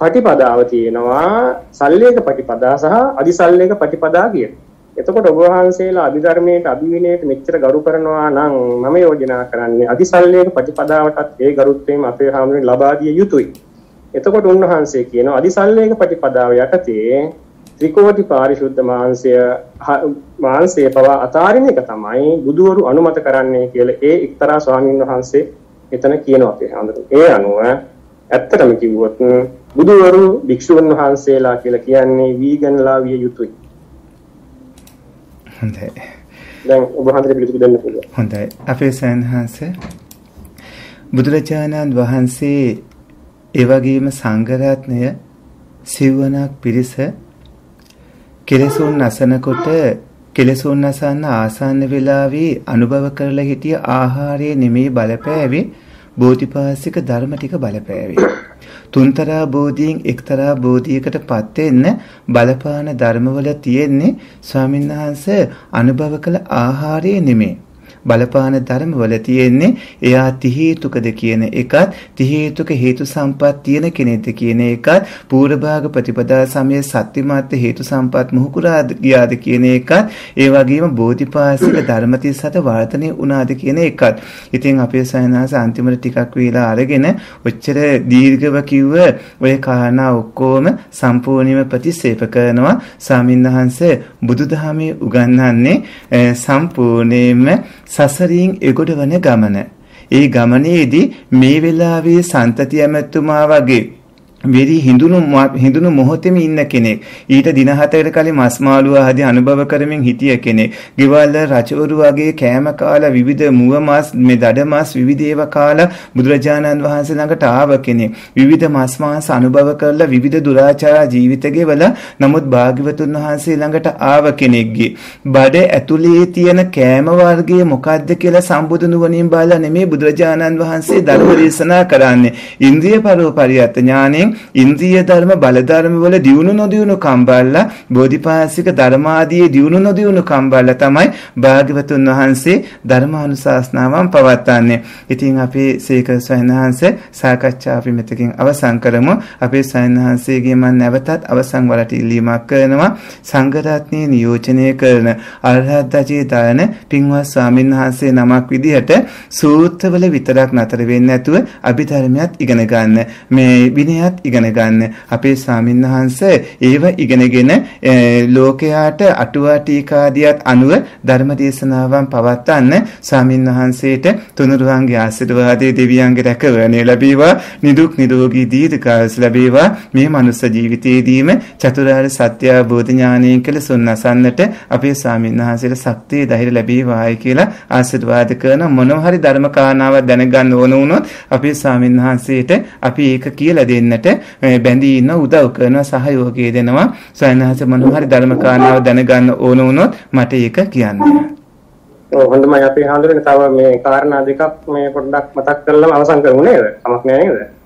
පටිපදාව තියෙනවා සල්ලේක පටිපදා සහ අදිසල්ලේක පටිපදා කියන. එතකොට ඔබ වහන්සේලා අභිධර්මයට අභිවිනයට මෙච්චර ගරු කරනවා නම් මම යෝජනා කරන්නේ අදිසල්ලේක පටිපදාවටත් ඒ ගරුත්වයෙන් අපේ හාමුදුරනේ ලබා දිය යුතුයි. එතකොට උන්වහන්සේ කියනවා අදිසල්ලේක පටිපදාව යටතේ ත්‍රිකෝටි පාරිශුද්ධ මාංශය මාංශය පවා අතාරින එක තමයි බුදුවරු අනුමත කරන්නේ කියලා ඒ එක්තරා ස්වාමීන් වහන්සේ එතන කියනවා අපේ හාමුදුරනේ. ඒ අනුව ඇත්තටම කිව්වොත් බුදුවරු භික්ෂුන් වහන්සේලා කියලා කියන්නේ වීගන්ලා විය යුතුයි. හොඳයි. දැන් ඔබ හන්දේ පිළිතුරු දෙන්න පුළුවන්. හොඳයි. අපේ සයන්හන්ස බුදුරජාණන් වහන්සේ ඒ වගේම සංඝරත්නය සිව්වනක් පිරිස කෙලෙසුන් නසනකොට කෙලෙසුන් නසන්න ආසන්න වෙලාවේ අනුභව කරලා හිටිය ආහාරයේ නෙමේ බලපෑවේ බෝධිපාසික ධර්ම ටික බලපෑවේ. තුන්තරා බෝධියෙන් එක්තරා බෝධියකටපත් වෙන්න බලපාන ධර්මවල තියෙන්නේ ස්වාමින්වහන්සේ අනුභව කළ ආහාරය නෙමේ. බලපාන ධර්මවල තියෙන්නේ එයා ති හේතුකද කියන එකත් ති හේතුක හේතු සම්පත් තියෙන කෙනෙක්ද කියන එකත් පූර්වභාග ප්‍රතිපදා සමයේ සත්‍යමත් හේතු සම්පත් මුහුකුරා ගියාද කියන එකත් ඒ වගේම බෝධිපාසික ධර්ම 37 වර්ධනය වුණාද කියන එකත්. ඉතින් අපේ සයනාස අන්තිමට ටිකක් වේලා අරගෙන ඔච්චර දීර්ඝව කිව්ව ඔය කාරණා ඔක්කොම සම්පූර්ණයෙන්ම ප්‍රතිසේප කරනවා. ස්වාමින්වහන්සේ බුදුදහමේ උගන්වන්නේ සම්පූර්ණයෙන්ම සසරින් එගොඩවන ගමන. ඒ ගමනේදී මේ වෙලාවේ සන්තති ඇමැතුමා වගේ වෙරි හිඳුණු හිඳුණු මොහොතෙම ඉන්න කෙනෙක්. ඊට දින හතකට කලින් මස් මාළුව ආදී අනුභව කරමින් හිටිය කෙනෙක්. ගෙවල් රචවරු වගේ කෑම කාලා විවිධ මුව මස් මේ දඩ මස් විවිධ ඒවා කාලා බුදුරජාණන් වහන්සේ ළඟට ආව කෙනෙක්. විවිධ මස් මාංශ අනුභව කරලා විවිධ දුරාචාර ජීවිත ගෙවල නමුත් භාග්‍යවතුන් වහන්සේ ළඟට ආව කෙනෙක්ගේ බඩ ඇතුලේ තියෙන කෑම වර්ගය මොකද්ද කියලා සම්බුදු නුවණින් බලලා නෙමේ බුදුරජාණන් වහන්සේ ධර්ම දේශනා කරන්නේ. ඉන්ද්‍රිය පරෝපරියත් ඥාණයෙන් ඉන්ද්‍රිය ධර්ම බල ධර්ම වල දියුණු නොදියුණු කම්බල්ලා බෝධිපාසික ධර්මාදී දියුණු නොදියුණු කම්බල්ලා තමයි භාග්‍යවතුන් වහන්සේ ධර්මානුශාසනාවන් පවත්වන්නේ. ඉතින් අපේ සීකර ස්වයන්හන්ස සාකච්ඡා අපි මෙතකින් අවසන් කරමු. අපේ ස්වයන්හන්සේගේ මම නැවතත් අවසන් වලට ඉල්ලීමක් කරනවා. සංඝරත්නයේ නියෝජනය කරන අරහත් දජේ පින්වත් ස්වාමීන් වහන්සේ නමක් විදිහට සූත්‍රවල විතරක් නතර වෙන්නේ නැතුව අභිධර්මයක් ඉගෙන ගන්න. මේ විනයත් ඉගෙන ගන්න. අපේ ස්වාමින්වහන්ස ඒව ඉගෙනගෙන ලෝකයාට අටුවා ටීකාදියත් අනුව ධර්ම දේශනාවන් පවත්වන්න ස්වාමින්වහන්සේට තුනුරුවන්ගේ ආශිර්වාදයේ දෙවියන්ගේ රැකවරණය ලැබේවා. නිදුක් නිරෝගී දීර්ඝායුෂ ලැබේවා. මේ මනුස්ස ජීවිතයේදීම චතුරාර්ය සත්‍ය අවබෝධ ඥානයෙන් කළ සුන්නසන්නට අපේ ස්වාමින්වහන්සේට ශක්තිය ධෛර්ය ලැබේවායි කියලා ආශිර්වාද කරන මොනවා හරි ධර්ම කාරණාවක් දැනගන්න ඕන වුණොත් අපේ ස්වාමින්වහන්සේට අපි ඒක කියලා දෙන්නට බැඳී ඉන්න උදව් කරන සහයෝගය දෙනවා සයන්හස මොනවාරි ධර්ම කාරණාව දැනගන්න ඕන වුණොත් මට ඒක කියන්න. ඔව් හොඳමයි අපි හඳුනන තව මේ කාරණා දෙකක් මේ පොඩ්ඩක් මතක් කරලාම අවසන් කරමු නේද? කමක් නෑ නේද?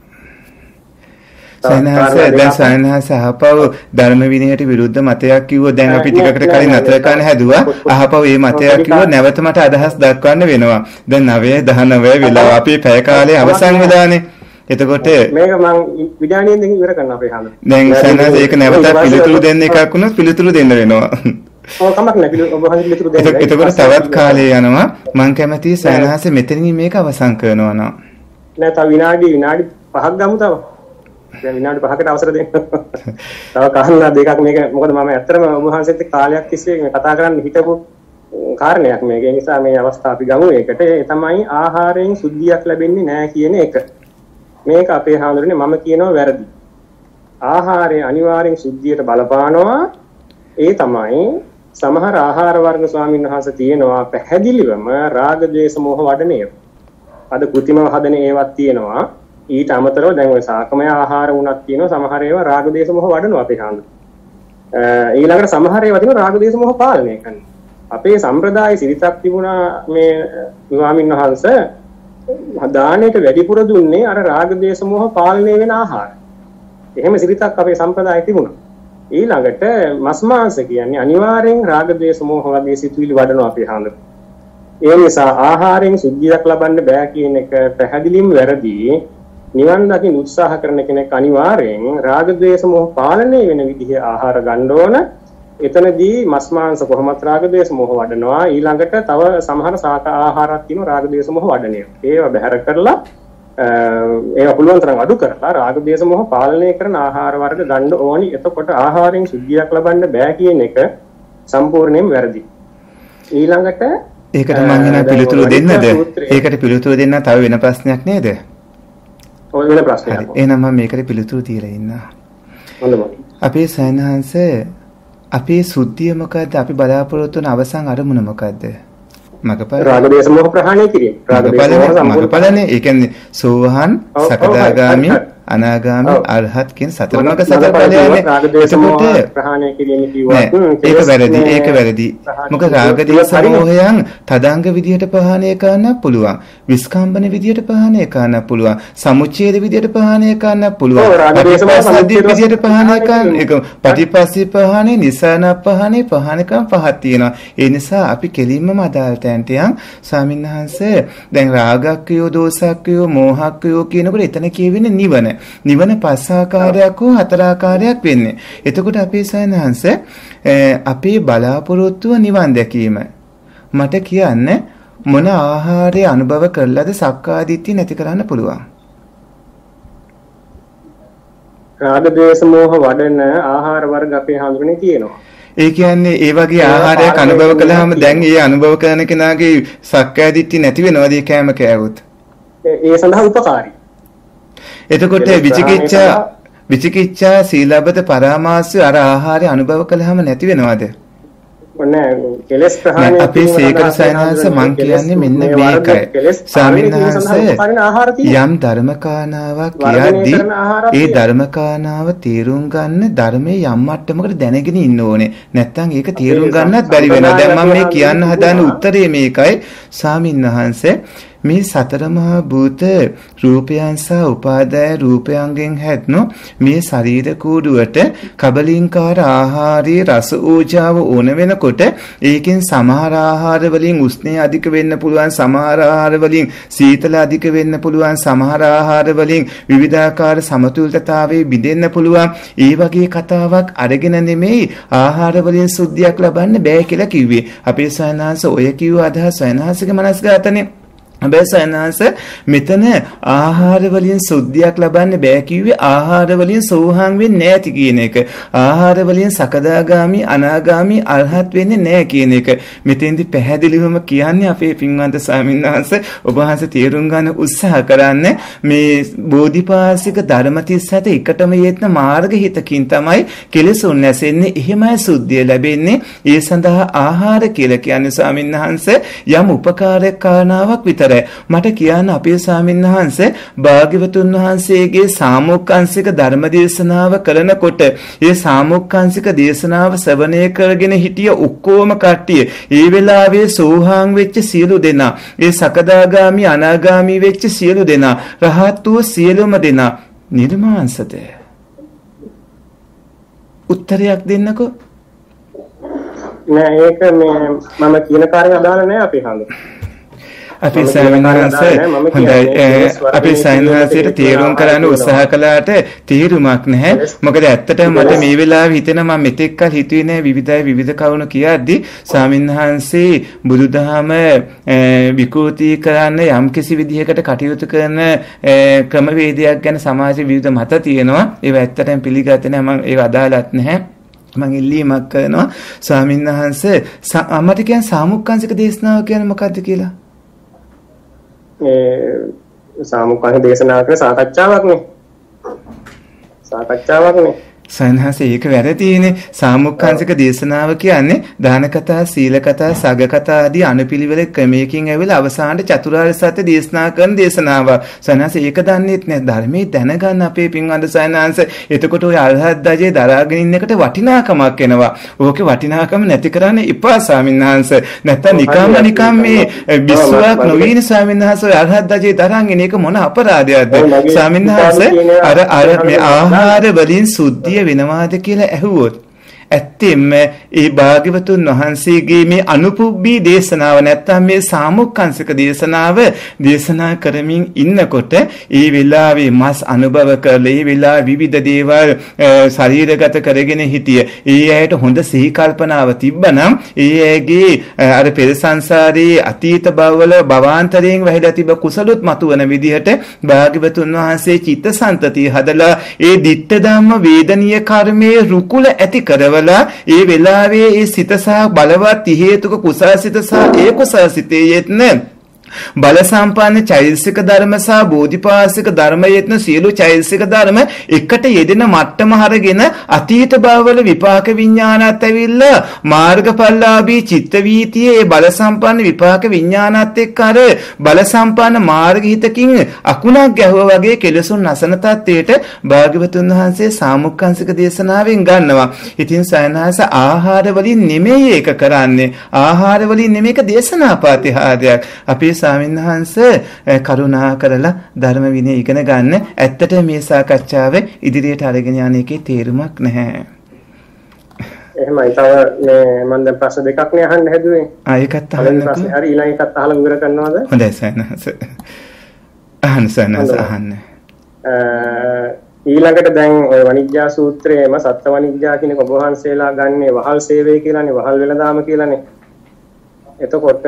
සයන්හස දැන් සයන්හස අහපව ධර්ම විනයට විරුද්ධ මතයක් කිව්ව දැන් අපි ටිකකට කලින් අතර කරන්න හැදුවා අහපව මේ මතයක් කිව්ව නැවත මට අදහස් දක්වන්න වෙනවා දැන් 9 19 වෙලාව අපි පැය කාලේ අවසන් වෙලානේ එතකොට මේක මම විඥාණයෙන් දෙක ඉවර කරන්න අපේ හාමුදුරුවෝ. දැන් සනස ඒක නැවතත් පිළිතුරු දෙන්න එකක් වුණොත් පිළිතුරු දෙන්න වෙනවා. ඔව් කමක් නැහැ ඔබ හන්දි පිළිතුරු දෙන්න. එතකොට තවත් කාලය යනවා. මම කැමතියි සනස මෙතනින් මේක අවසන් කරනවා නම්. නෑ තව විනාඩි විනාඩි 5ක් ගමු තව. දැන් විනාඩි 5කට අවසර දෙන්න. තව කාරණා දෙකක් මේක මොකද මම ඇත්තටම ඔබ වහන්සේත් කාලයක් තිස්සේ කතා කරන්න හිටපු කාරණයක් මේක. නිසා මේ අවස්ථාව අපි ගමු ඒකට. ඒ තමයි ආහාරයෙන් සුද්ධියක් ලැබෙන්නේ නැහැ කියන එක. මේක අපේ හාමුදුරනේ මම කියනවා වැරදි. ආහාරය අනිවාර්යෙන් සුද්ධියට බලපානවා. ඒ තමයි සමහර ආහාර වර්ග ස්වාමීන් වහන්සේ තියෙනවා පැහැදිලිවම රාග ద్వේස මොහ වඩන ඒවා. අද કૃතිමව හදන ඒවත් තියෙනවා. ඊට අමතරව දැන් ওই සාකමය ආහාර වුණත් තියෙනවා සමහර ඒවා රාග ద్వේස මොහ වඩනවා අපේ හාමුදුරනේ. ඊළඟට සමහර ඒවා තියෙනවා රාග ద్వේස මොහ පාලනය කරන්නේ. අපේ සම්ප්‍රදායේ සිරිතක් තිබුණා මේ ස්වාමීන් වහන්සේ දාණයට වැඩිපුර දුන්නේ අර රාග දේශ මොහ පාලනය වෙන ආහාර. එහෙම සිරිතක් අපේ සම්ප්‍රදායේ තිබුණා. ඊළඟට මස් මාංශ කියන්නේ අනිවාර්යෙන් රාග දේශ මොහ වගේ සිතුවිලි වඩනවා අපේ හාමුදුරුවෝ. ඒ නිසා ආහාරයෙන් සුද්ධියක් ලබන්න බෑ කියන එක පැහැදිලිවම වැරදි. නිවන් දකින්න උත්සාහ කරන කෙනෙක් අනිවාර්යෙන් රාග ద్వේෂ මොහ පාලනය වෙන විදිහේ ආහාර ගන්න ඕන. එතනදී මස් මාංශ කොහොමත් රාග දේශ මොහ වඩනවා ඊළඟට තව සමහර සාක ආහාරات තියෙනවා රාග දේශ මොහ වඩණය. ඒවා බැහැර කරලා ඒවා පුළුවන් තරම් අඩු කරලා රාග දේශ මොහ පාලනය කරන ආහාර වර්ග ගන්න ඕනි. එතකොට ආහාරයෙන් සුද්ධියක් ලබන්න බෑ කියන එක සම්පූර්ණයෙන් වැරදි. ඊළඟට ඒකට මම වෙන පිළිතුරු දෙන්නද? ඒකට පිළිතුරු දෙන්න තව වෙන ප්‍රශ්නයක් නේද? ඔය වෙන ප්‍රශ්නයක්. එහෙනම් මම මේකට පිළිතුරු තියලා ඉන්නවා. හොඳයි. අපේ සයන්හන්සේ අපේ සුද්ධිය මොකද්ද? අපි බලාපොරොත්තු වන අවසන් අරමුණ මොකද්ද? මගපල රාග දේශ මොහ ප්‍රහාණය කිරීම. රාග දේශ මොහ සම්පූර්ණ මගපලනේ. ඒ කියන්නේ සෝහන්, සකදාගාමි, අනාගාමි අරහත් කියන සතර මඟ සතර ඵලයනේ. එතකොට ප්‍රහාණය කිරීම කිව්වත් ඒක වැරදි. ඒක වැරදි. මොකද රාග දේශ මොහයන් තදංග විදියට ප්‍රහාණය කරන්න පුළුවන්. විස්කම්බන විදියට ප්‍රහාණය කරන්න පුළුවන්. සමුච්ඡේද විදියට ප්‍රහාණය කරන්න පුළුවන්. පටිපස්සද්ධි විදියට ප්‍රහාණය කරන්න ඒක පටිපස්සී ප්‍රහාණය, නිසාන ප්‍රහාණය, කරන පහක් තියෙනවා. ඒ නිසා අපි කෙලින්ම අදාළ තැනට යන් ස්වාමින්වහන්සේ දැන් රාගක්කයෝ, දෝසක්කයෝ, මෝහක්කයෝ කියනකොට එතන කියවෙන්නේ නිවන. නිවන පස් ආකාරයක් හෝ හතර ආකාරයක් වෙන්නේ. එතකොට අපේ සයන්හන්ස අපේ බලාපොරොත්තුව නිවන් දැකීම. මට කියන්න මොන ආහාරය අනුභව කරලාද සක්කාදිට්ඨිය නැති කරන්න පුළුවන්. රාග ද්වේෂ මෝහ වඩන ආහාර වර්ග අපේ හඳුනේ තියෙනවා. ඒ කියන්නේ ඒ වගේ ආහාරයක් අනුභව කළාම දැන් ඒ අනුභව කරන කෙනාගේ සක්කාය දිට්ඨිය නැති වෙනවද ඒ කෑම කෑවොත්? ඒ සඳහා උපකාරී. එතකොට විචිකිච්ඡා විචිකිච්ඡා සීලබ්බත පරාමාස්ය අර ආහාරය අනුභව කළාම නැති වෙනවද? කෙලස් ප්‍රහාණය අපේ සීකර සයනහස මං කියන්නේ මෙන්න මේකයි. ස්වාමින්වහන්සේ යම් ධර්මකානාවක් කියද්දී ඒ ධර්මකානාව තේරුම් ගන්න ධර්මයේ යම් මට්ටමකට දැනගෙන ඉන්න ඕනේ. නැත්තම් ඒක තේරුම් ගන්නත් බැරි වෙනවා. දැන් මම මේ කියන්න හදාන උත්තරේ මේකයි. ස්වාමින්වහන්සේ මේ සතර මහා භූත රූපයන් සහ උපාදාය රූපයන්ගෙන් හැදෙනු මේ ශරීර කූඩුවට කබලින්කාර ආහාරයේ රස ඕජාව ඕන වෙනකොට ඒකෙන් සමහර ආහාර වලින් උෂ්ණය අධික වෙන්න පුළුවන් සමහර ආහාර වලින් සීතල අධික වෙන්න පුළුවන් සමහර ආහාර වලින් විවිධාකාර සමතුලිතතාවයේ බිඳෙන්න පුළුවන්. ඒ වගේ කතාවක් අරගෙන නෙමෙයි ආහාර වලින් සුද්ධියක් ලබන්න බෑ කියලා කිව්වේ. අපේ සයනාංශ ඔය කිව්ව අදහස් සයනාංශගේ මනස්ගතනේ. හැබැයි සයනාස මෙතන ආහාර වලින් සුද්ධියක් ලබන්න බෑ කිව්වේ ආහාර වලින් සෝහාන් වෙන්නේ නැති කියන එක. ආහාර වලින් සකදාගාමි අනාගාමි අරහත් වෙන්නේ නැහැ කියන එක. මෙතෙන්දි පැහැදිලිවම කියන්නේ අපේ පින්වන්ත ස්වාමීන් වහන්සේ ඔබ වහන්සේ තේරුම් ගන්න උත්සාහ කරන්න මේ බෝධිපාසික ධර්ම 37 එකටම යෙත්න මාර්ග හිතකින් තමයි කෙලෙසුන් නැසෙන්නේ. එහෙමයි සුද්ධිය ලැබෙන්නේ. ඒ සඳහා ආහාර කියලා කියන්නේ ස්වාමීන් වහන්සේ යම් උපකාරක කාරණාවක් විතර විතරයි. මට කියන්න අපේ ස්වාමීන් වහන්සේ භාග්‍යවතුන් වහන්සේගේ සාමෝක්ඛංශික ධර්ම දේශනාව කරනකොට ඒ සාමෝක්ඛංශික දේශනාව ශ්‍රවණය කරගෙන හිටිය ඔක්කොම කට්ටිය ඒ වෙලාවේ සෝහාන් වෙච්ච සියලු දෙනා ඒ සකදාගාමි අනාගාමි වෙච්ච සියලු දෙනා රහත් වූ සියලුම දෙනා නිර්මාංශද? උත්තරයක් දෙන්නකෝ. නෑ ඒක මේ මම කියන කාර්යය අදාළ නෑ අපේ හඳුන අපේ සයන්හන්සේ හොඳයි අපේ සයන්හන්සේට තීරුම් කරන්න උත්සාහ කළාට තීරුමක් නැහැ. මොකද ඇත්තටම මට මේ වෙලාවේ හිතෙන මම මෙතෙක් කල හිතුවේ නැහැ විවිධයි විවිධ කරුණු කියද්දි සාමින්හන්සේ බුදුදහම විකෘති කරන්න යම් කිසි විදිහකට කටයුතු කරන ක්‍රමවේදයක් ගැන සමාජයේ විවිධ මත තියෙනවා. ඒව ඇත්තටම පිළිගත්තේ නැහැ. මම ඒව අදාළත් නැහැ. මම ඉල්ලීමක් කරනවා ස්වාමීන් වහන්සේ අම්මට කියන්නේ සාමුක්කාංශික දේශනාව කියන්නේ මොකද්ද කියලා මේ සාමුකාංශ දේශනා කරන සාකච්ඡාවක්නේ. සාකච්ඡාවක්නේ. සයන්හස ඒක වැරදීනේ. සාමුක්ඛංශික දේශනාව කියන්නේ දාන කතා සීල කතා සග කතා ආදී අනුපිළිවෙල ක්‍රමයකින් ඇවිල්ලා අවසානයේ චතුරාර්ය සත්‍ය දේශනා කරන දේශනාව සයන්හස ඒක දන්නේත් නෑ ධර්මයේ දැනගන්න අපේ පින්වන්ද සයන්හස එතකොට ඔය අරහත් දජේ දරාගෙන ඉන්න එකට වටිනාකමක් එනවා. ඕකේ වටිනාකම නැති කරන්න එපා ස්වාමින්වහන්ස නැත්තම් නිකම්ම නිකම් මේ විශ්වාස නොවින ස්වාමින්වහන්ස ඔය අරහත් දජේ දරාගෙන ඒක මොන අපරාධයක්ද? ස්වාමින්වහන්ස අර අර මේ ආහාර වලින් සුද්ධිය වෙනවාද කියලා ඇහුවොත් ඇත්තෙන්ම ඒ භාග්‍යවතුන් වහන්සේගේ මේ අනුපුබ්බී දේශනාව නැත්තම් මේ සාමුක්ඛංශක දේශනාව දේශනා කරමින් ඉන්නකොට ඒ වෙලාවේ මස් අනුභව කරලා ඒ වෙලාවේ විවිධ දේවල් ශරීරගත කරගෙන හිටිය. ඒ ඇයට හොඳ සිහි කල්පනාව තිබ්බනම් ඒ ඇගේ අර පෙර සංසාරයේ අතීත භවවල භවාන්තරයෙන් වැහිලා තිබ කුසලොත් මතුවන විදිහට භාග්‍යවතුන් වහන්සේ චිත්තසංතතිය හදලා ඒ ditta ධම්ම වේදනීය කර්මයේ රුකුල ඇති කරවලා ඒ වෙලාවේ ඒ සිත සහ බලවත් හේතුක කුසලසිත සහ ඒ කුසලසිතේ යෙත්න බල සම්පන්න චෛතසික ධර්ම සහ බෝධිපාසික ධර්ම යෙත්න සියලු චෛතසික ධර්ම එකට යෙදෙන මට්ටම හරගෙන අතීත භවවල විපාක විඥානත් ඇවිල්ලා මාර්ගඵලලාභී චිත්ත වීතියේ ඒ බල සම්පන්න විපාක විඥානත් එක්ක අර බල සම්පන්න මාර්ග හිතකින් අකුණක් ගැහුවා වගේ කෙලසුන් නැසන තත්වයට භාග්‍යවතුන් වහන්සේ සාමුක්ඛංශික දේශනාවෙන් ගන්නවා. ඉතින් සයනහස ආහාර වලින් නෙමෙයි ඒක කරන්නේ. ආහාර වලින් නෙමෙයික දේශනා පාතිහාරයක්. අපේ ස්වාමින්වහන්ස කරුණා කරලා ධර්ම විනය ඉගෙන ගන්න. ඇත්තට මේ සාකච්ඡාව ඉදිරියට අරගෙන යන එකේ තේරුමක් නැහැ. එහෙමයි තව මේ මම දැන් ප්‍රශ්න දෙකක් නේ අහන්න හැදුවේ. ආ ඒකත් අහන්න. හරි ඊළඟ එකත් අහලා විවර කරනවද? හොඳයි සයන්හස. අහන්න සයන්හස අහන්න. ඊළඟට දැන් ඔය වනිජ්ජා සූත්‍රයේම සත්ත්ව වනිජ්ජා කියන ඔබ වහන්සේලා ගන්නේ වහල් සේවය කියලානේ වහල් වෙළඳාම කියලානේ. එතකොට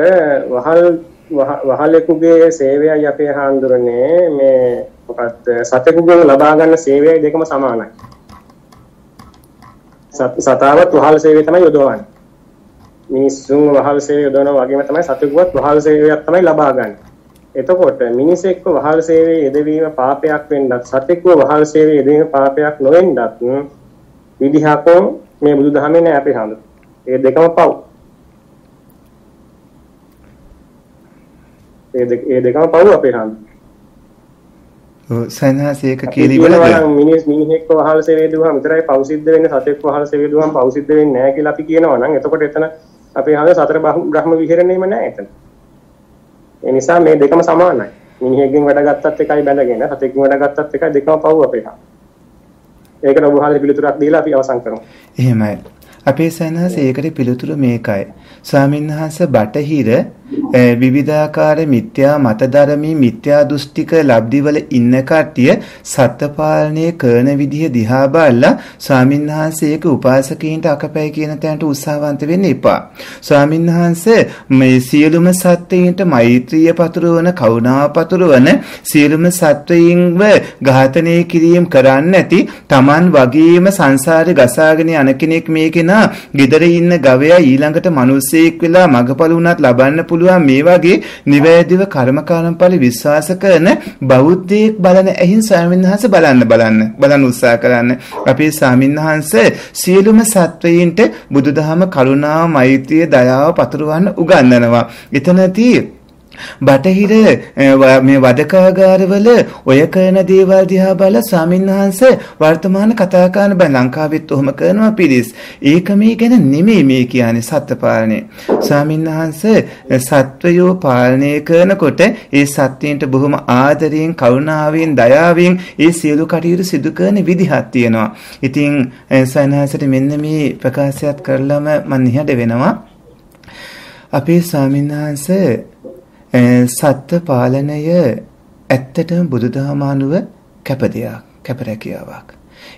වහල් වහලෙකුගේ සේවයයි අපේ හාමුදුරනේ මේ මොකක්ද සතෙකුගෙන් ලබා ගන්න සේවයයි දෙකම සමානයි. සතාවත් වහල් සේවය තමයි යොදවන්නේ. මිනිස්සුන් වහල් සේවය යොදවනවා වගේම තමයි සතෙකුවත් වහල් සේවයක් තමයි ලබා ගන්න. එතකොට මිනිසෙක්ව වහල් සේවයේ යෙදවීම පාපයක් වෙන්නත් සතෙකුව වහල් සේවයේ යෙදවීම පාපයක් නොවෙන්නත් විදිහක් මේ බුදුදහමේ නෑ අපේ හාමුදුරුවෝ. ඒ දෙකම පව්. ඒ දෙක ඒ දෙකම පව් අපේ හන්ද. ඔව් සයන්හසේක කියලා ඉවරද? මිනිස් මිනිහෙක්ව වහල් සේවය දුවහම විතරයි පව් සිද්ධ වෙන්නේ සතෙක්ව වහල් සේවය දුවහම පව් සිද්ධ වෙන්නේ නැහැ කියලා අපි කියනවා නම් එතකොට එතන අපේ හන්ද සතර බ්‍රහ්ම විහරණයම නැහැ එතන. ඒ නිසා මේ දෙකම සමානයි. මිනිහෙක්ගෙන් වැඩ ගත්තත් එකයි බැඳගෙන සතෙක්ගෙන් වැඩ ගත්තත් එකයි දෙකම පව් අපේ හන්ද. ඒකට ඔබ වහන්සේ පිළිතුරක් දීලා අපි අවසන් කරමු. එහෙමයි. අපේ සයන්හස ඒකට පිළිතුරු මේකයි. ස්වාමින්වහන්ස බටහිර විවිධාකාර මිත්‍යා මතධර්මී මිත්‍යා දෘෂ්ටික ලබ්ධිවල ඉන්න කට්ටිය සත්පාලනය කරන විදිහ දිහා බලලා ස්වාමින්වහන්සේක උපාසකයින්ට අකපැයි කියන තැනට උත්සාහවන්ත වෙන්න එපා. ස්වාමින්වහන්සේ මේ සියලුම සත්වයින්ට මෛත්‍රිය පතුරවන කරුණාව පතුරවන සියලුම සත්වයින්ව ඝාතනය කිරීම කරන්න නැති Taman වගේම සංසාරේ ගසාගෙන යන කෙනෙක් මේ කෙනා gedare ඉන්න ගවයා ඊළඟට මිනිසෙක් වෙලා මගපල උනත් ලබන්න පුළුවන් මේ වගේ නිවැරදිව කර්මකාරම්පලි විශ්වාස කරන බෞද්ධයෙක් බලන ඇහින් ස්වාමින්වහන්සේ බලන්න බලන්න බලන්න උත්සාහ කරන්න. අපේ ස්වාමින්වහන්සේ සියලුම සත්වයින්ට බුදුදහම කරුණාව, මෛත්‍රිය, දයාව පතුරවන්න උගන්වනවා. එතනදී බටහිර මේ වදකාගාරවල ඔය කරන දේවල් දිහා බල ස්වාමින්වහන්ස වර්තමාන කතා කරන බෑ ලංකාවෙත් ඔහොම කරනවා පිරිස්. ඒක මේ ගැන නෙමෙයි මේ කියන්නේ සත්ත්ව පාලනය. ස්වාමින්වහන්ස සත්වයෝ පාලනය කරනකොට ඒ සත්‍යයන්ට බොහොම ආදරයෙන් කරුණාවෙන් දයාවෙන් ඒ සියලු කටයුතු සිදු කරන විදිහක් තියෙනවා. ඉතින් සයන්හසට මෙන්න මේ ප්‍රකාශයත් කරලම මම නිහඬ වෙනවා. අපේ ස්වාමින්වහන්සේ සත්ත්ව පාලනය ඇත්තටම බුදුදහම අනුව කැප දෙයක් කැපරැකියාවක්.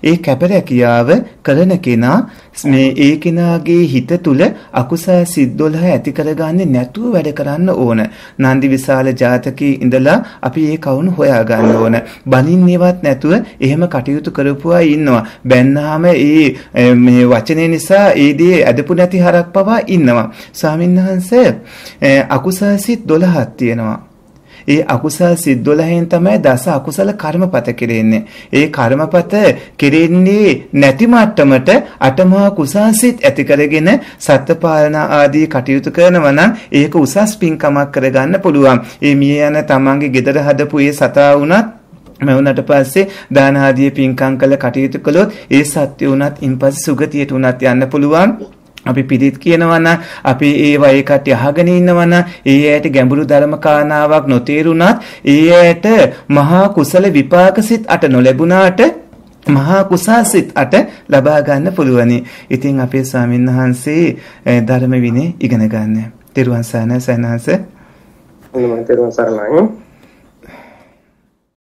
ඒ කැපරැකියාව කරන කෙනා මේ ඒ කෙනාගේ හිත තුල අකුසල සිත් 12 ඇති කරගන්නේ නැතුව වැඩ කරන්න ඕන. නන්දි විශාල ජාතකයේ ඉඳලා අපි ඒ කවුණු හොයා ගන්න ඕන. බනින්නේවත් නැතුව එහෙම කටයුතු කරපුවා ඉන්නවා. බැන්නාම ඒ මේ වචනේ නිසා ඒ දේ ඇදපු නැති හරක් පවා ඉන්නවා. ස්වාමින්වහන්සේ අකුසල සිත් 12ක් තියෙනවා. ඒ අකුසල් සිත් 12න් තමයි දස අකුසල කර්මපත කෙරෙන්නේ. ඒ කර්මපත කෙරෙන්නේ නැති මට්ටමට අටමහා කුසල් සිත් ඇති කරගෙන සත්පාලන ආදී කටයුතු කරනවා නම් ඒක උසස් පින්කමක් කරගන්න පුළුවන්. ඒ මිය යන තමන්ගේ ගෙදර හදපු ඒ සතා වුණත් මැවුනට පස්සේ දාන ආදී පින්කම් කළ කටයුතු කළොත් ඒ සත්‍ය උනත් ඉන්පස්සේ සුගතියට උනත් යන්න පුළුවන් අපි පිළිත් කියනවනම් අපි ඒවා ඒකට අහගෙන ඉන්නවනම් ඒ ඇයට ගැඹුරු ධර්ම කාරණාවක් නොතේරුණත් ඒ ඇයට මහා කුසල විපාක සිත් අට නොලැබුණාට මහා කුසාසිත අට ලබා ගන්න පුළුවනි. ඉතින් අපේ ස්වාමීන් වහන්සේ ධර්ම විනය ඉගෙන ගන්න. තෙරුවන් සරණයි සයන්හන්ස. මම තෙරුවන් සරණයි.